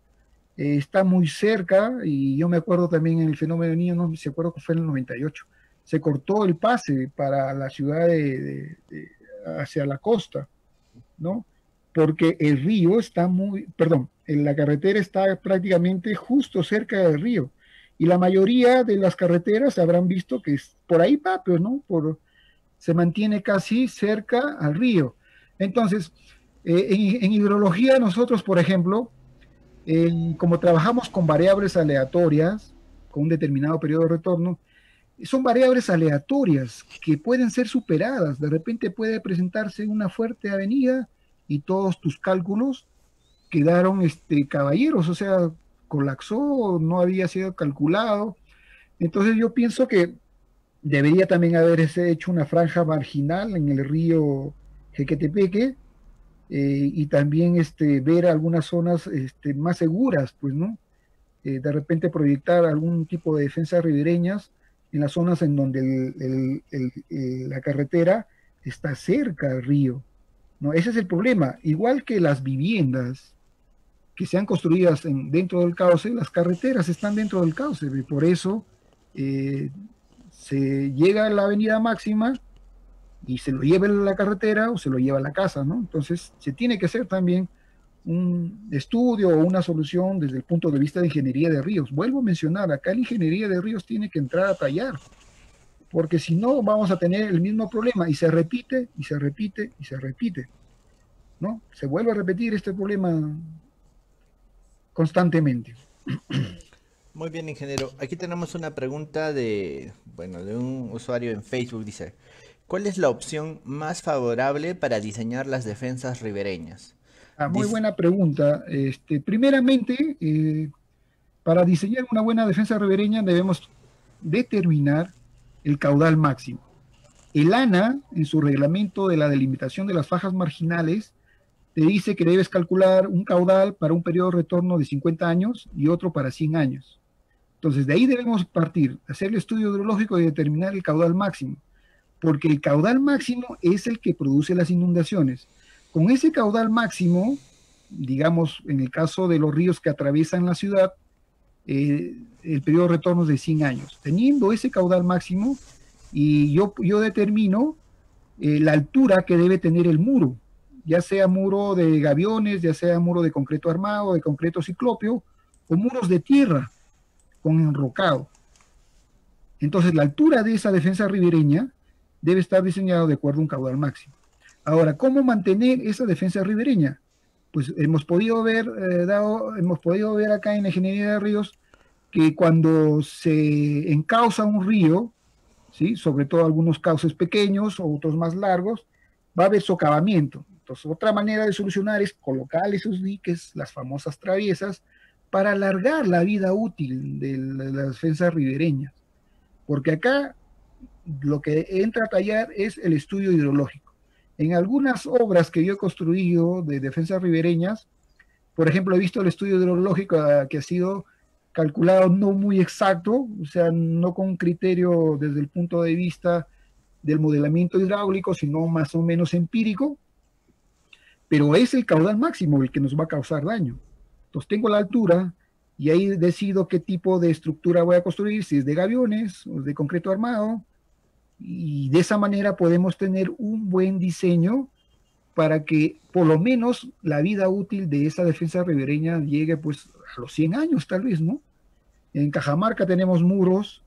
eh, está muy cerca y yo me acuerdo también en el fenómeno niño, no se acuerdo que fue en el 98, se cortó el pase para la ciudad de, hacia la costa, ¿no? Porque el río está muy, perdón, la carretera está prácticamente justo cerca del río y la mayoría de las carreteras habrán visto que es por ahí va, ¿no? Por, se mantiene casi cerca al río. Entonces, eh, en, hidrología nosotros, por ejemplo, como trabajamos con variables aleatorias, con un determinado periodo de retorno, son variables aleatorias que pueden ser superadas. De repente puede presentarse una fuerte avenida y todos tus cálculos quedaron este, caballeros, o sea, colapsó, no había sido calculado. Entonces yo pienso que debería también haberse hecho una franja marginal en el río Jequetepeque, eh, y también este, ver algunas zonas este, más seguras, pues, ¿no? Eh, de repente proyectar algún tipo de defensas ribereñas en las zonas en donde la carretera está cerca al río, ¿no? Ese es el problema. Igual que las viviendas que sean construidas en, dentro del cauce, las carreteras están dentro del cauce, y por eso eh, se llega a la avenida máxima y se lo lleva a la carretera o se lo lleva a la casa, ¿no? Entonces, se tiene que hacer también un estudio o una solución desde el punto de vista de ingeniería de ríos. Vuelvo a mencionar, acá la ingeniería de ríos tiene que entrar a tallar, porque si no vamos a tener el mismo problema y se repite y se repite y se repite, ¿no? Se vuelve a repetir este problema constantemente. Muy bien, ingeniero. Aquí tenemos una pregunta de, bueno, de un usuario en Facebook, dice, ¿Cuál es la opción más favorable para diseñar las defensas ribereñas? Ah, muy buena pregunta. Este, primeramente, eh, para diseñar una buena defensa ribereña debemos determinar el caudal máximo. El ANA, en su reglamento de la delimitación de las fajas marginales, te dice que debes calcular un caudal para un periodo de retorno de 50 años y otro para 100 años. Entonces, de ahí debemos partir, hacer el estudio hidrológico y determinar el caudal máximo porque el caudal máximo es el que produce las inundaciones. Con ese caudal máximo, digamos, en el caso de los ríos que atraviesan la ciudad, eh, el periodo de retorno es de 100 años. Teniendo ese caudal máximo, y yo, yo determino eh, la altura que debe tener el muro, ya sea muro de gaviones, ya sea muro de concreto armado, de concreto ciclopio, o muros de tierra con enrocado. Entonces, la altura de esa defensa ribereña debe estar diseñado de acuerdo a un caudal máximo. Ahora, ¿cómo mantener esa defensa ribereña? Pues hemos podido ver, eh, dado, hemos podido ver acá en la ingeniería de ríos que cuando se encausa un río, ¿sí? sobre todo algunos cauces pequeños o otros más largos, va a haber socavamiento. Entonces, otra manera de solucionar es colocar esos diques, las famosas traviesas, para alargar la vida útil de las defensas ribereñas. Porque acá lo que entra a tallar es el estudio hidrológico. En algunas obras que yo he construido de defensas ribereñas, por ejemplo, he visto el estudio hidrológico ah, que ha sido calculado no muy exacto, o sea, no con criterio desde el punto de vista del modelamiento hidráulico, sino más o menos empírico, pero es el caudal máximo el que nos va a causar daño. Entonces tengo la altura y ahí decido qué tipo de estructura voy a construir, si es de gaviones o de concreto armado, y de esa manera podemos tener un buen diseño para que por lo menos la vida útil de esa defensa ribereña llegue pues a los 100 años tal vez, ¿no? En Cajamarca tenemos muros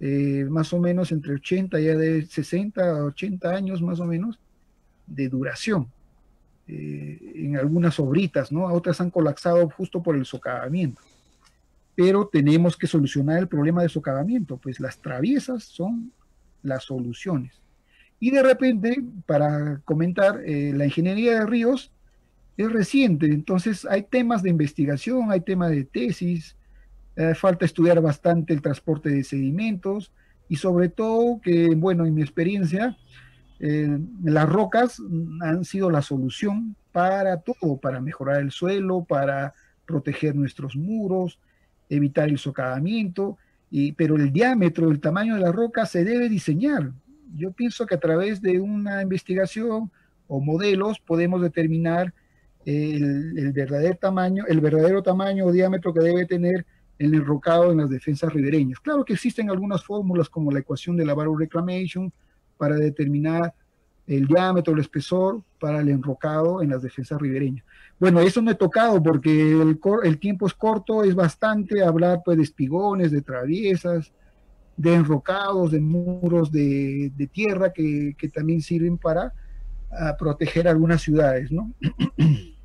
eh, más o menos entre 80 ya de 60 a 80 años más o menos de duración. Eh, en algunas obritas, ¿no? Otras han colapsado justo por el socavamiento. Pero tenemos que solucionar el problema de socavamiento, pues las traviesas son las soluciones. Y de repente, para comentar, eh, la ingeniería de ríos es reciente, entonces hay temas de investigación, hay temas de tesis, eh, falta estudiar bastante el transporte de sedimentos y sobre todo que, bueno, en mi experiencia, eh, las rocas han sido la solución para todo, para mejorar el suelo, para proteger nuestros muros, evitar el socavamiento, pero el diámetro, el tamaño de la roca se debe diseñar yo pienso que a través de una investigación o modelos podemos determinar el, verdadero tamaño, el verdadero tamaño o diámetro que debe tener el enrocado en las defensas ribereñas. Claro que existen algunas fórmulas como la ecuación de la Barrow Reclamation para determinar el diámetro, el espesor para el enrocado en las defensas ribereñas. Bueno, eso no he tocado porque el, tiempo es corto, es bastante hablar pues de espigones, de traviesas, de enrocados, de muros de, tierra que, también sirven para ah, proteger algunas ciudades, ¿no?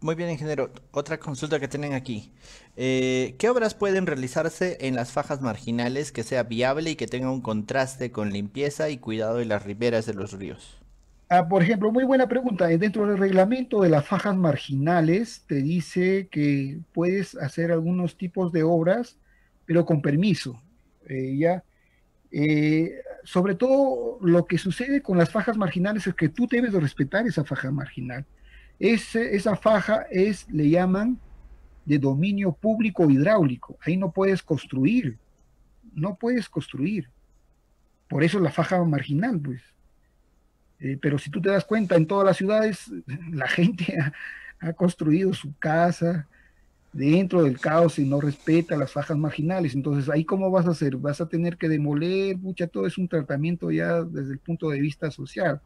Muy bien, ingeniero. Otra consulta que tienen aquí. Eh, ¿Qué obras pueden realizarse en las fajas marginales que sea viable y que tenga un contraste con limpieza y cuidado de las riberas de los ríos? Ah, por ejemplo, muy buena pregunta. Dentro del reglamento de las fajas marginales te dice que puedes hacer algunos tipos de obras pero con permiso. Eh, ya, eh, sobre todo lo que sucede con las fajas marginales es que tú debes de respetar esa faja marginal. Esa faja es, le llaman, de dominio público hidráulico. Ahí no puedes construir, no puedes construir. Por eso la faja marginal, pues. Eh, pero si tú te das cuenta, en todas las ciudades la gente ha construido su casa, dentro del caos y no respeta las fajas marginales. Entonces, ahí cómo vas a hacer? Vas a tener que demoler, mucha, todo es un tratamiento ya desde el punto de vista social.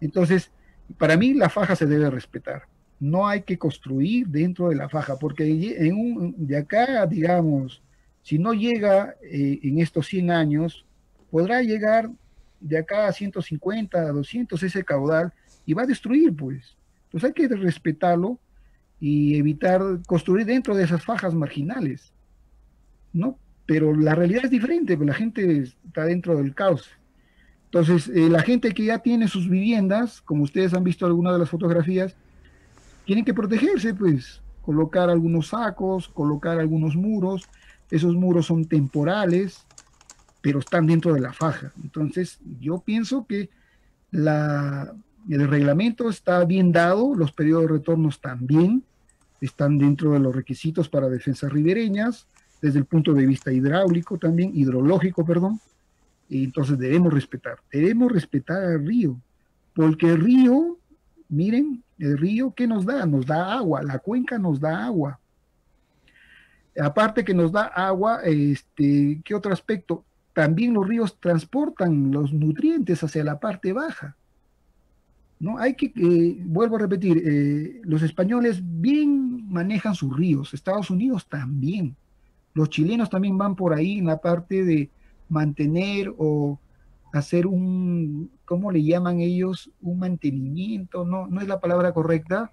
Entonces, para mí la faja se debe respetar. No hay que construir dentro de la faja, porque de acá, digamos, si no llega eh, en estos 100 años, podrá llegar de acá a 150, a 200 ese caudal y va a destruir, pues. Entonces hay que respetarlo y evitar construir dentro de esas fajas marginales, ¿no? Pero la realidad es diferente, pues la gente está dentro del caos. Entonces, eh, la gente que ya tiene sus viviendas, como ustedes han visto algunas de las fotografías, tienen que protegerse, pues, colocar algunos sacos, colocar algunos muros. Esos muros son temporales, pero están dentro de la faja. Entonces, yo pienso que el reglamento está bien dado, los periodos de retornos también están dentro de los requisitos para defensas ribereñas, desde el punto de vista hidráulico también, hidrológico, perdón. Entonces debemos respetar, debemos respetar al río, porque el río, miren, el río, ¿qué nos da? Nos da agua, la cuenca nos da agua. Aparte que nos da agua, este, ¿qué otro aspecto? También los ríos transportan los nutrientes hacia la parte baja. ¿no? Hay que, eh, vuelvo a repetir, eh, los españoles bien manejan sus ríos, Estados Unidos también, los chilenos también van por ahí en la parte de mantener o hacer un, ¿cómo le llaman ellos? Un mantenimiento, no, no es la palabra correcta,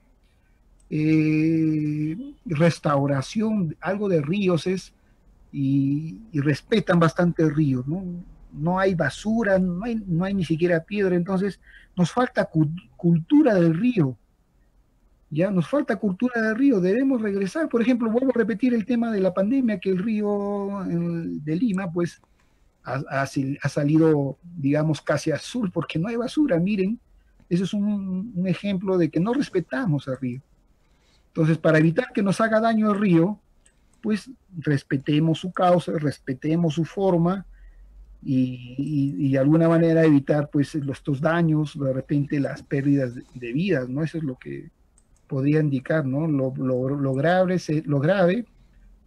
eh, restauración, algo de ríos es, y, respetan bastante el río, ¿no? no hay basura, no hay, no hay ni siquiera piedra, entonces nos falta cultura del río. Ya nos falta cultura del río, debemos regresar. Por ejemplo, vuelvo a repetir el tema de la pandemia, que el río de Lima, pues, ha, salido, digamos, casi azul, porque no hay basura. Miren, eso es un, ejemplo de que no respetamos al río. Entonces, para evitar que nos haga daño el río, pues respetemos su causa, respetemos su forma y, y- de alguna manera evitar pues estos daños, de repente las pérdidas de, vidas, ¿no? Eso es lo que podría indicar, ¿no? Lo, lo- lo grave, lo grave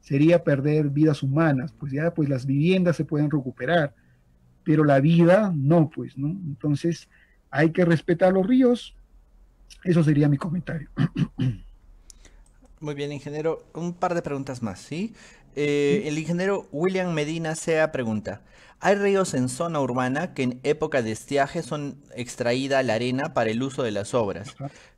sería perder vidas humanas, pues ya pues las viviendas se pueden recuperar, pero la vida no, pues, ¿no? Entonces hay que respetar los ríos, eso sería mi comentario. Muy bien, ingeniero. Un par de preguntas más, ¿sí? Eh, el ingeniero William Medina Sea pregunta, ¿hay ríos en zona urbana que en época de estiaje son extraída la arena para el uso de las obras,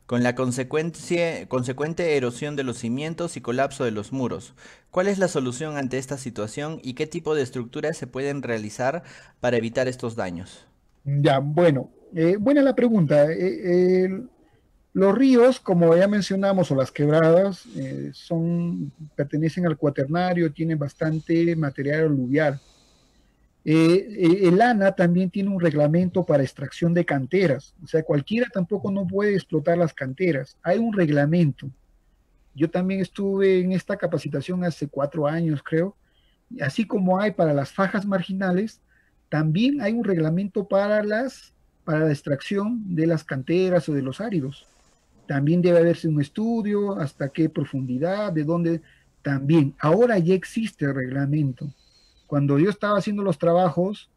con la consecuencia, consecuente erosión de los cimientos y colapso de los muros? ¿Cuál es la solución ante esta situación y qué tipo de estructuras se pueden realizar para evitar estos daños? Ya, bueno, eh, buena la pregunta. Eh, los ríos, como ya mencionamos, o las quebradas, eh, son, pertenecen al cuaternario, tienen bastante material aluvial. Eh, eh, el ANA también tiene un reglamento para extracción de canteras, o sea, cualquiera tampoco no puede explotar las canteras. Hay un reglamento. Yo también estuve en esta capacitación hace cuatro años, creo, así como hay para las fajas marginales, también hay un reglamento para las para la extracción de las canteras o de los áridos. También debe haberse un estudio, hasta qué profundidad, de dónde también. Ahora ya existe el reglamento. Cuando yo estaba haciendo los trabajos,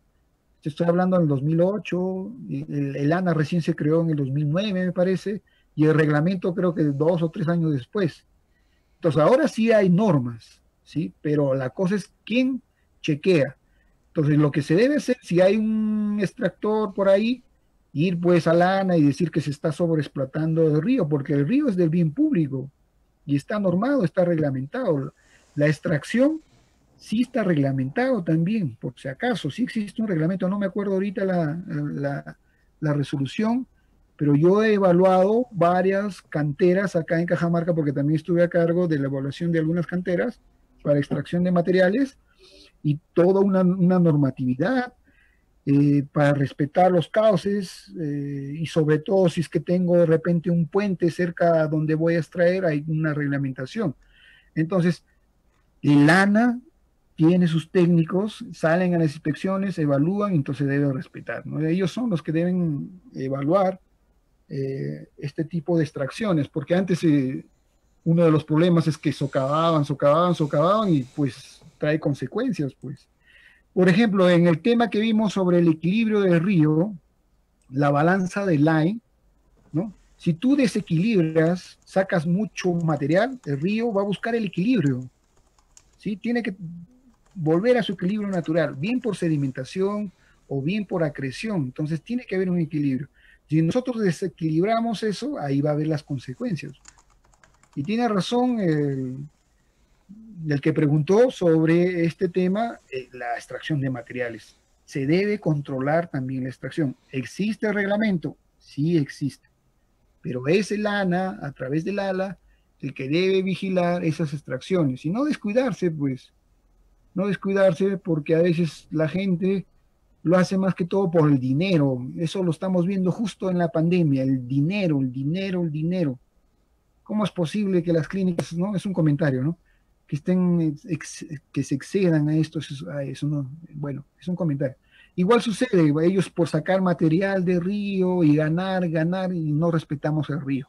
estoy hablando en el 2008, el, el ANA recién se creó en el 2009, me parece, y el reglamento creo que dos o tres años después. Entonces ahora sí hay normas, ¿sí? Pero la cosa es quién chequea. Entonces, lo que se debe hacer, si hay un extractor por ahí, ir pues a lana y decir que se está sobreexplotando el río, porque el río es del bien público y está normado, está reglamentado. La extracción sí está reglamentado también, por si acaso, sí existe un reglamento, no me acuerdo ahorita la, la, resolución, pero yo he evaluado varias canteras acá en Cajamarca, porque también estuve a cargo de la evaluación de algunas canteras para extracción de materiales y toda una normatividad eh, para respetar los cauces eh, y sobre todo si es que tengo de repente un puente cerca donde voy a extraer, hay una reglamentación. Entonces, el ANA tiene sus técnicos, salen a las inspecciones, evalúan, entonces debe respetar. ¿no? Ellos son los que deben evaluar eh, este tipo de extracciones, porque antes eh, uno de los problemas es que socavaban, socavaban, socavaban y pues trae consecuencias, pues. Por ejemplo, en el tema que vimos sobre el equilibrio del río, la balanza de line, ¿no? Si tú desequilibras, sacas mucho material, el río va a buscar el equilibrio, ¿sí? Tiene que volver a su equilibrio natural, bien por sedimentación o bien por acreción, entonces tiene que haber un equilibrio. Si nosotros desequilibramos eso, ahí va a haber las consecuencias. Y tiene razón el, el que preguntó sobre este tema, eh, la extracción de materiales. Se debe controlar también la extracción. ¿Existe el reglamento? Sí existe. Pero es el ANA, a través del ALA, el que debe vigilar esas extracciones y no descuidarse, pues. No descuidarse porque a veces la gente lo hace más que todo por el dinero. Eso lo estamos viendo justo en la pandemia, el dinero, el dinero, el dinero. ¿Cómo es posible que las clínicas, no? Es un comentario, ¿no? Que estén, que se excedan a esto, a eso, ¿no? Bueno, es un comentario. Igual sucede, ellos por sacar material de río y ganar, ganar, y no respetamos el río.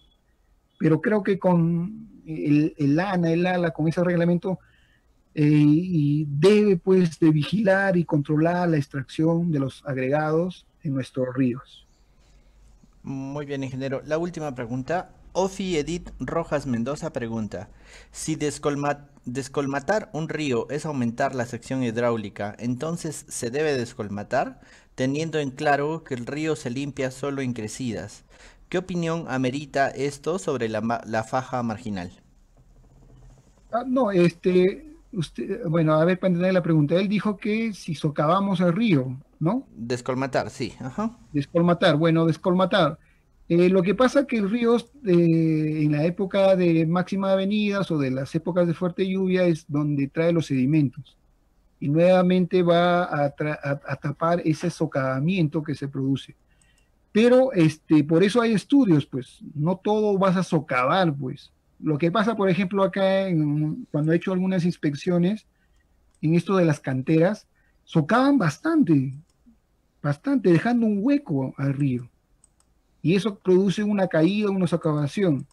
Pero creo que con el, el ANA, el ALA, con ese reglamento, eh, debe pues de vigilar y controlar la extracción de los agregados en nuestros ríos. Muy bien, ingeniero. La última pregunta. Ofi Edith Rojas Mendoza pregunta, si descolma descolmatar un río es aumentar la sección hidráulica, entonces se debe descolmatar, teniendo en claro que el río se limpia solo en crecidas. ¿Qué opinión amerita esto sobre la, la faja marginal? Ah, no, este, usted, bueno, a ver, para entender la pregunta, él dijo que si socavamos el río, ¿no? Descolmatar, sí. Ajá. Descolmatar, bueno, descolmatar. Eh, lo que pasa que el río eh, en la época de máxima avenidas o de las épocas de fuerte lluvia es donde trae los sedimentos y nuevamente va a, a, tapar ese socavamiento que se produce. Pero este, por eso hay estudios, pues no todo vas a socavar, pues Lo que pasa, por ejemplo, acá cuando he hecho algunas inspecciones en esto de las canteras, socavan bastante, bastante, dejando un hueco al río. Y eso produce una caída, una socavación.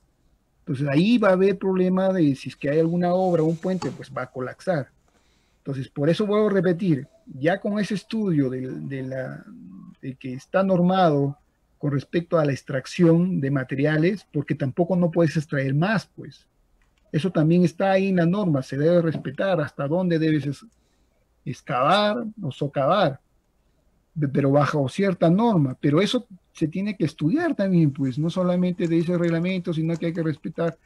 Entonces ahí va a haber problema de si es que hay alguna obra un puente, pues va a colapsar. Entonces, por eso vuelvo a repetir, ya con ese estudio de, la, de que está normado con respecto a la extracción de materiales, porque tampoco no puedes extraer más, pues. Eso también está ahí en la norma, se debe respetar hasta dónde debes es- excavar o socavar, pero bajo cierta norma. Pero eso se tiene que estudiar también, pues, no solamente de ese reglamento, sino que hay que respetar.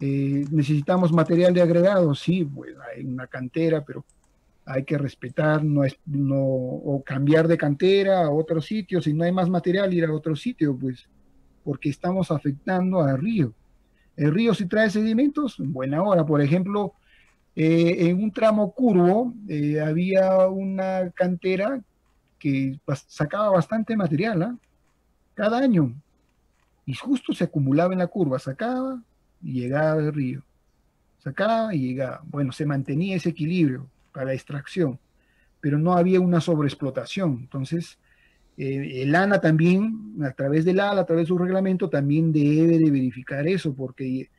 Eh, necesitamos material de agregado, sí, pues hay una cantera, pero hay que respetar, no es, no, o cambiar de cantera a otro sitio, si no hay más material, ir a otro sitio, pues, porque estamos afectando al río. El río si trae sedimentos, en buena hora. Por ejemplo, eh, en un tramo curvo eh, había una cantera que sacaba bastante material, ¿ah? Cada año. Y justo se acumulaba en la curva, sacaba y llegaba al río. Sacaba y llegaba. Bueno, se mantenía ese equilibrio para la extracción, pero no había una sobreexplotación. Entonces, eh, el ANA también, a través del ALA, a través de su reglamento, también debe de verificar eso, porque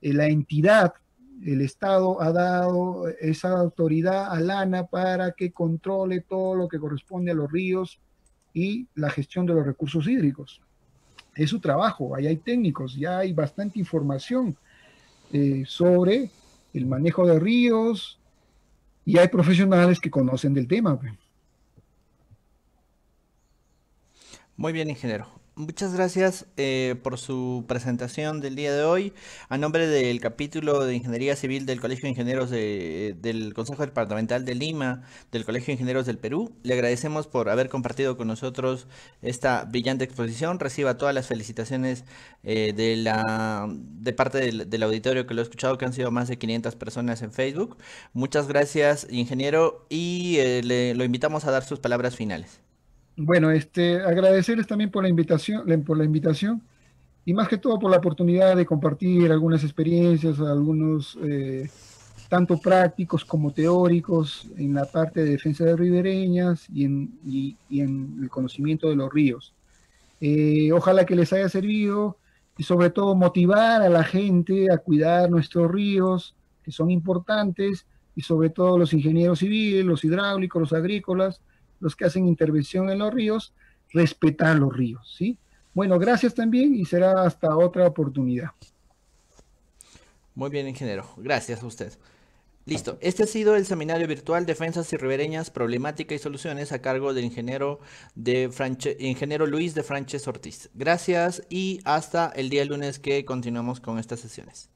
eh, la entidad, el Estado ha dado esa autoridad al ANA para que controle todo lo que corresponde a los ríos y la gestión de los recursos hídricos. Es su trabajo, ahí hay técnicos, ya hay bastante información eh, sobre el manejo de ríos y hay profesionales que conocen del tema. pues. Muy bien, ingeniero. Muchas gracias eh, por su presentación del día de hoy. A nombre del capítulo de Ingeniería Civil del Colegio de Ingenieros de- del Consejo Departamental de Lima, del Colegio de Ingenieros del Perú, le agradecemos por haber compartido con nosotros esta brillante exposición. Reciba todas las felicitaciones eh, de, la, de parte del, auditorio que lo he escuchado, que han sido más de 500 personas en Facebook. Muchas gracias, ingeniero, y eh, le- lo invitamos a dar sus palabras finales. Bueno, este, agradecerles también por la invitación, por la invitación y más que todo por la oportunidad de compartir algunas experiencias, algunos eh, tanto prácticos como teóricos en la parte de defensa de ribereñas y en, y- y en el conocimiento de los ríos. Eh, ojalá que les haya servido y sobre todo motivar a la gente a cuidar nuestros ríos, que son importantes, y sobre todo los ingenieros civiles, los hidráulicos, los agrícolas, los que hacen intervención en los ríos, respetar los ríos, ¿sí? Bueno, gracias también y será hasta otra oportunidad. Muy bien, ingeniero. Gracias a usted. Listo. Este ha sido el seminario virtual Defensas y Ribereñas, Problemática y Soluciones a cargo del ingeniero, de Franche- ingeniero Luis de Franches Ortiz. Gracias y hasta el día lunes que continuamos con estas sesiones.